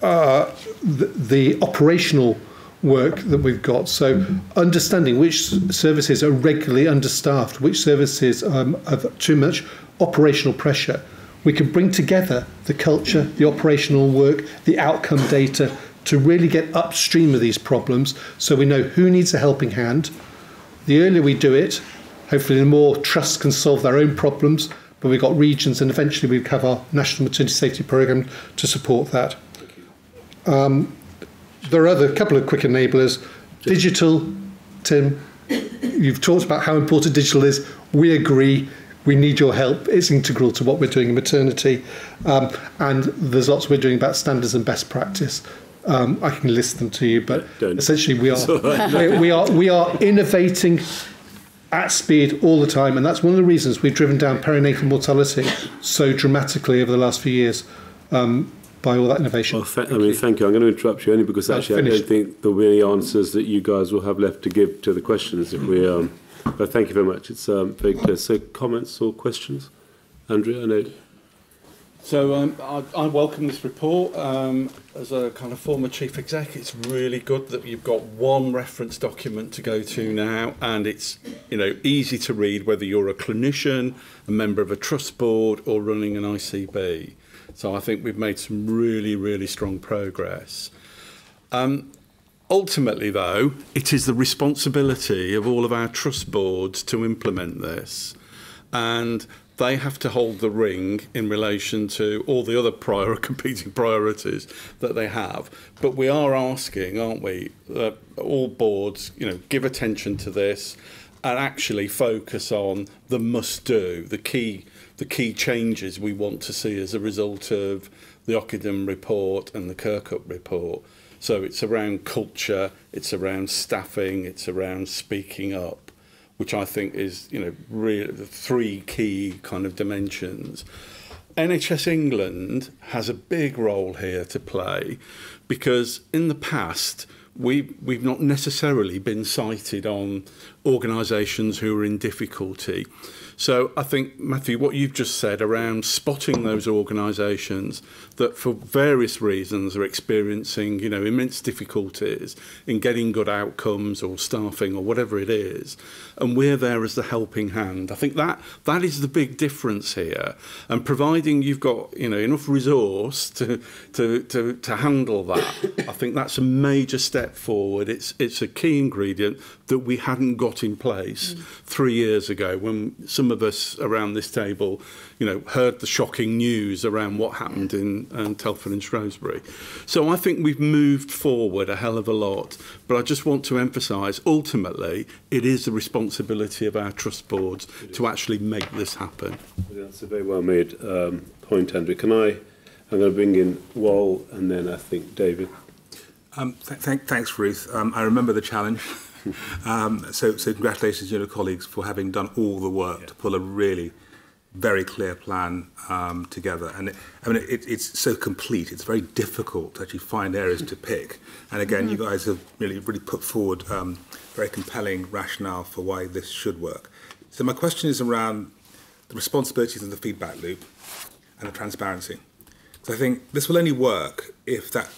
uh, the, the operational work that we've got. So, understanding which services are regularly understaffed, which services um, have too much operational pressure, we can bring together the culture, the operational work, the outcome data to really get upstream of these problems so we know who needs a helping hand. The earlier we do it, hopefully the more trusts can solve their own problems, but we've got regions and eventually we have our National Maternity Safety Programme to support that. Um, there are other couple of quick enablers. Digital, Tim, you've talked about how important digital is. We agree. We need your help. It's integral to what we're doing in maternity. Um, and there's lots we're doing about standards and best practice. Um, I can list them to you, but essentially we are, we, we are we are innovating at speed all the time, and that's one of the reasons we've driven down perinatal mortality so dramatically over the last few years. Um, by all that innovation. Well, th- I mean, thank you. I'm going to interrupt you only because actually I don't think there'll be any answers that you guys will have left to give to the questions if we. Um, But thank you very much. It's um, very clear. So comments or questions? Andrea, I know. So um, I, I welcome this report. Um, as a kind of former chief exec, it's really good that you've got one reference document to go to now, and it's you know easy to read whether you're a clinician, a member of a trust board, or running an ICB. So I think we've made some really really strong progress. Um, ultimately, though, it is the responsibility of all of our trust boards to implement this, and they have to hold the ring in relation to all the other prior competing priorities that they have. But we are asking, aren't we, that all boards, you know, give attention to this and actually focus on the must do, the key the key changes we want to see as a result of the Ockenden report and the Kirkup report. So it's around culture, it's around staffing, it's around speaking up, which I think is, you know, really the three key kind of dimensions. NHS England has a big role here to play because in the past, we we've not necessarily been cited on organisations who are in difficulty. So I think, Matthew, what you've just said around spotting those organisations that for various reasons are experiencing, you know, immense difficulties in getting good outcomes or staffing or whatever it is, and we're there as the helping hand. I think that that is the big difference here. And providing you've got, you know, enough resource to to to, to handle that, I think that's a major step forward. It's it's a key ingredient that we hadn't got in place three years ago when some of us around this table, you know, heard the shocking news around what happened in um, Telford and Shrewsbury. So I think we've moved forward a hell of a lot. But I just want to emphasise, ultimately, it is the responsibility of our trust boards to actually make this happen. That's a very well made um, point, Andrew. Can I? I'm going to bring in Wol and then I think David. Um, th- th- thanks, Ruth. Um, I remember the challenge. um, so, so congratulations, to your colleagues, for having done all the work to pull a really very clear plan um, together. And it, I mean, it, it's so complete. It's very difficult to actually find areas to pick. And again, you guys have really, really put forward um, very compelling rationale for why this should work. So my question is around the responsibilities of the feedback loop and the transparency. So I think this will only work if that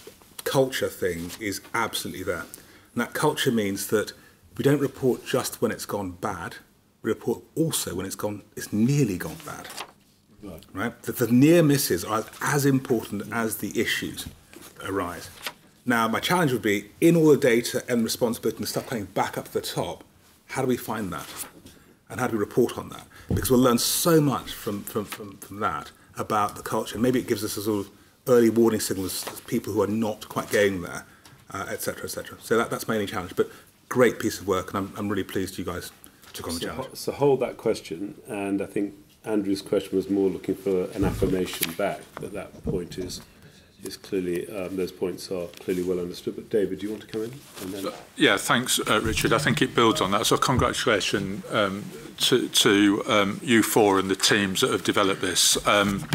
culture thing is absolutely there. And that culture means that we don't report just when it's gone bad, we report also when it's gone, it's nearly gone bad. Right. Right? That the near misses are as important as the issues that arise. Now, my challenge would be in all the data and responsibility and stuff coming back up to the top, how do we find that? And how do we report on that? Because we'll learn so much from, from, from, from that about the culture. Maybe it gives us a sort of early warning signals to people who are not quite getting there, Uh, etc., etc. So that, that's my only challenge, but great piece of work, and I'm, I'm really pleased you guys took on so, the challenge. Ho so hold that question, and I think Andrew's question was more looking for an affirmation back that that point is is clearly um, those points are clearly well understood. But David, do you want to come in? And then... Yeah, thanks, uh, Richard. I think it builds on that. So congratulations um, to, to um, you four and the teams that have developed this. Um,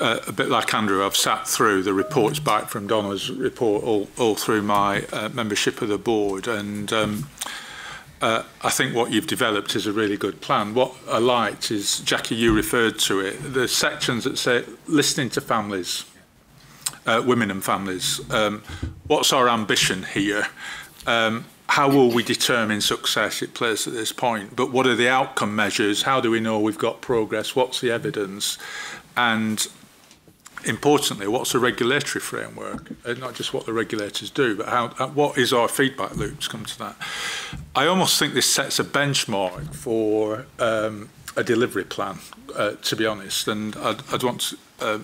uh, a bit like Andrew, I've sat through the reports back from Donna's report all, all through my uh, membership of the board, and um, uh, I think what you've developed is a really good plan. What I liked is, Jackie, you referred to it, the sections that say listening to families, uh, women and families. Um, what's our ambition here? Um, how will we determine success it plays at this point? But what are the outcome measures? How do we know we've got progress? What's the evidence? And importantly, what's the regulatory framework, and not just what the regulators do, but how, uh, what is our feedback loops come to that. I almost think this sets a benchmark for um, a delivery plan, uh, to be honest, and I'd, I'd want to, uh,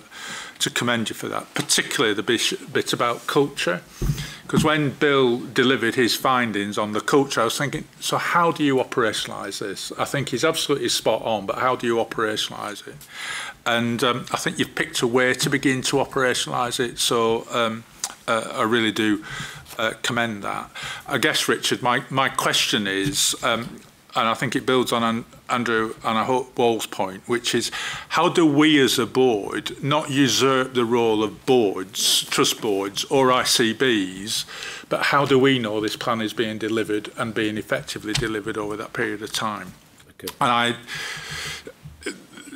to commend you for that, particularly the bit about culture, because when Bill delivered his findings on the culture, I was thinking, so how do you operationalise this? I think he's absolutely spot on, but how do you operationalise it? And um, I think you've picked a way to begin to operationalise it. So um, uh, I really do uh, commend that. I guess, Richard, my, my question is, um, and I think it builds on Andrew and I hope Wall's point, which is how do we as a board not usurp the role of boards, trust boards or ICBs, but how do we know this plan is being delivered and being effectively delivered over that period of time? Okay. And I,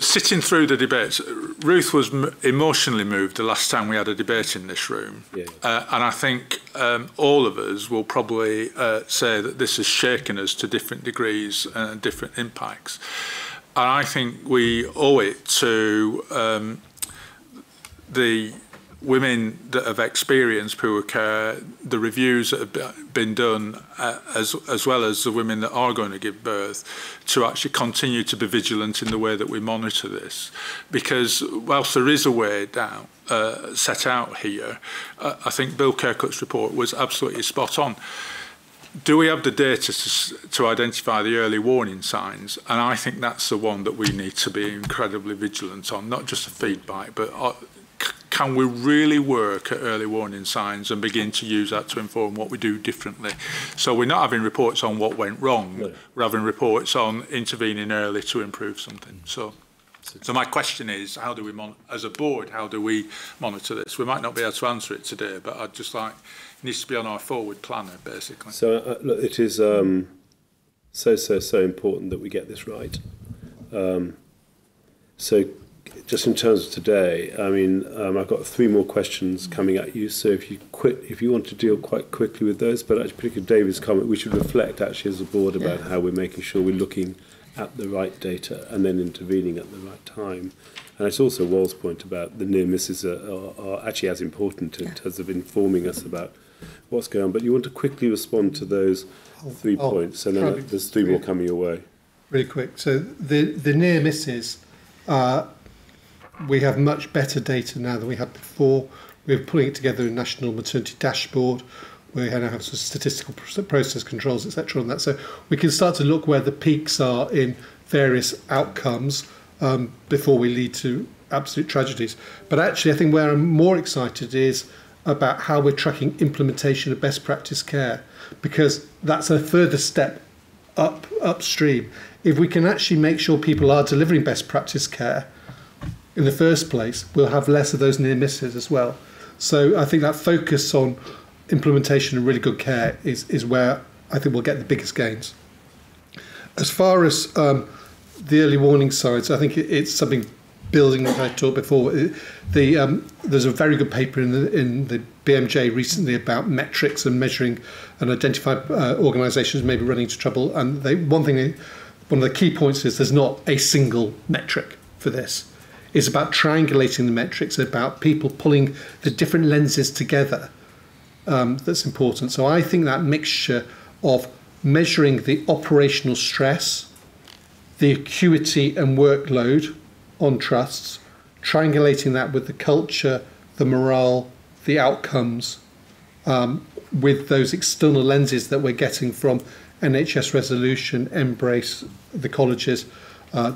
sitting through the debates, Ruth was emotionally moved the last time we had a debate in this room. Yeah. Uh, and I think um, all of us will probably uh, say that this has shaken us to different degrees and different impacts. And I think we owe it to um, the women that have experienced poor care, the reviews that have been done, uh, as, as well as the women that are going to give birth, to actually continue to be vigilant in the way that we monitor this. Because whilst there is a way down, uh, set out here, uh, I think Bill Kirkup's report was absolutely spot on. Do we have the data to, to identify the early warning signs? And I think that's the one that we need to be incredibly vigilant on, not just the feedback, but uh, can we really work at early warning signs and begin to use that to inform what we do differently? So we're not having reports on what went wrong, no. we're having reports on intervening early to improve something. So. So my question is, how do we, mon as a board, how do we monitor this? We might not be able to answer it today, but I'd just like, it needs to be on our forward planner, basically. So uh, look, it is um, so, so, so important that we get this right. Um, so just in terms of today, I mean, um, I've got three more questions coming at you. So if you quit, if you want to deal quite quickly with those, but actually, particularly David's comment, we should reflect actually as a board about yeah. how we're making sure we're looking at the right data and then intervening at the right time. And it's also Wall's point about the near misses are, are, are actually as important in yeah. terms of informing us about what's going on. But you want to quickly respond to those three I'll, points, I'll and then there's three more coming your way. Really quick. So the the near misses. Uh, we have much better data now than we had before. We're pulling it together in National Maternity Dashboard. We now have some statistical process controls, etc. on that. So we can start to look where the peaks are in various outcomes um, before we lead to absolute tragedies. But actually, I think where I'm more excited is about how we're tracking implementation of best practice care, because that's a further step up upstream. If we can actually make sure people are delivering best practice care, in the first place, we'll have less of those near misses as well. So I think that focus on implementation and really good care is, is where I think we'll get the biggest gains. As far as um, the early warning signs, I think it, it's something building that I talked before. The um, there's a very good paper in the in the BMJ recently about metrics and measuring and identify uh, organisations maybe running into trouble. And they, one thing, one of the key points is there's not a single metric for this. It's about triangulating the metrics, about people pulling the different lenses together. Um, that's important. So I think that mixture of measuring the operational stress, the acuity and workload on trusts, triangulating that with the culture, the morale, the outcomes, um, with those external lenses that we're getting from NHS Resolution, MBRRACE, the colleges. Uh,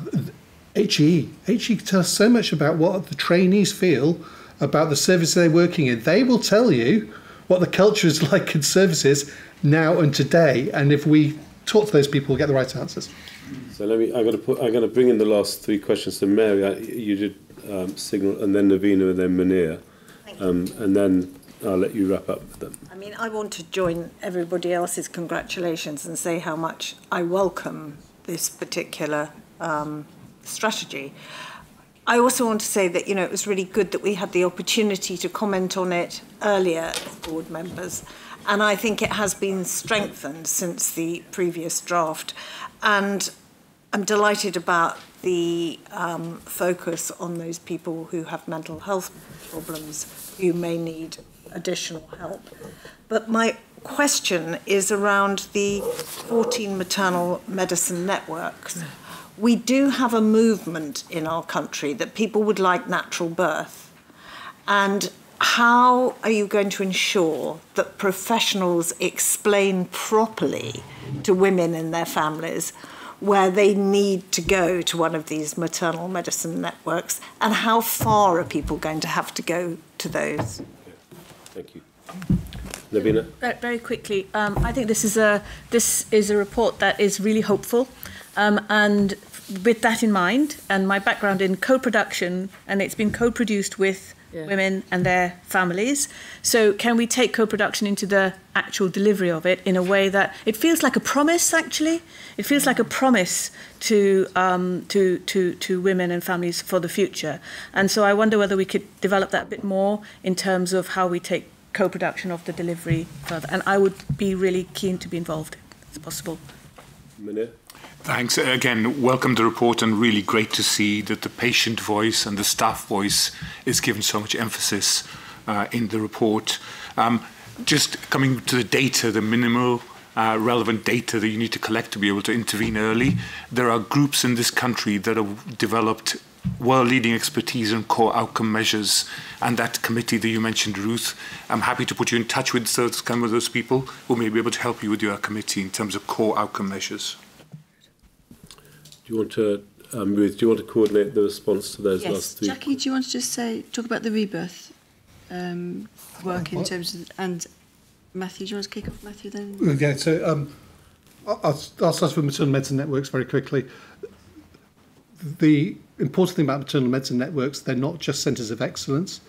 HE. HE tells so much about what the trainees feel about the services they're working in. They will tell you what the culture is like in services now and today. And if we talk to those people, we'll get the right answers. So let me. I'm going to put. I'm going to bring in the last three questions to Mary. I, you did um, signal, and then Navina, and then Munir, um, and then I'll let you wrap up with them. I mean, I want to join everybody else's congratulations and say how much I welcome this particular um, strategy. I also want to say that, you know, it was really good that we had the opportunity to comment on it earlier as board members. And I think it has been strengthened since the previous draft. And I'm delighted about the um, focus on those people who have mental health problems who may need additional help. But my question is around the 14 maternal medicine networks. Yeah. We do have a movement in our country that people would like natural birth. And how are you going to ensure that professionals explain properly to women and their families where they need to go to one of these maternal medicine networks and how far are people going to have to go to those? Thank you. Navina? Very quickly, um, I think this is a this is a report that is really hopeful, um, and with that in mind, and my background in co-production, and it's been co-produced with yeah. women and their families. So can we take co-production into the actual delivery of it in a way that it feels like a promise? Actually, it feels like a promise to um, to to to women and families for the future. And so I wonder whether we could develop that a bit more in terms of how we take co-production of the delivery further. And I would be really keen to be involved, if possible. Munir. Thanks. Again, welcome the report and really great to see that the patient voice and the staff voice is given so much emphasis uh, in the report. Um, just coming to the data, the minimal uh, relevant data that you need to collect to be able to intervene early. There are groups in this country that have developed world-leading expertise in core outcome measures and that committee that you mentioned, Ruth, I'm happy to put you in touch with some of those people who may be able to help you with your committee in terms of core outcome measures. Do you want to, um, Ruth, do you want to coordinate the response to those yes. last three? Jackie, do you want to just say, talk about the rebirth um, work in terms of, and Matthew, do you want to kick off, Matthew, then? Yeah, so um, I'll, I'll start with maternal medicine networks very quickly. The important thing about maternal medicine networks, they're not just centres of excellence,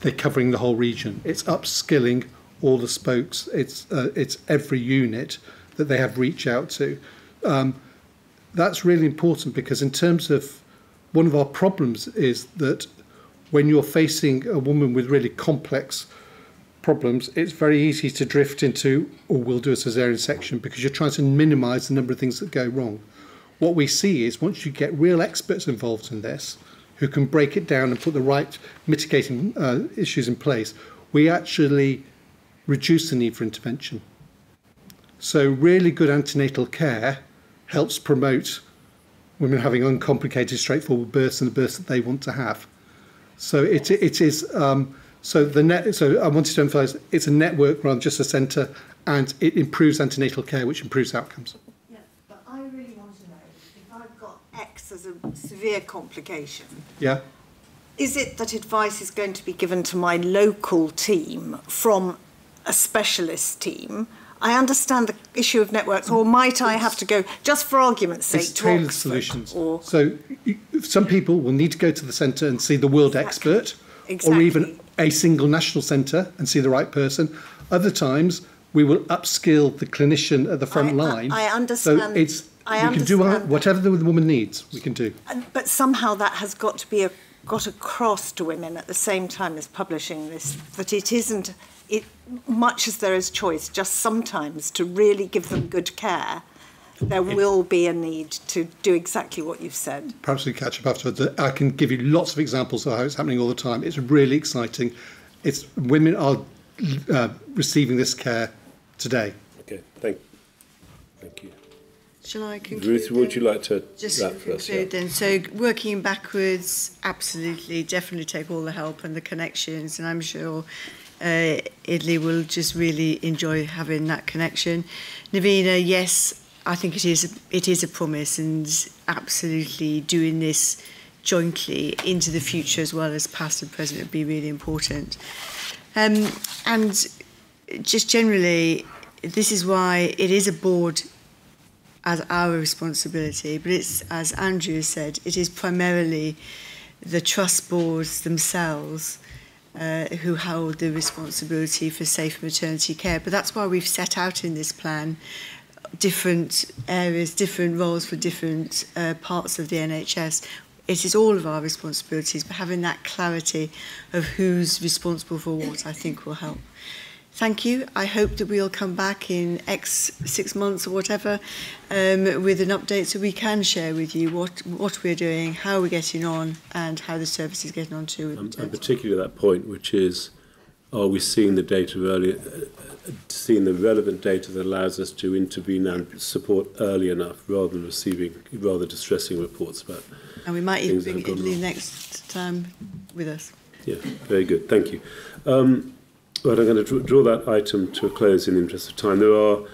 they're covering the whole region. It's upskilling all the spokes, it's, uh, it's every unit that they have reach out to. Um, that's really important because in terms of one of our problems is that when you're facing a woman with really complex problems, it's very easy to drift into, oh, we'll do a cesarean section because you're trying to minimize the number of things that go wrong. What we see is once you get real experts involved in this, who can break it down and put the right mitigating uh, issues in place, we actually reduce the need for intervention. So really good antenatal care helps promote women having uncomplicated, straightforward births and the births that they want to have. So it, it is, um, so the net, so I wanted to emphasize it's a network rather than just a centre and it improves antenatal care, which improves outcomes. Yeah, but I really want to know if I've got X as a severe complication. Yeah. Is it that advice is going to be given to my local team from a specialist team? I understand the issue of networks, or might I have to go, just for argument's sake, it's tailored Oxford, solutions. Or... So some people will need to go to the centre and see the world exactly. expert, exactly. or even a single national centre and see the right person. Other times, we will upskill the clinician at the front I, line. I, I understand. So it's I we can do whatever the woman needs. We can do. But somehow that has got to be a, got across to women at the same time as publishing this that it isn't it, much as there is choice, just sometimes to really give them good care, there will be a need to do exactly what you've said. Perhaps we catch up afterwards. I can give you lots of examples of how it's happening all the time. It's really exciting. It's women are uh, receiving this care today. Okay, thank, thank you. Shall I conclude? Ruth, would you like to just wrap conclude first? Yeah. then? So working backwards, absolutely, definitely take all the help and the connections, and I'm sure uh, Eilidh will just really enjoy having that connection. Navina, yes, I think it is it is a promise and absolutely doing this jointly into the future as well as past and present would be really important. Um, and just generally, this is why it is a board as our responsibility, but it's, as Andrew said, it is primarily the trust boards themselves uh, who hold the responsibility for safe maternity care. But that's why we've set out in this plan different areas, different roles for different uh, parts of the NHS. It is all of our responsibilities, but having that clarity of who's responsible for what I think will help. Thank you. I hope that we'll come back in X six months or whatever um, with an update so we can share with you what, what we're doing, how we're getting on, and how the service is getting on too. Um, and particularly that point, which is, are we seeing the data early, uh, seeing the relevant data that allows us to intervene and support early enough, rather than receiving rather distressing reports about. And we might even bring Eilidh next time with us. Yeah, very good. Thank you. Um, But I'm going to draw that item to a close in the interest of time. There are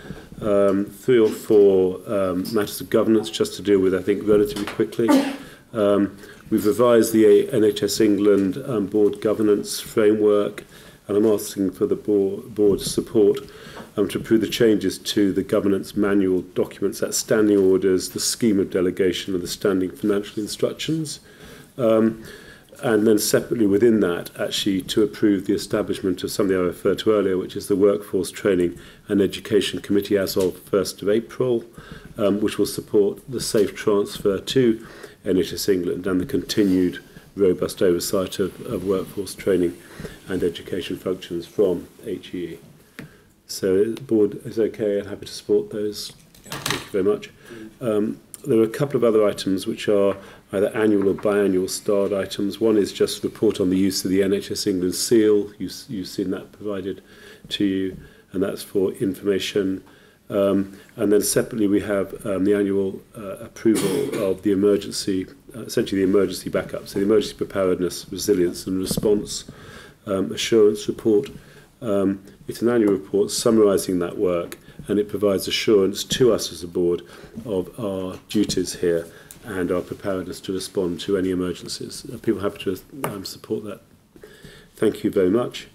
um, three or four um, matters of governance just to deal with, I think, relatively quickly. Um, we've revised the NHS England um, board governance framework, and I'm asking for the board, board's support um, to approve the changes to the governance manual documents, that standing orders, the scheme of delegation, and the standing financial instructions. Um, and then separately within that, actually to approve the establishment of something I referred to earlier, which is the Workforce Training and Education Committee as of 1st of April, um, which will support the safe transfer to NHS England and the continued robust oversight of, of workforce training and education functions from HEE. So the board is okay and happy to support those. Thank you very much. Um, there are a couple of other items which are either annual or biannual starred items. One is just report on the use of the NHS England seal. You, you've seen that provided to you, and that's for information. Um, and then separately, we have um, the annual uh, approval of the emergency, uh, essentially the emergency backup. So the emergency preparedness, resilience and response um, assurance report. Um, it's an annual report summarising that work and it provides assurance to us as a board of our duties here and our preparedness to respond to any emergencies. Are people happy to um, support that? Thank you very much.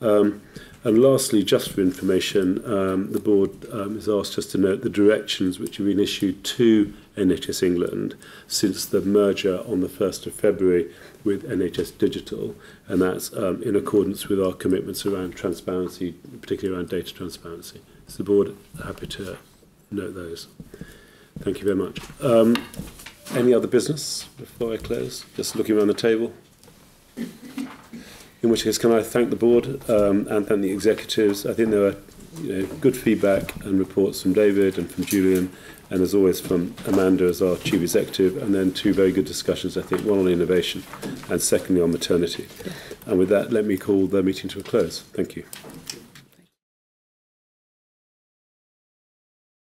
Um, and lastly, just for information, um, the board um, is asked just to note the directions which have been issued to NHS England since the merger on the 1st of February with NHS Digital, and that's um, in accordance with our commitments around transparency, particularly around data transparency. So the board happy to note those. Thank you very much. Um, Any other business before I close? Just looking around the table. In which case, can I thank the board um, and thank the executives? I think there were you know, good feedback and reports from David and from Julian, and as always from Amanda as our chief executive, and then two very good discussions, I think, one on innovation and secondly on maternity. And with that, let me call the meeting to a close. Thank you.